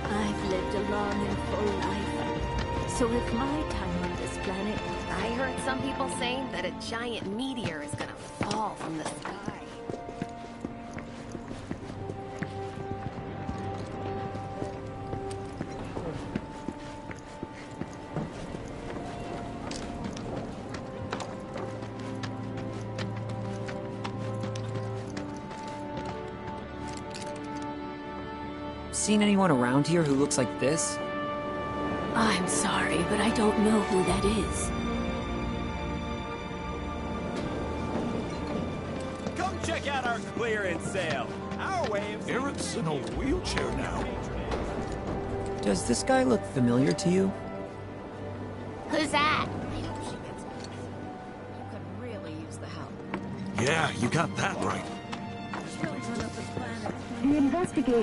I've lived a long and full life. So if my time on this planet... I heard some people saying that a giant meteor is gonna fall from the sky. Anyone around here who looks like this? I'm sorry, but I don't know who that is. Come check out our clearance sale. Our way of... Eric's in a wheelchair now. Does this guy look familiar to you?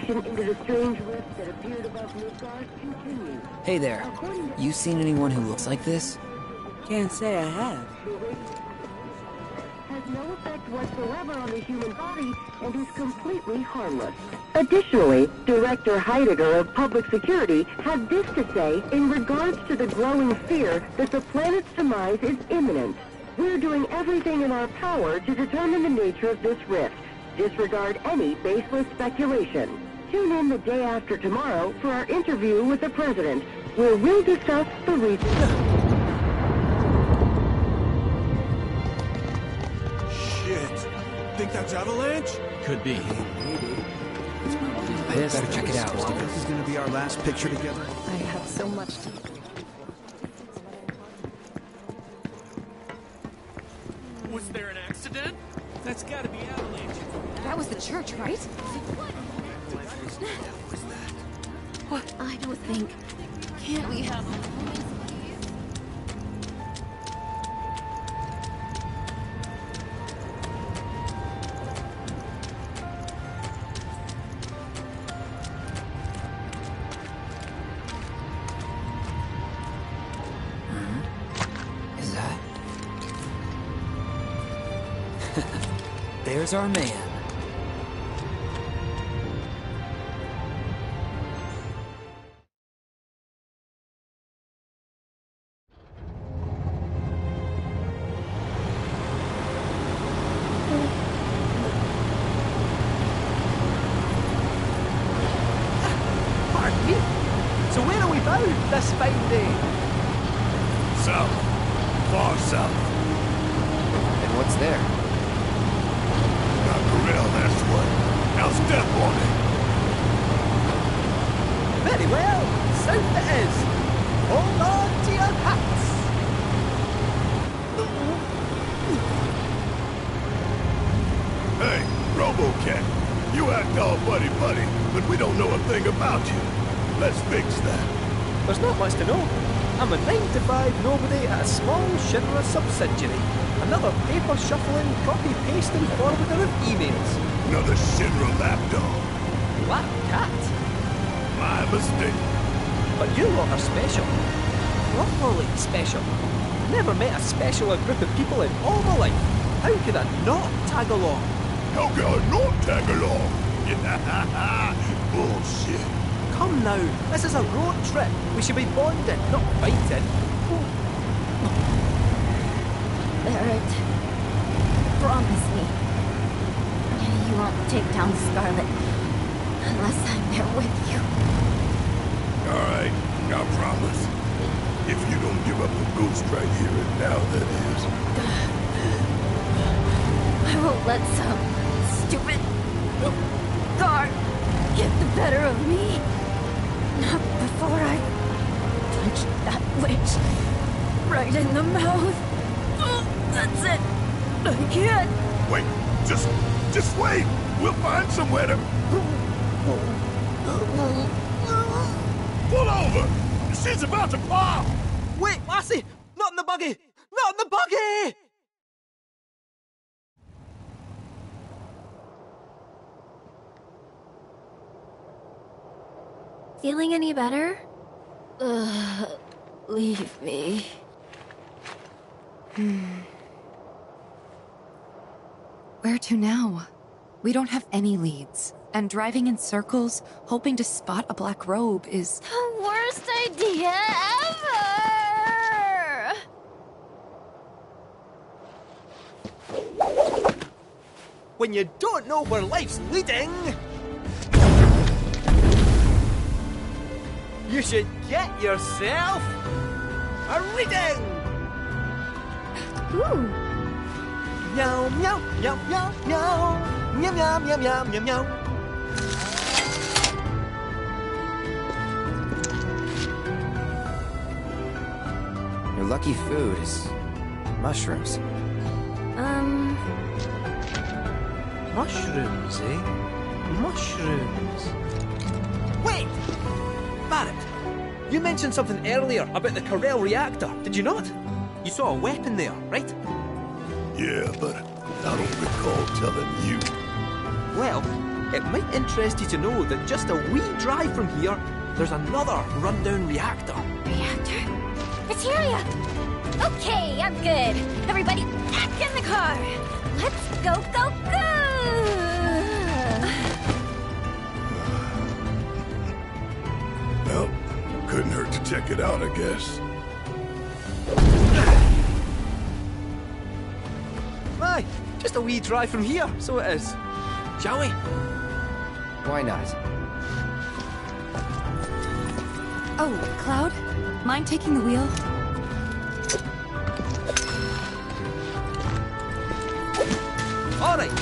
Investigation into the strange rift that appeared above Midgar continues. Hey there. You seen anyone who looks like this? Can't say I have. Has no effect whatsoever on the human body and is completely harmless. Additionally, Director Heidegger of Public Security had this to say in regards to the growing fear that the planet's demise is imminent. We're doing everything in our power to determine the nature of this rift. Disregard any baseless speculation. Tune in the day after tomorrow for our interview with the President, where we'll discuss the reasons. Shit. Think that's Avalanche? Could be. maybe I better check it out. This is gonna be our last picture together. I have so much to... Was there an accident? That's gotta be Avalanche. That was the church, right? What? I don't think... Can't we have... Is that? [LAUGHS] There's our man. Never met a group of people in all my life. How could I not tag along? How can I not tag along? [LAUGHS] Bullshit. Come now, this is a road trip. We should be bonding, not fighting. Barret, promise me you won't take down Scarlet unless I'm there with you. All right, I promise. If you don't give up the ghost right here and now, that is. I won't let some stupid guard get the better of me. Not before I punch that witch right in the mouth. Oh, that's it. I can't. Wait, just, just wait. We'll find somewhere to. Pull over. She's about to pop. Wait, Lassie! Not in the buggy! Not in the buggy! Feeling any better? Ugh, leave me. Hmm. Where to now? We don't have any leads. And driving in circles, hoping to spot a black robe is. The worst idea ever! When you don't know where life's leading, you should get yourself a reading! Ooh. Meow, meow, meow, meow, meow. Meow, meow, meow, meow, your lucky food is mushrooms. Um... Mushrooms, eh? Mushrooms. Wait! Barret, you mentioned something earlier about the Corel reactor, did you not? You saw a weapon there, right? Yeah, but I don't recall telling you. Well, it might interest you to know that just a wee drive from here, there's another rundown reactor. reactor? Materia! Okay, I'm good. Everybody back in the car. Let's go, go, go! Well, couldn't hurt to check it out, I guess. Aye, just a wee drive from here, so it is. Shall we? Why not? Oh, Cloud? Mind taking the wheel? Alright,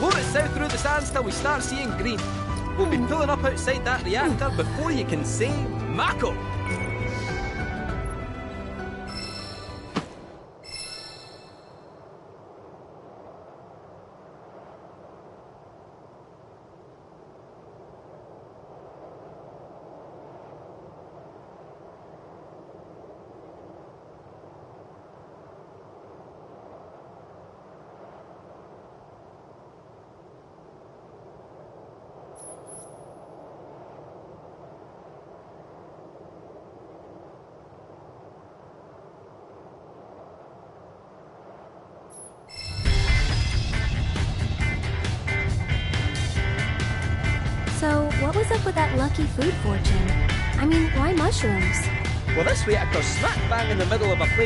load it south through the sands till we start seeing green. We'll be pulling up outside that reactor before you can say Mako!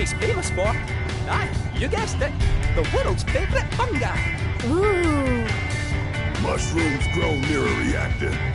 Place famous for, aye, you guessed it, the world's favourite fungi. Ooh. Mushrooms grow near a reactor.